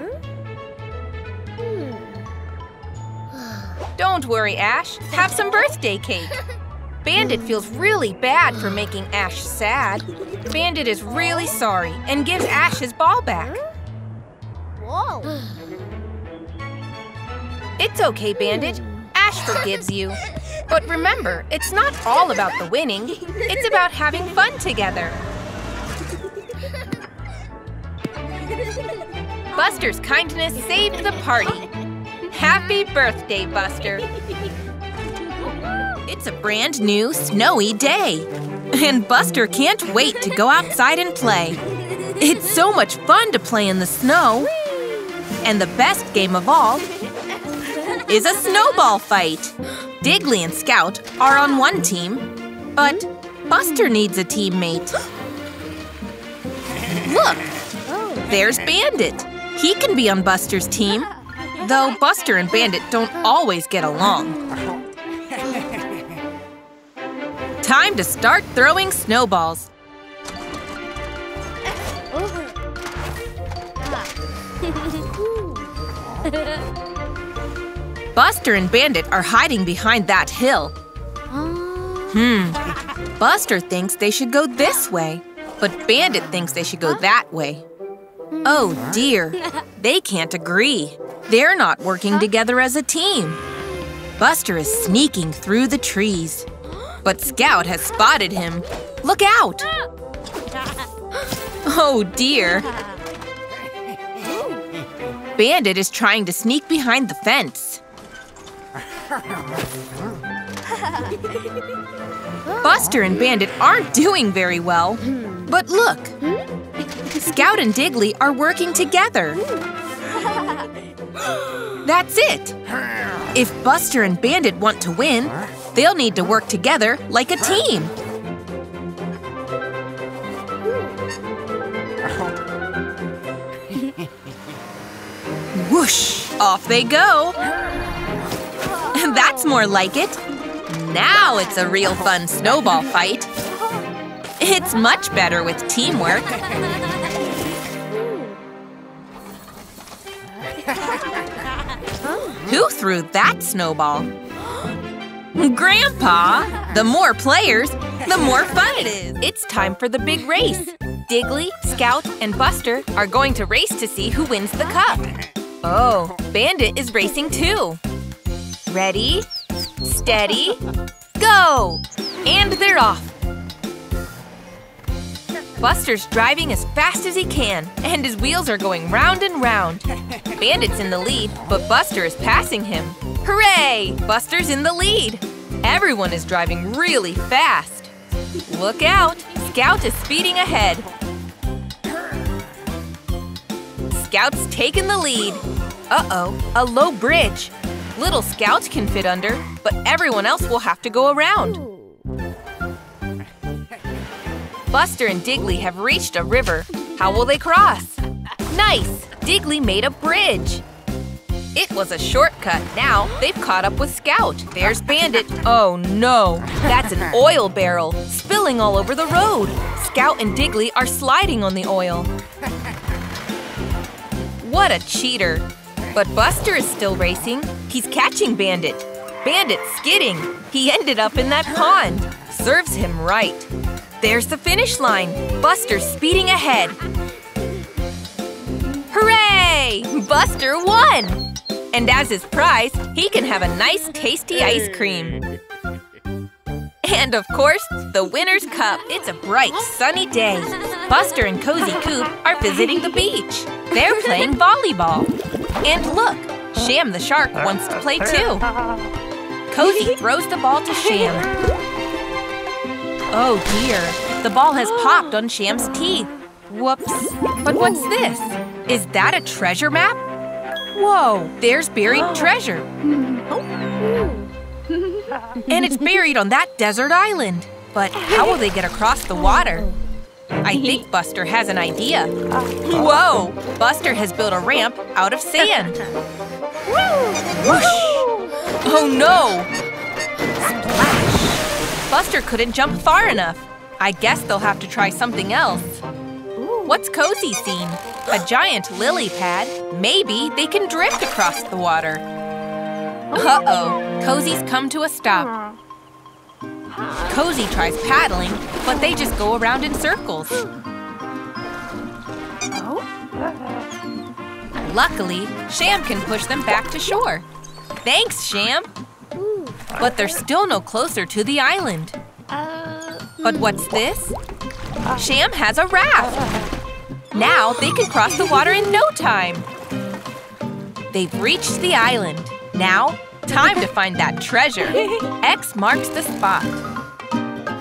Don't worry, Ash. Have some birthday cake. Bandit feels really bad for making Ash sad. Bandit is really sorry and gives Ash his ball back. Whoa. It's okay, Bandit. Ash forgives you. But remember, it's not all about the winning. It's about having fun together. Buster's kindness saved the party. Happy birthday, Buster. It's a brand new snowy day. And Buster can't wait to go outside and play. It's so much fun to play in the snow. And the best game of all is a snowball fight. Diggly and Scout are on one team, but Buster needs a teammate. Look, there's Bandit. He can be on Buster's team, though Buster and Bandit don't always get along. Time to start throwing snowballs. Buster and Bandit are hiding behind that hill. Hmm. Buster thinks they should go this way, but Bandit thinks they should go that way. Oh dear, they can't agree. They're not working together as a team. Buster is sneaking through the trees, but Scout has spotted him. Look out! Oh dear. Bandit is trying to sneak behind the fence. Buster and Bandit aren't doing very well. But look, Scout and Diggly are working together. That's it. If Buster and Bandit want to win, they'll need to work together like a team. Whoosh! Off they go. That's more like it. Now it's a real fun snowball fight. It's much better with teamwork. Who threw that snowball? Grandpa! The more players, the more fun it is. It's time for the big race. Diggly, Scout, and Buster are going to race to see who wins the cup. Oh, Bandit is racing too. Ready, steady, go! And they're off. Buster's driving as fast as he can, and his wheels are going round and round. Bandit's in the lead, but Buster is passing him. Hooray! Buster's in the lead. Everyone is driving really fast. Look out! Scout is speeding ahead. Scout's taken the lead. Uh-oh, a low bridge. Little Scout can fit under, but everyone else will have to go around. Buster and Diggly have reached a river. How will they cross? Nice! Diggly made a bridge. It was a shortcut. Now they've caught up with Scout. There's Bandit. Oh no! That's an oil barrel, spilling all over the road. Scout and Diggly are sliding on the oil. What a cheater! But Buster is still racing. He's catching Bandit. Bandit's skidding. He ended up in that pond. Serves him right. There's the finish line. Buster's speeding ahead. Hooray! Buster won! And as his prize, he can have a nice tasty ice cream. And of course, the winner's cup. It's a bright, sunny day. Buster and Cozy Coop are visiting the beach. They're playing volleyball. And look, Sham the shark wants to play too. Cozy throws the ball to Sham. Oh dear, the ball has popped on Sham's teeth. Whoops. But what's this? Is that a treasure map? Whoa, there's buried oh. treasure. And it's buried on that desert island. But how will they get across the water? I think Buster has an idea. Whoa! Buster has built a ramp out of sand. Whoosh! Oh no! Splash! Buster couldn't jump far enough. I guess they'll have to try something else. What's Cozy seen? A giant lily pad. Maybe they can drift across the water. Uh-oh, Cozy's come to a stop. Cozy tries paddling, but they just go around in circles. Oh. Luckily, Sham can push them back to shore. Thanks, Sham! But they're still no closer to the island. Uh, but what's this? Sham has a raft! Now they can cross the water in no time! They've reached the island. Now, time to find that treasure. X marks the spot.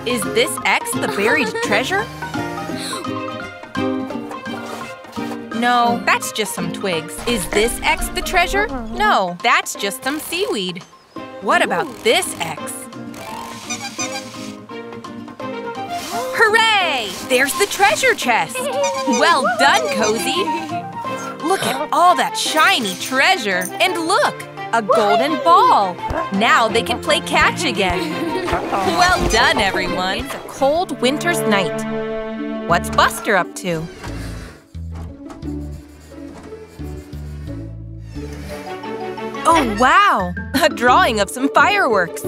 Is this X the buried treasure? No, that's just some twigs. Is this X the treasure? No, that's just some seaweed. What about this X? Hooray! There's the treasure chest! Well done, Cozy! Look at all that shiny treasure! And look! A golden ball! Now they can play catch again! Well done, everyone! It's a cold winter's night. What's Buster up to? Oh, wow! A drawing of some fireworks!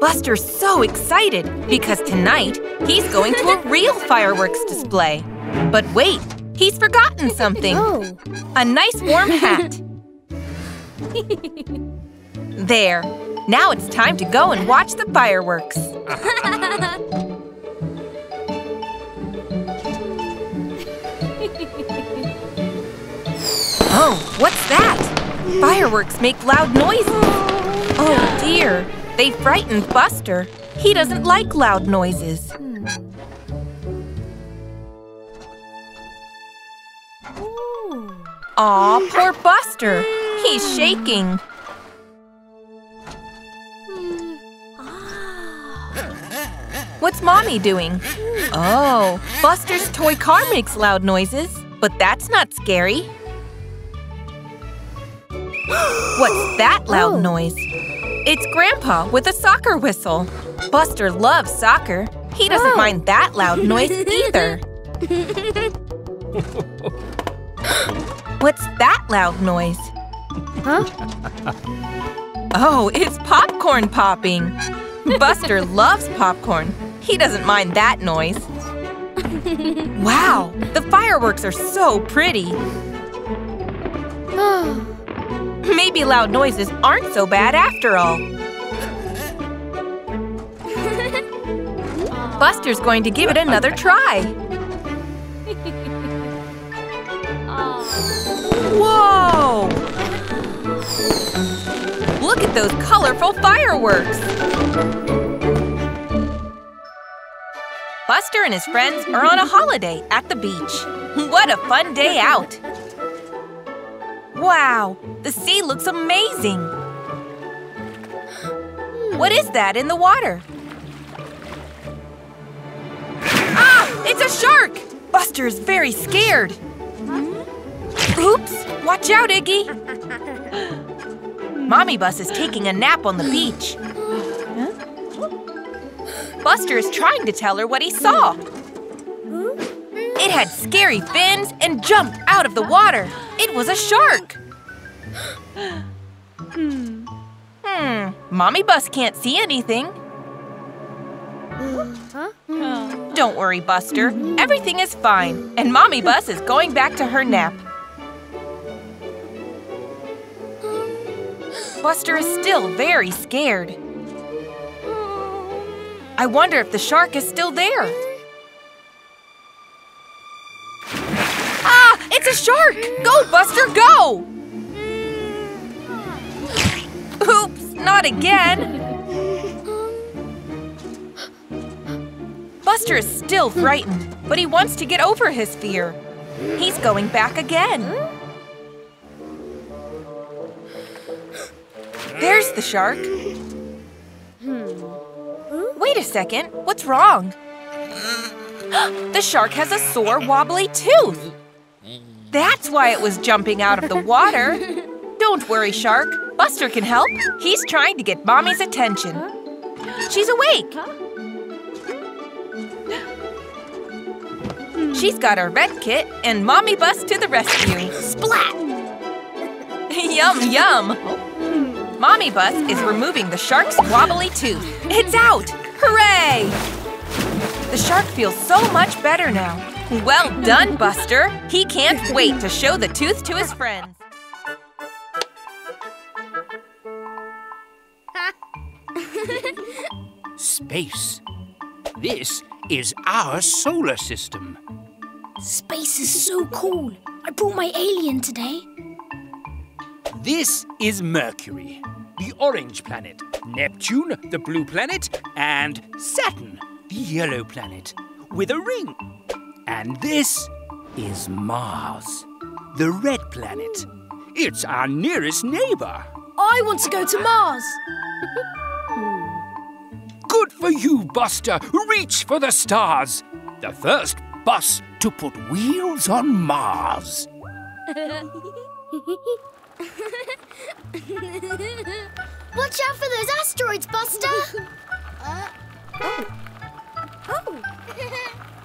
Buster's so excited because tonight he's going to a real fireworks display. But wait, he's forgotten something. Oh. A nice warm hat. there. Now it's time to go and watch the fireworks. Oh, what's that? Fireworks make loud noises. Oh dear, they frightened Buster. He doesn't like loud noises. Aw, poor Buster. He's shaking. What's Mommy doing? Oh, Buster's toy car makes loud noises, but that's not scary. What's that loud oh. noise? It's Grandpa with a soccer whistle. Buster loves soccer. He doesn't oh. mind that loud noise either. What's that loud noise? Huh? Oh, it's popcorn popping. Buster loves popcorn. He doesn't mind that noise. Wow, the fireworks are so pretty. Oh. Maybe loud noises aren't so bad after all. Buster's going to give it another try. Whoa! Look at those colorful fireworks! Buster and his friends are on a holiday at the beach. What a fun day out! Wow, the sea looks amazing! What is that in the water? Ah! It's a shark! Buster is very scared. Oops! Watch out, Iggy! Mommy Bus is taking a nap on the beach. Buster is trying to tell her what he saw. It had scary fins and jumped out of the water. It was a shark. Hmm, Hmm. Mommy Bus can't see anything. Don't worry, Buster. Everything is fine, and Mommy Bus is going back to her nap. Buster is still very scared. I wonder if the shark is still there. It's a shark! Go, Buster, go! Oops, not again! Buster is still frightened, but he wants to get over his fear. He's going back again. There's the shark. Wait a second, what's wrong? the shark has a sore, wobbly tooth. That's why it was jumping out of the water. Don't worry, Shark. Buster can help. He's trying to get Mommy's attention. She's awake. She's got her red kit, and Mommy Bus to the rescue. Splat! yum, yum! Mommy Bus is removing the shark's wobbly tooth. It's out! Hooray! The shark feels so much better now. Well done, Buster! He can't wait to show the tooth to his friends. Space. This is our solar system. Space is so cool. I brought my alien today. This is Mercury, the orange planet, Neptune, the blue planet, and Saturn, the yellow planet, with a ring. And this is Mars, the red planet. It's our nearest neighbor. I want to go to Mars. Good for you, Buster. Reach for the stars. The first bus to put wheels on Mars. Watch out for those asteroids, Buster! uh, oh. Oh.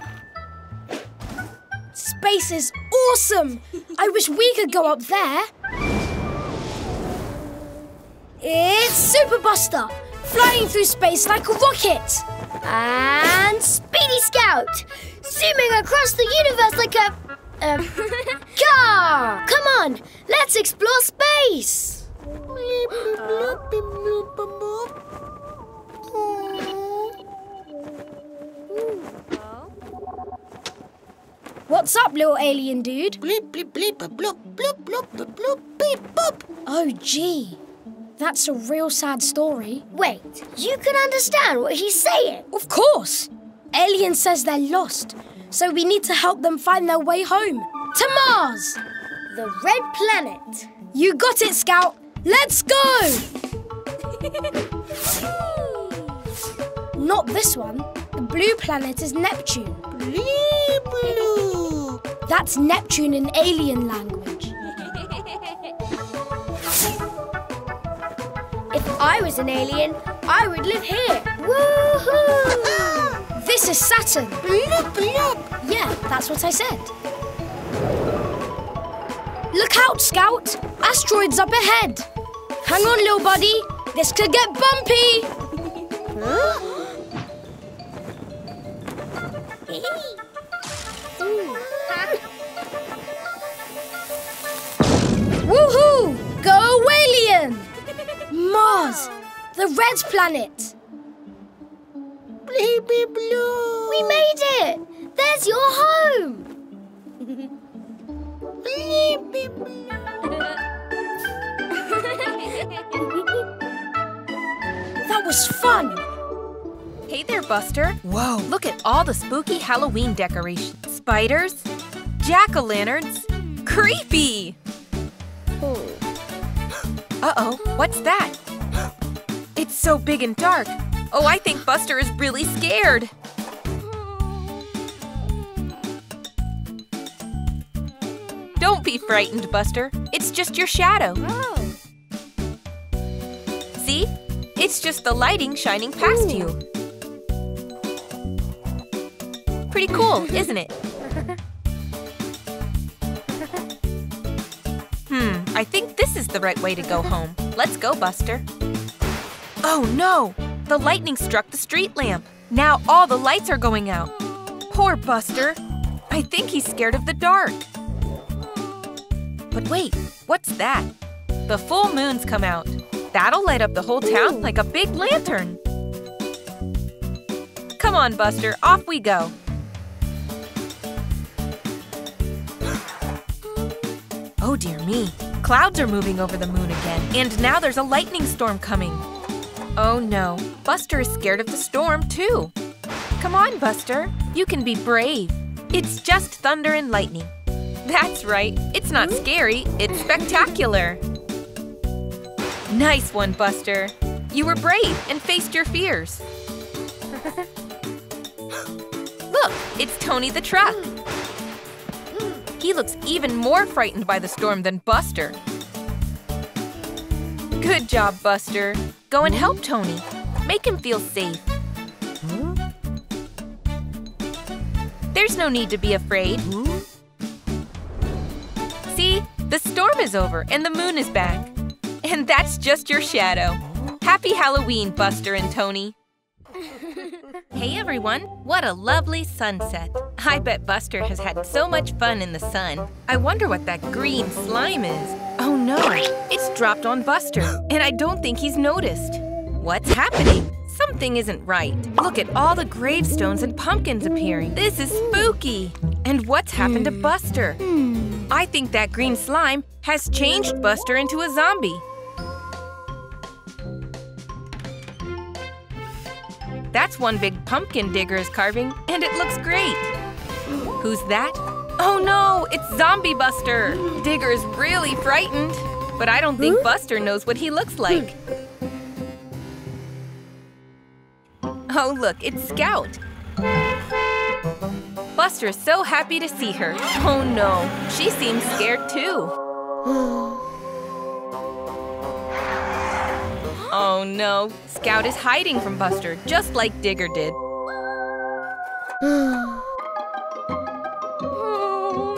Space is awesome! I wish we could go up there. It's Super Buster, flying through space like a rocket. And Speedy Scout, zooming across the universe like a... a car! Come on, let's explore space! What's up, little alien dude? Bleep, bleep, bleep, bloop, bloop, bloop, bloop, beep, boop. Oh, gee. That's a real sad story. Wait, you can understand what he's saying? Of course. Alien says they're lost, so we need to help them find their way home. To Mars! The red planet. You got it, Scout. Let's go! Not this one. The blue planet is Neptune. Blue, blue. That's Neptune in alien language. If I was an alien, I would live here. Woohoo! This is Saturn. Bloop, bloop. Yeah, that's what I said. Look out, Scout! Asteroids up ahead! Hang on, little buddy. This could get bumpy. Huh? Woohoo! Go Alien! Mars, the red planet. Beep, blue. We made it! There's your home! Beep, blue. That was fun. Hey there, Buster. Whoa. Look at all the spooky Halloween decorations. Spiders, jack-o'-lanterns, creepy! Uh-oh, what's that? It's so big and dark. Oh, I think Buster is really scared. Don't be frightened, Buster. It's just your shadow. Oh. See? It's just the lighting shining past you. Pretty cool, isn't it? Hmm, I think this is the right way to go home. Let's go, Buster. Oh no! The lightning struck the street lamp. Now all the lights are going out. Poor Buster. I think he's scared of the dark. But wait, what's that? The full moon's come out. That'll light up the whole town like a big lantern. Come on, Buster, off we go. Oh dear me. Clouds are moving over the moon again, and now there's a lightning storm coming. Oh no, Buster is scared of the storm too. Come on, Buster, you can be brave. It's just thunder and lightning. That's right, it's not hmm? scary, it's spectacular. Nice one, Buster. You were brave and faced your fears. Look, it's Tony the truck. Hmm. He looks even more frightened by the storm than Buster. Good job, Buster. Go and help Tony. Make him feel safe. There's no need to be afraid. See, the storm is over and the moon is back. And that's just your shadow. Happy Halloween, Buster and Tony. Hey everyone, what a lovely sunset. I bet Buster has had so much fun in the sun. I wonder what that green slime is. Oh no, it's dropped on Buster, and I don't think he's noticed. What's happening? Something isn't right. Look at all the gravestones and pumpkins appearing. This is spooky. And what's happened to hmm. Buster? Hmm. I think that green slime has changed Buster into a zombie. That's one big pumpkin Digger is carving, and it looks great. Who's that? Oh no, it's Zombie Buster! Digger is really frightened, but I don't think Buster knows what he looks like. Oh look, it's Scout. Buster is so happy to see her. Oh no, she seems scared too. Oh no, Scout is hiding from Buster, just like Digger did.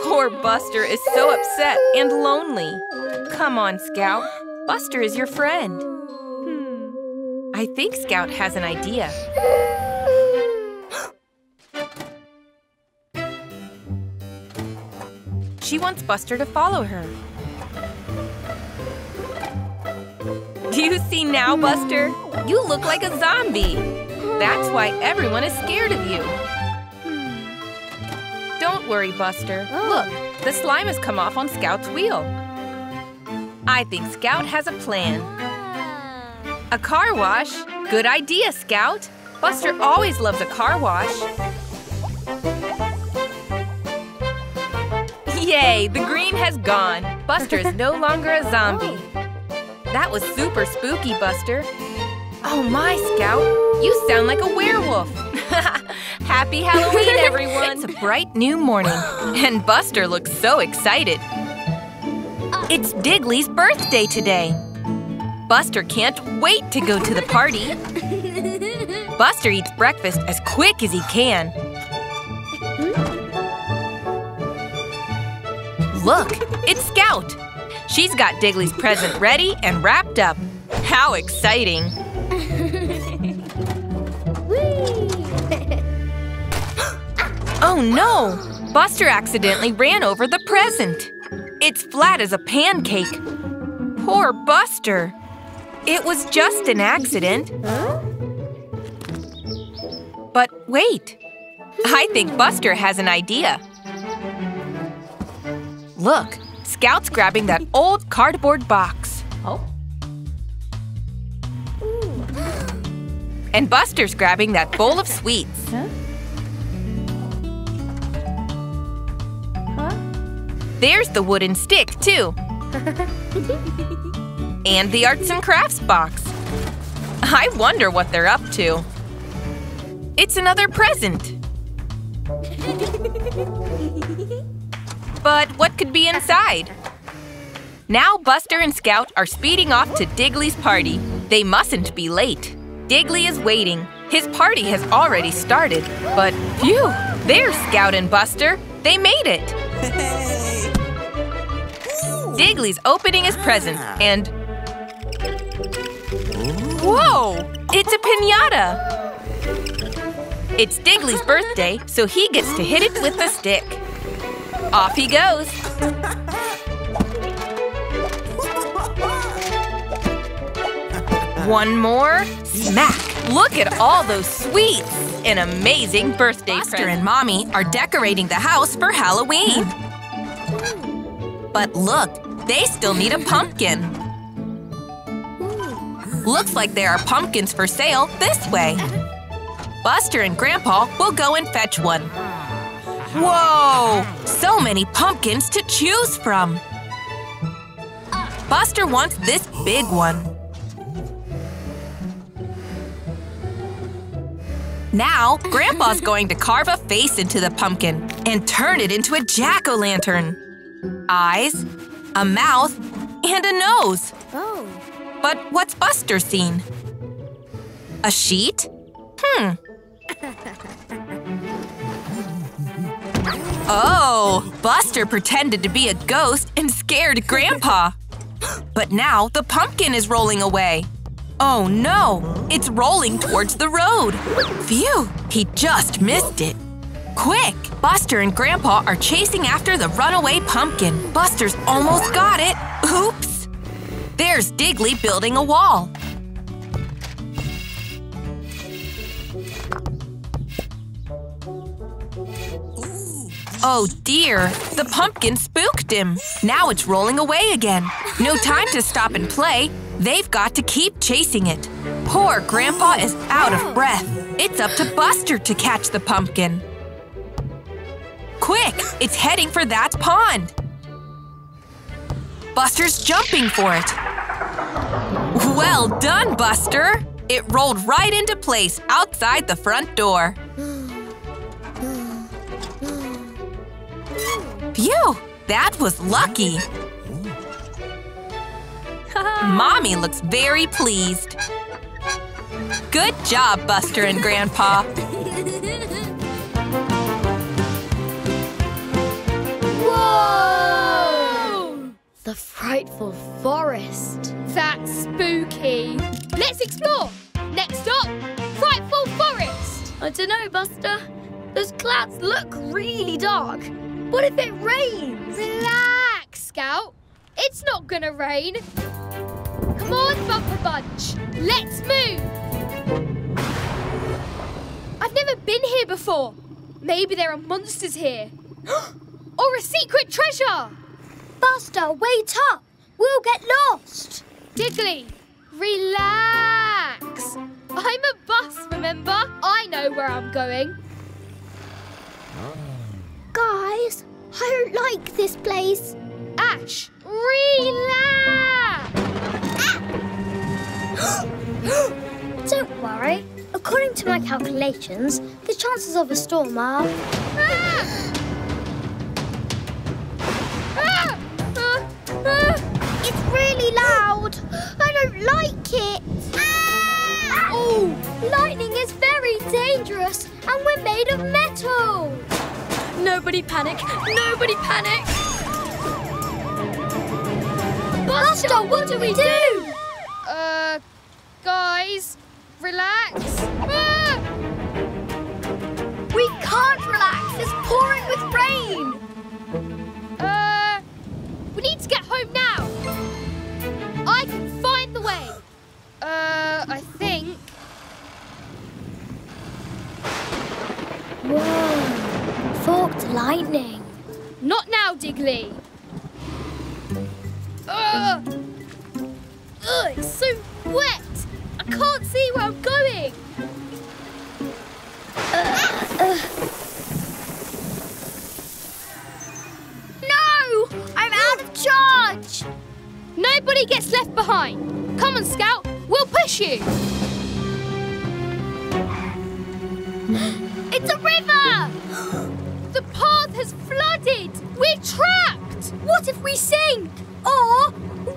Poor Buster is so upset and lonely. Come on, Scout. Buster is your friend. I think Scout has an idea. She wants Buster to follow her. Do you see now, Buster? You look like a zombie. That's why everyone is scared of you. Don't worry, Buster. Oh. Look, the slime has come off on Scout's wheel. I think Scout has a plan. A car wash? Good idea, Scout. Buster always loves a car wash. Yay, the green has gone. Buster is no longer a zombie. Oh. That was super spooky, Buster. Oh my, Scout, you sound like a werewolf. Happy Halloween, everyone! it's a bright new morning, and Buster looks so excited. Uh. It's Diggly's birthday today. Buster can't wait to go to the party. Buster eats breakfast as quick as he can. Hmm? Look, it's Scout. She's got Diggly's present ready and wrapped up. How exciting! oh no! Buster accidentally ran over the present. It's flat as a pancake. Poor Buster. It was just an accident. But wait, I think Buster has an idea. Look, Scout's grabbing that old cardboard box. Oh. And Buster's grabbing that bowl of sweets. Huh? Huh? There's the wooden stick, too. and the arts and crafts box. I wonder what they're up to. It's another present. But what could be inside? Now Buster and Scout are speeding off to Diggly's party. They mustn't be late. Diggly is waiting. His party has already started. But phew, there's Scout and Buster. They made it. Diggly's opening his present ah. and… Whoa! It's a pinata! It's Diggly's birthday, so he gets to hit it with a stick. Off he goes. One more. Smack! Look at all those sweets! An amazing birthday Buster present. and Mommy are decorating the house for Halloween. But look, they still need a pumpkin. Looks like there are pumpkins for sale this way. Buster and Grandpa will go and fetch one. Whoa! So many pumpkins to choose from! Buster wants this big one. Now, Grandpa's going to carve a face into the pumpkin and turn it into a jack-o'-lantern. Eyes, a mouth, and a nose. Oh. But what's Buster seen? A sheet? Hmm. Oh, Buster pretended to be a ghost and scared Grandpa. But now the pumpkin is rolling away. Oh no! It's rolling towards the road! Phew! He just missed it! Quick! Buster and Grandpa are chasing after the runaway pumpkin. Buster's almost got it! Oops! There's Diggly building a wall. Oh dear, the pumpkin spooked him. Now it's rolling away again. No time to stop and play. They've got to keep chasing it. Poor Grandpa is out of breath. It's up to Buster to catch the pumpkin. Quick! It's heading for that pond! Buster's jumping for it. Well done, Buster! It rolled right into place outside the front door. Phew! That was lucky! Mommy looks very pleased. Good job, Buster and Grandpa. Whoa! The frightful forest. That's spooky. Let's explore. Next stop, Frightful Forest. I don't know, Buster. Those clouds look really dark. What if it rains? Relax, Scout. It's not gonna rain. Come on, Bumper Bunch. Let's move. I've never been here before. Maybe there are monsters here. or a secret treasure. Buster, wait up. We'll get lost. Diggly, relax. I'm a bus, remember? I know where I'm going. Guys, I don't like this place. Ash, relax. Don't worry. According to my calculations, the chances of a storm are. Ah! Ah! Ah! It's really loud. I don't like it. Oh, lightning is very dangerous, and we're made of metal. Nobody panic! Nobody panic! Buster, what do we do? Uh, guys, relax. Ah! We can't relax! It's pouring with rain! Uh, we need to get home now. I can find the way. Uh, I think. Whoa, forked lightning. Not now, Diggly. Ugh. Ugh, it's so wet. I can't see where I'm going. No! I'm out of charge! Nobody gets left behind. Come on, Scout. We'll push you. It's a river! The path has flooded. We're trapped. What if we sink? Or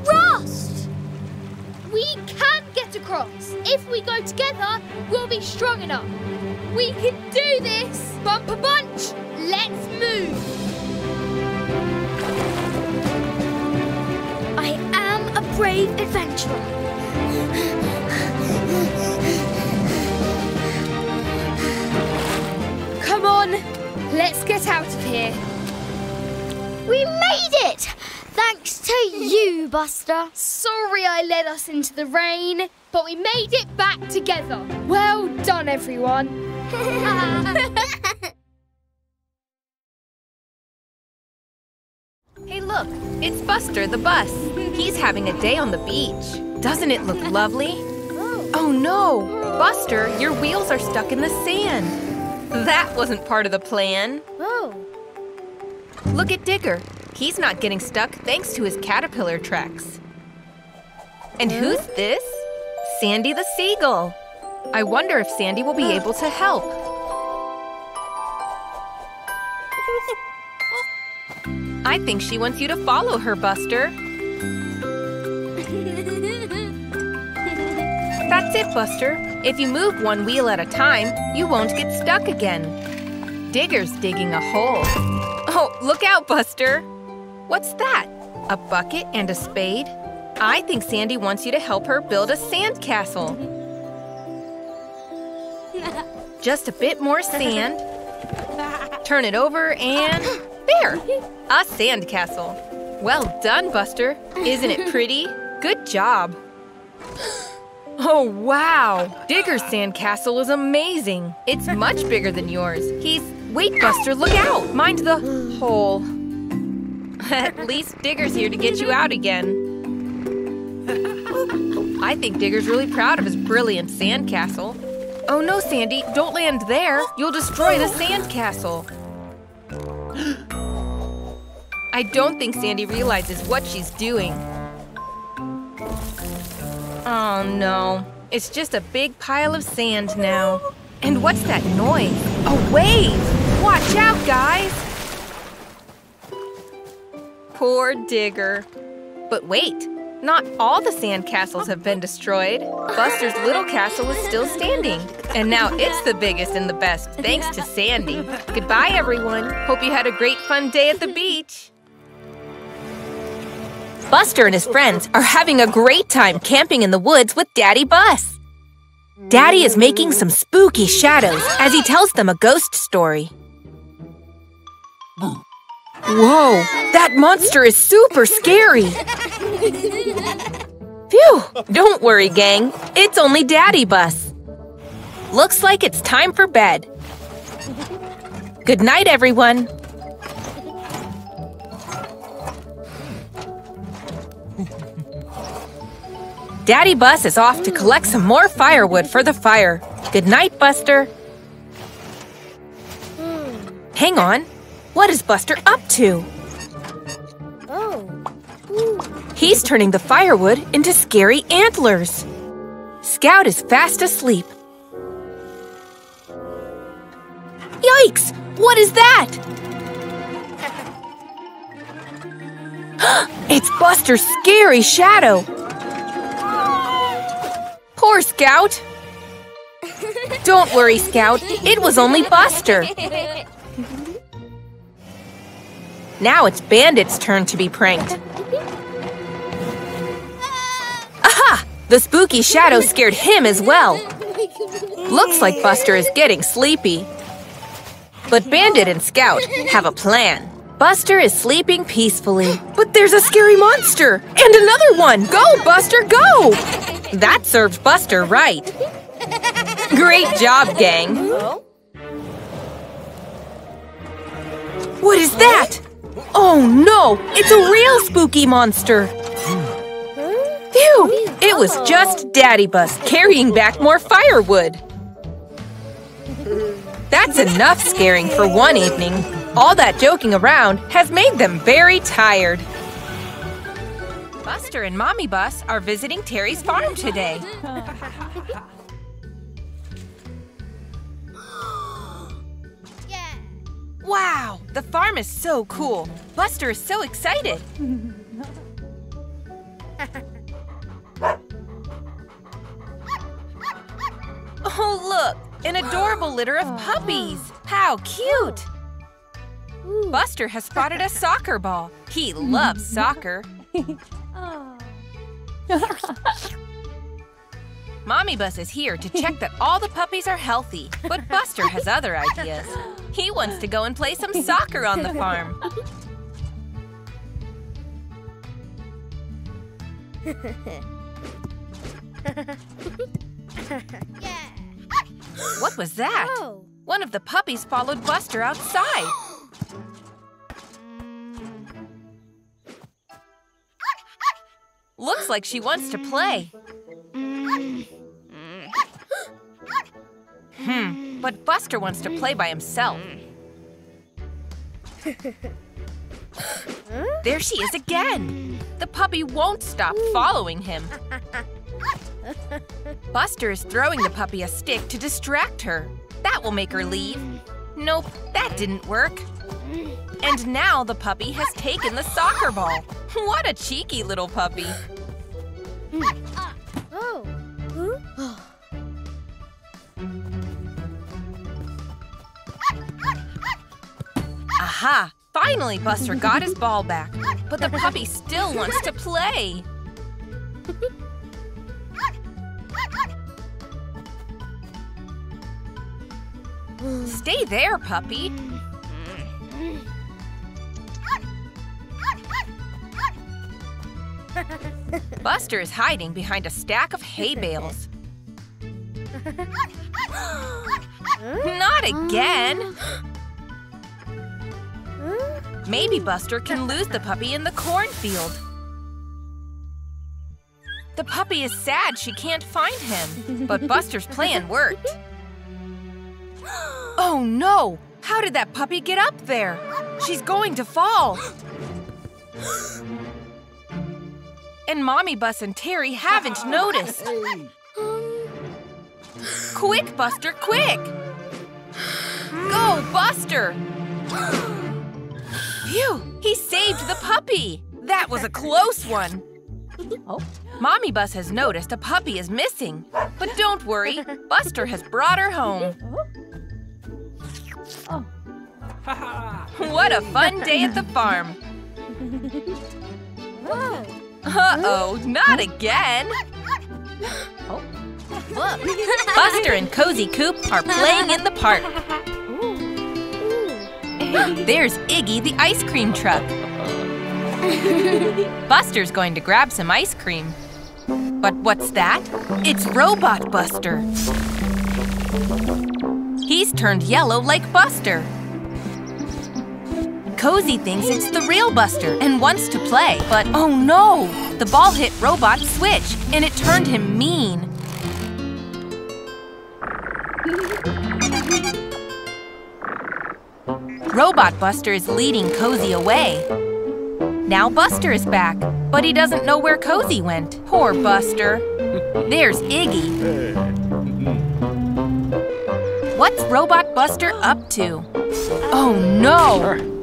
rust? We can get across. If we go together, we'll be strong enough. We can do this. Bumper Bunch, let's move. I am a brave adventurer. Come on, let's get out of here. We made it! Thanks to you, Buster. Sorry I led us into the rain, but we made it back together. Well done, everyone. Hey, look, it's Buster the bus. He's having a day on the beach. Doesn't it look lovely? Oh, oh no! Buster, your wheels are stuck in the sand. That wasn't part of the plan. Oh. Look at Digger. He's not getting stuck thanks to his caterpillar tracks. And who's this? Sandy the seagull. I wonder if Sandy will be able to help. I think she wants you to follow her, Buster. That's it, Buster. If you move one wheel at a time, you won't get stuck again. Digger's digging a hole. Oh, look out, Buster! What's that? A bucket and a spade? I think Sandy wants you to help her build a sandcastle. Just a bit more sand. Turn it over and there! A sandcastle. Well done, Buster. Isn't it pretty? Good job. Oh, wow! Digger's sandcastle is amazing. It's much bigger than yours. He's. Wait, Buster, look out! Mind the hole. At least Digger's here to get you out again. I think Digger's really proud of his brilliant sandcastle. Oh no, Sandy, don't land there. You'll destroy the sandcastle. I don't think Sandy realizes what she's doing. Oh no, it's just a big pile of sand now. And what's that noise? A wave! Watch out, guys! Poor Digger. But wait, not all the sand castles have been destroyed. Buster's little castle is still standing. And now it's the biggest and the best, thanks to Sandy. Goodbye, everyone. Hope you had a great fun day at the beach. Buster and his friends are having a great time camping in the woods with Daddy Bus. Daddy is making some spooky shadows as he tells them a ghost story. Whoa, that monster is super scary. Phew, don't worry, gang. It's only Daddy Bus. Looks like it's time for bed. Good night, everyone. Daddy Bus is off to collect some more firewood for the fire. Good night, Buster. Hang on. What is Buster up to? Oh. He's turning the firewood into scary antlers. Scout is fast asleep. Yikes! What is that? it's Buster's scary shadow. Poor Scout. Don't worry, Scout. It was only Buster. Now it's Bandit's turn to be pranked. Aha! The spooky shadow scared him as well. Looks like Buster is getting sleepy. But Bandit and Scout have a plan. Buster is sleeping peacefully, but there's a scary monster! And another one! Go, Buster, go! That served Buster right. Great job, gang. What is that? Oh no! It's a real spooky monster! Phew! It was just Daddy Bus carrying back more firewood. That's enough scaring for one evening. All that joking around has made them very tired. Buster and Mommy Bus are visiting Terry's farm today. Wow, the farm is so cool. Buster is so excited. Oh, look, an adorable litter of puppies. How cute. Buster has spotted a soccer ball. He loves soccer. Mommy Bus is here to check that all the puppies are healthy, but Buster has other ideas. He wants to go and play some soccer on the farm. What was that? One of the puppies followed Buster outside. Looks like she wants to play. Hmm, but Buster wants to play by himself. There she is again! The puppy won't stop following him. Buster is throwing the puppy a stick to distract her. That will make her leave. Nope, that didn't work. And now the puppy has taken the soccer ball. What a cheeky little puppy. Aha! Finally, Buster got his ball back. But the puppy still wants to play. Stay there, puppy. Buster is hiding behind a stack of hay bales. Not again! Maybe Buster can lose the puppy in the cornfield. The puppy is sad she can't find him, but Buster's plan worked. Oh no! How did that puppy get up there? She's going to fall. And Mommy Bus and Terry haven't oh, noticed. Quick, Buster, quick! Go, Buster! Phew, he saved the puppy. That was a close one. Oh. Mommy Bus has noticed a puppy is missing. But don't worry, Buster has brought her home. Oh. What a fun day at the farm. Uh-oh, not again. Oh, Buster and Cozy Coop are playing in the park. There's Iggy the ice cream truck. Buster's going to grab some ice cream. But what's that? It's Robot Buster. He's turned yellow like Buster. Cozy thinks it's the real Buster and wants to play, but oh no! The ball hit Robot's switch and it turned him mean. Robot Buster is leading Cozy away. Now Buster is back, but he doesn't know where Cozy went. Poor Buster. There's Iggy. What's Robot Buster up to? Oh no!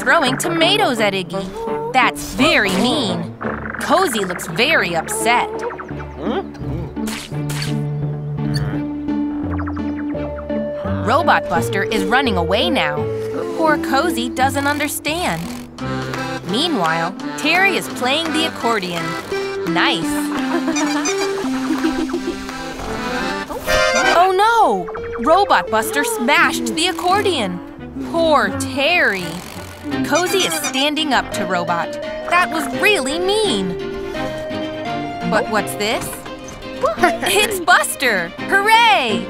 Throwing tomatoes at Iggy. That's very mean. Cozy looks very upset. Robot Buster is running away now. Poor Cozy doesn't understand. Meanwhile, Terry is playing the accordion. Nice. oh no! Robot Buster smashed the accordion. Poor Terry. Cozy is standing up to Robot. That was really mean. But what's this? it's Buster! Hooray!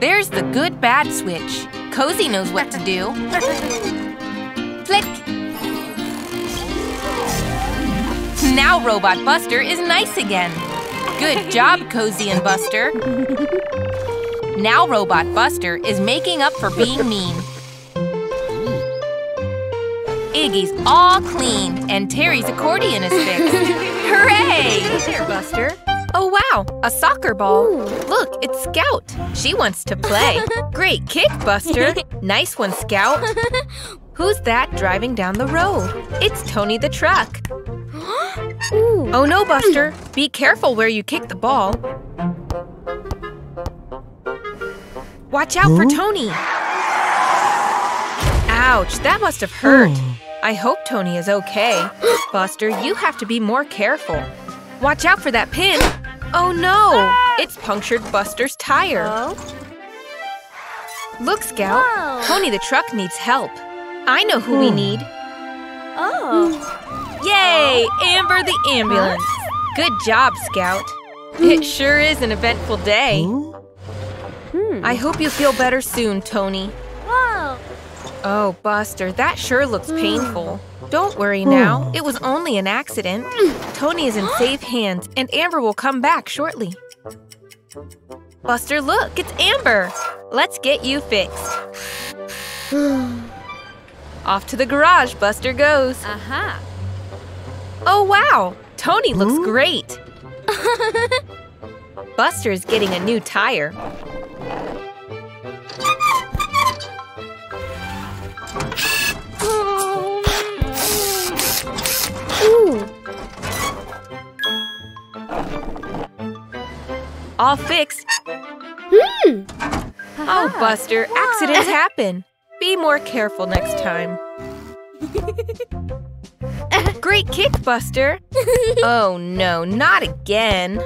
There's the good bad switch. Cozy knows what to do. Flick! Now Robot Buster is nice again. Good job, Cozy and Buster. Now Robot Buster is making up for being mean. Iggy's all clean and Terry's accordion is fixed. Hooray! Here, Buster. Oh wow, a soccer ball. Look, it's Scout. She wants to play. Great kick, Buster. Nice one, Scout. Who's that driving down the road? It's Tony the truck. Oh no, Buster. Be careful where you kick the ball. Watch out for Tony. Ouch, that must have hurt. I hope Tony is okay. Buster, you have to be more careful. Watch out for that pin. Oh no, it's punctured Buster's tire. Look, Scout. Tony the truck needs help. I know who we need. Oh. Yay, Amber the ambulance. Good job, Scout. It sure is an eventful day. I hope you feel better soon, Tony. Wow. Oh, Buster, that sure looks hmm. painful. Don't worry now. Hmm. It was only an accident. Tony is in safe hands, and Amber will come back shortly. Buster, look, it's Amber. Let's get you fixed. Off to the garage, Buster goes. Aha. Oh, wow. Tony looks hmm? great. Buster is getting a new tire. Ooh. All fixed. Hmm. Oh, Buster, accidents happen. Be more careful next time. Great kick, Buster. Oh no, not again.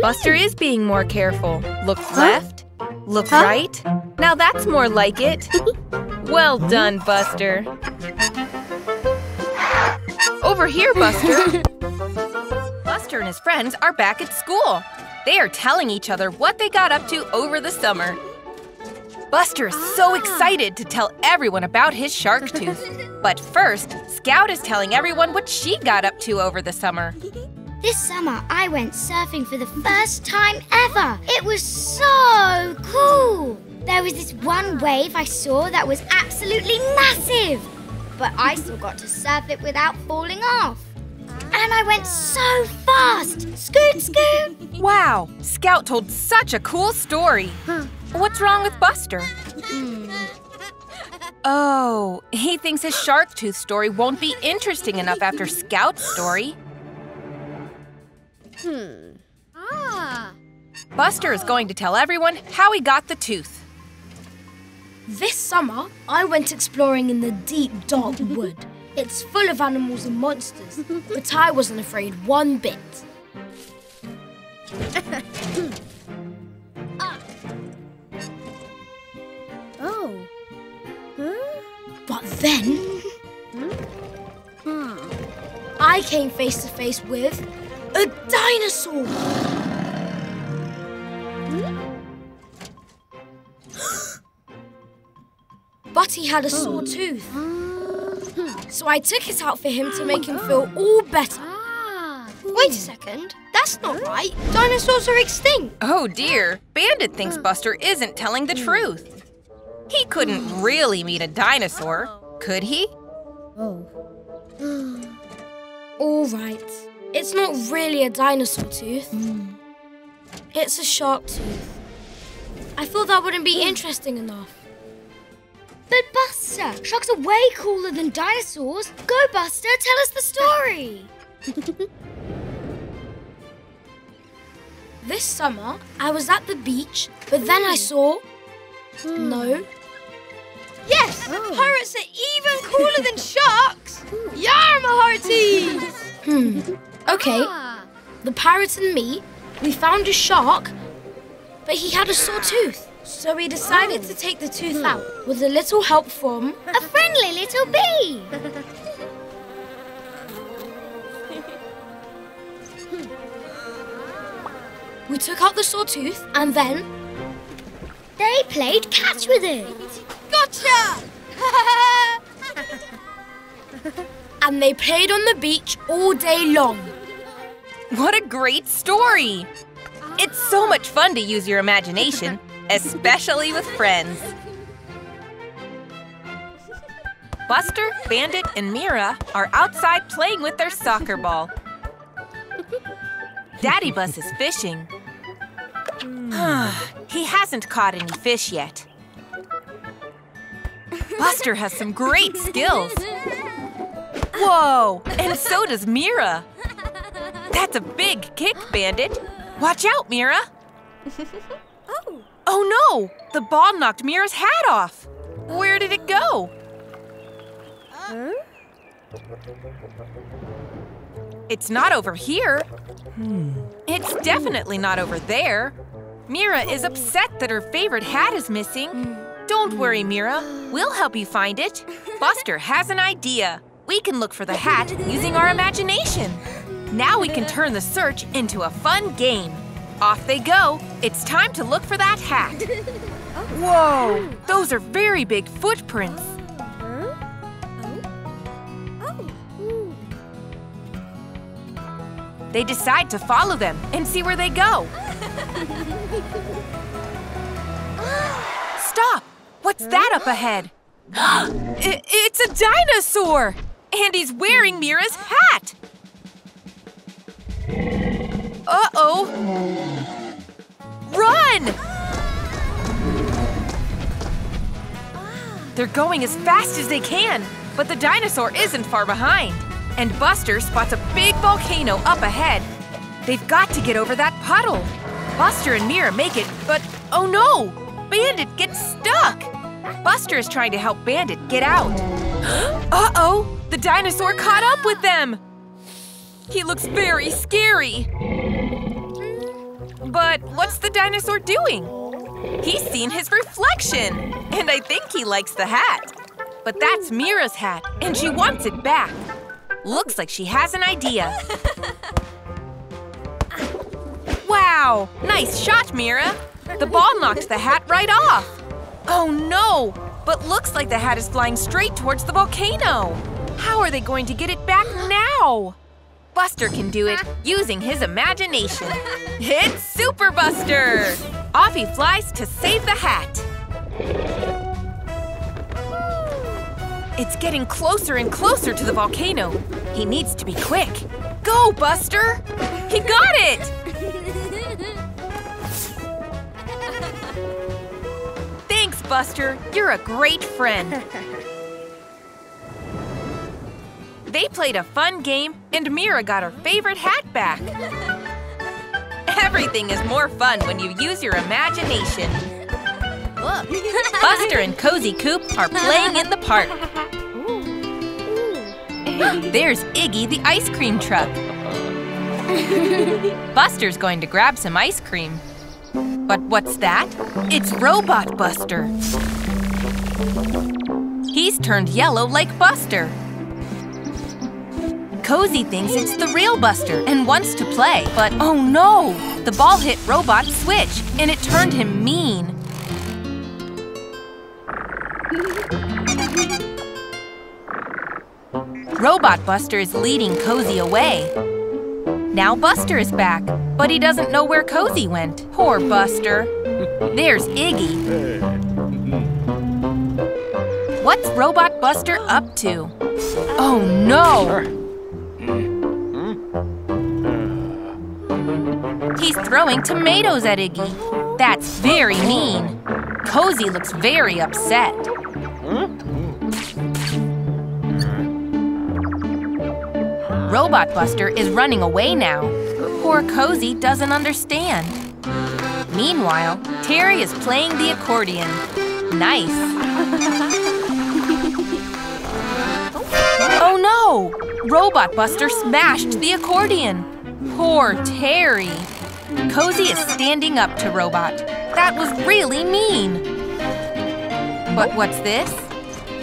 Buster is being more careful. Look left, look right. Now that's more like it. Well done, Buster. Over here, Buster. Buster and his friends are back at school. They are telling each other what they got up to over the summer. Buster is so ah. excited to tell everyone about his shark tooth. But first, Scout is telling everyone what she got up to over the summer. This summer, I went surfing for the first time ever. It was so cool. There was this one wave I saw that was absolutely massive. But I still got to surf it without falling off. And I went so fast. Scoot, scoot. Wow, Scout told such a cool story. What's wrong with Buster? Hmm. Oh, he thinks his shark tooth story won't be interesting enough after Scout's story. Hmm. Ah. Buster is going to tell everyone how he got the tooth. This summer, I went exploring in the deep, dark wood. It's full of animals and monsters, but I wasn't afraid one bit. Oh. Huh? But then, I came face to face with a dinosaur. but he had a sore hmm. tooth. So I took it out for him to make him feel all better. Ah. Wait a second. That's not right. Dinosaurs are extinct. Oh dear, Bandit thinks Buster isn't telling the hmm. truth. He couldn't hmm. really meet a dinosaur, could he? Oh. All right. It's not really a dinosaur tooth. It's a shark tooth. I thought that wouldn't be hmm. interesting enough. But Buster, sharks are way cooler than dinosaurs. Go, Buster, tell us the story. This summer, I was at the beach, but then I hmm. saw. Hmm. No. Yes! Oh. Pirates are even cooler than sharks! Yarma hearties! Hmm. Okay. The parrot and me, we found a shark, but he had a sore tooth. So we decided to take the tooth hmm. out with a little help from. A friendly little bee. We took out the sore tooth and then. They played catch with it. Gotcha! and they played on the beach all day long. What a great story! It's so ah. much fun to use your imagination, especially with friends. Buster, Bandit, and Mira are outside playing with their soccer ball. Daddy Bus is fishing. he hasn't caught any fish yet. Buster has some great skills. Whoa, and so does Mira. That's a big kick, Bandit. Watch out, Mira. oh. Oh no! The ball knocked Mira's hat off. Where did it go? Huh? It's not over here. It's definitely not over there. Mira is upset that her favorite hat is missing. Don't worry, Mira. We'll help you find it. Buster has an idea. We can look for the hat using our imagination. Now we can turn the search into a fun game. Off they go. It's time to look for that hat. Whoa, those are very big footprints. They decide to follow them and see where they go. Stop! What's that up ahead? It's a dinosaur! And he's wearing Mira's hat! Uh-oh! Run! They're going as fast as they can, but the dinosaur isn't far behind. And Buster spots a big volcano up ahead. They've got to get over that puddle. Buster and Mira make it, but oh no! Bandit gets stuck! Buster is trying to help Bandit get out. Uh-oh! The dinosaur caught up with them! He looks very scary. But what's the dinosaur doing? He's seen his reflection, and I think he likes the hat. But that's Mira's hat, and she wants it back. Looks like she has an idea. wow! Nice shot, Mira! The ball knocked the hat right off. Oh no! But looks like the hat is flying straight towards the volcano. How are they going to get it back now? Buster can do it using his imagination. It's Super Buster! Off he flies to save the hat. It's getting closer and closer to the volcano. He needs to be quick. Go, Buster! He got it! Thanks, Buster. You're a great friend. They played a fun game, and Mira got her favorite hat back. Everything is more fun when you use your imagination. Buster and Cozy Coop are playing in the park. There's Iggy the ice cream truck. Buster's going to grab some ice cream. But what's that? It's Robot Buster. He's turned yellow like Buster. Cozy thinks it's the real Buster and wants to play, but oh no! The ball hit Robot's switch and it turned him mean. Robot Buster is leading Cozy away. Now Buster is back, but he doesn't know where Cozy went. Poor Buster. There's Iggy. What's Robot Buster up to? Oh no! He's throwing tomatoes at Iggy. That's very mean. Cozy looks very upset. Robot Buster is running away now. Poor Cozy doesn't understand. Meanwhile, Terry is playing the accordion. Nice. oh no! Robot Buster smashed the accordion. Poor Terry. Cozy is standing up to Robot. That was really mean. But what's this?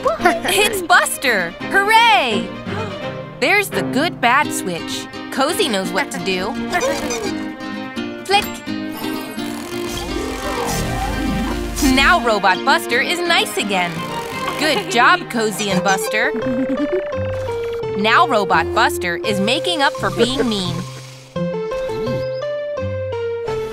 it's Buster! Hooray! There's the good bad switch. Cozy knows what to do. Flick! Now Robot Buster is nice again. Good job, Cozy and Buster. Now Robot Buster is making up for being mean.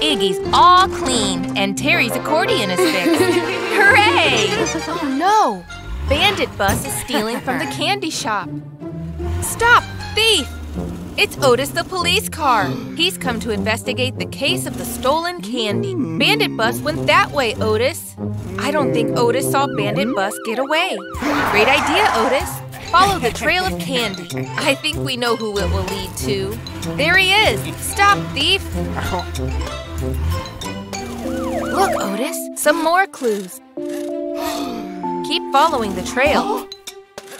Iggy's all clean and Terry's accordion is fixed. Hooray! Oh no! Bandit Bus is stealing from the candy shop. Stop! Thief! It's Otis the police car. He's come to investigate the case of the stolen candy. Bandit Bus went that way, Otis. I don't think Otis saw Bandit Bus get away. Great idea, Otis. Follow the trail of candy. I think we know who it will lead to. There he is. Stop, thief. Look, Otis, some more clues. Keep following the trail.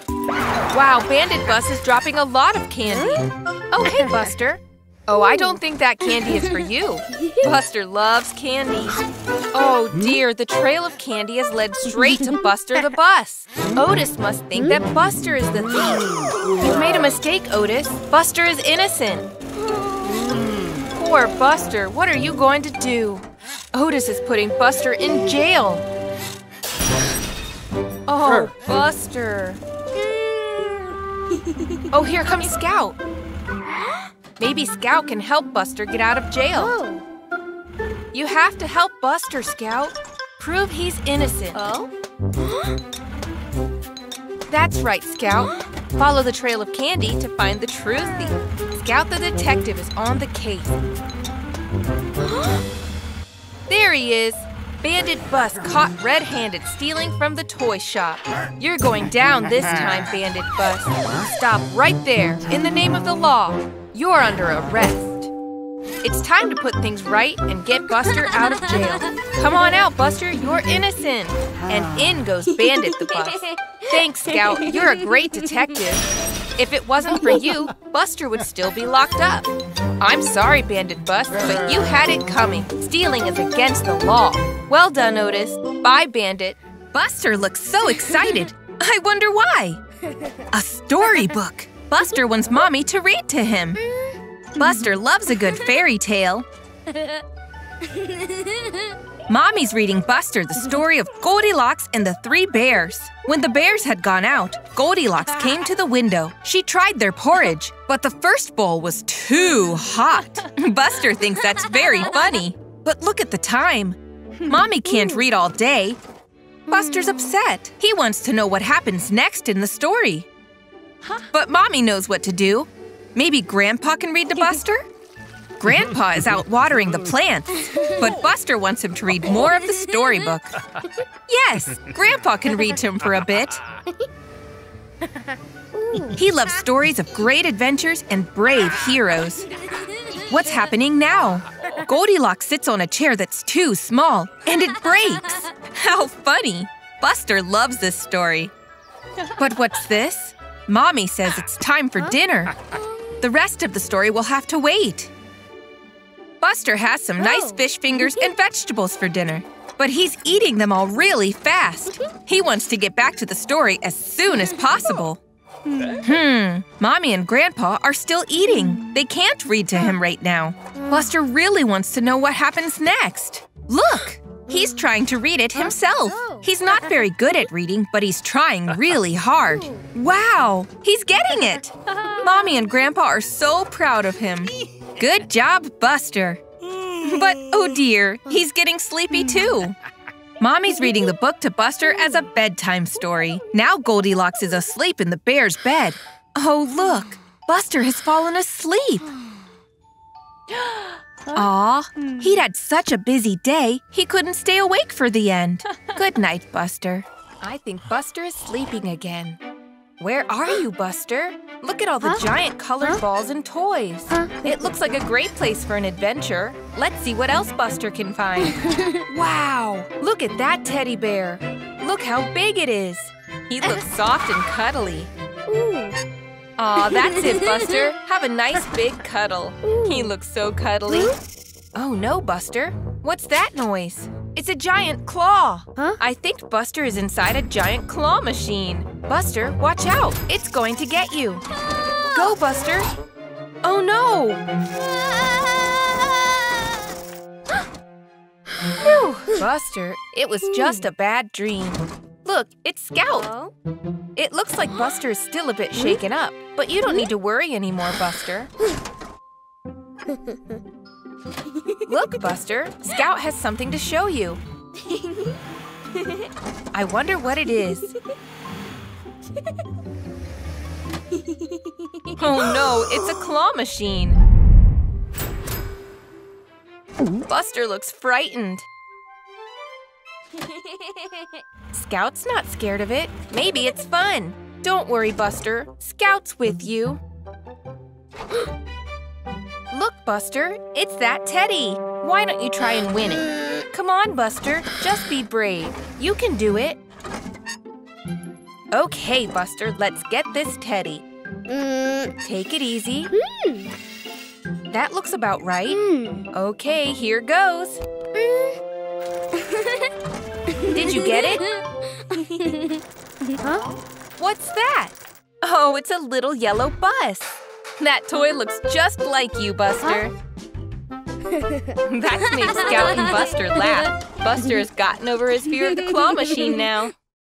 Wow, Bandit Bus is dropping a lot of candy. Hey, Buster. Oh, I don't think that candy is for you. Buster loves candy. Oh dear, the trail of candy has led straight to Buster the bus. Otis must think that Buster is the thief. You've made a mistake, Otis. Buster is innocent. Poor Buster, what are you going to do? Otis is putting Buster in jail. Oh, Buster. Oh, here comes Scout. Maybe Scout can help Buster get out of jail. Oh. You have to help Buster, Scout. Prove he's innocent. Oh? That's right, Scout. Follow the trail of candy to find the true thief. Scout the detective is on the case. there he is. Bandit Bus caught red-handed stealing from the toy shop. You're going down this time, Bandit Bus. Stop right there, in the name of the law. You're under arrest. It's time to put things right and get Buster out of jail. Come on out, Buster, you're innocent. And in goes Bandit the Bus. Thanks, Scout, you're a great detective. If it wasn't for you, Buster would still be locked up. I'm sorry, Bandit Bus, but you had it coming. Stealing is against the law. Well done, Otis. Bye, Bandit. Buster looks so excited. I wonder why. A storybook. Buster wants Mommy to read to him. Buster loves a good fairy tale. Mommy's reading Buster the story of Goldilocks and the Three Bears. When the bears had gone out, Goldilocks came to the window. She tried their porridge, but the first bowl was too hot. Buster thinks that's very funny. But look at the time. Mommy can't read all day. Buster's upset. He wants to know what happens next in the story. But Mommy knows what to do. Maybe Grandpa can read to Buster? Grandpa is out watering the plants, but Buster wants him to read more of the storybook. Yes, Grandpa can read to him for a bit. He loves stories of great adventures and brave heroes. What's happening now? Goldilocks sits on a chair that's too small, and it breaks. How funny! Buster loves this story. But what's this? Mommy says it's time for dinner. The rest of the story will have to wait. Buster has some nice oh. fish fingers and mm-hmm. vegetables for dinner, but he's eating them all really fast. Mm-hmm. He wants to get back to the story as soon as possible. Mm-hmm. Hmm, Mommy and Grandpa are still eating. They can't read to him right now. Buster really wants to know what happens next. Look! He's trying to read it himself. Oh. He's not very good at reading, but he's trying really hard. Wow! He's getting it! Mommy and Grandpa are so proud of him. Good job, Buster. Hmm. But oh dear, he's getting sleepy too. Mommy's reading the book to Buster as a bedtime story. Now Goldilocks is asleep in the bear's bed. Oh, look, Buster has fallen asleep. Aw, he'd had such a busy day, he couldn't stay awake for the end. Good night, Buster. I think Buster is sleeping again. Where are you, Buster? Look at all the giant colored balls and toys. It looks like a great place for an adventure. Let's see what else Buster can find. wow! Look at that teddy bear. Look how big it is. He looks soft and cuddly. Aw, that's it, Buster. Have a nice big cuddle. He looks so cuddly. Oh no, Buster. What's that noise? It's a giant claw. Huh? I think Buster is inside a giant claw machine. Buster, watch out. It's going to get you. Go, Buster. Oh no. Phew, Buster, it was just a bad dream. Look, it's Scout. It looks like Buster is still a bit shaken up, but you don't need to worry anymore, Buster. Look, Buster, Scout has something to show you. I wonder what it is. Oh no, it's a claw machine. Buster looks frightened. Scout's not scared of it. Maybe it's fun. Don't worry, Buster. Scout's with you. Look, Buster, it's that teddy. Why don't you try and win it? Come on, Buster, just be brave. You can do it. Okay, Buster, let's get this teddy. Take it easy. That looks about right. Okay, here goes. Did you get it? Huh? What's that? Oh, it's a little yellow bus. That toy looks just like you, Buster. That's made Scout and Buster laugh. Buster has gotten over his fear of the claw machine now.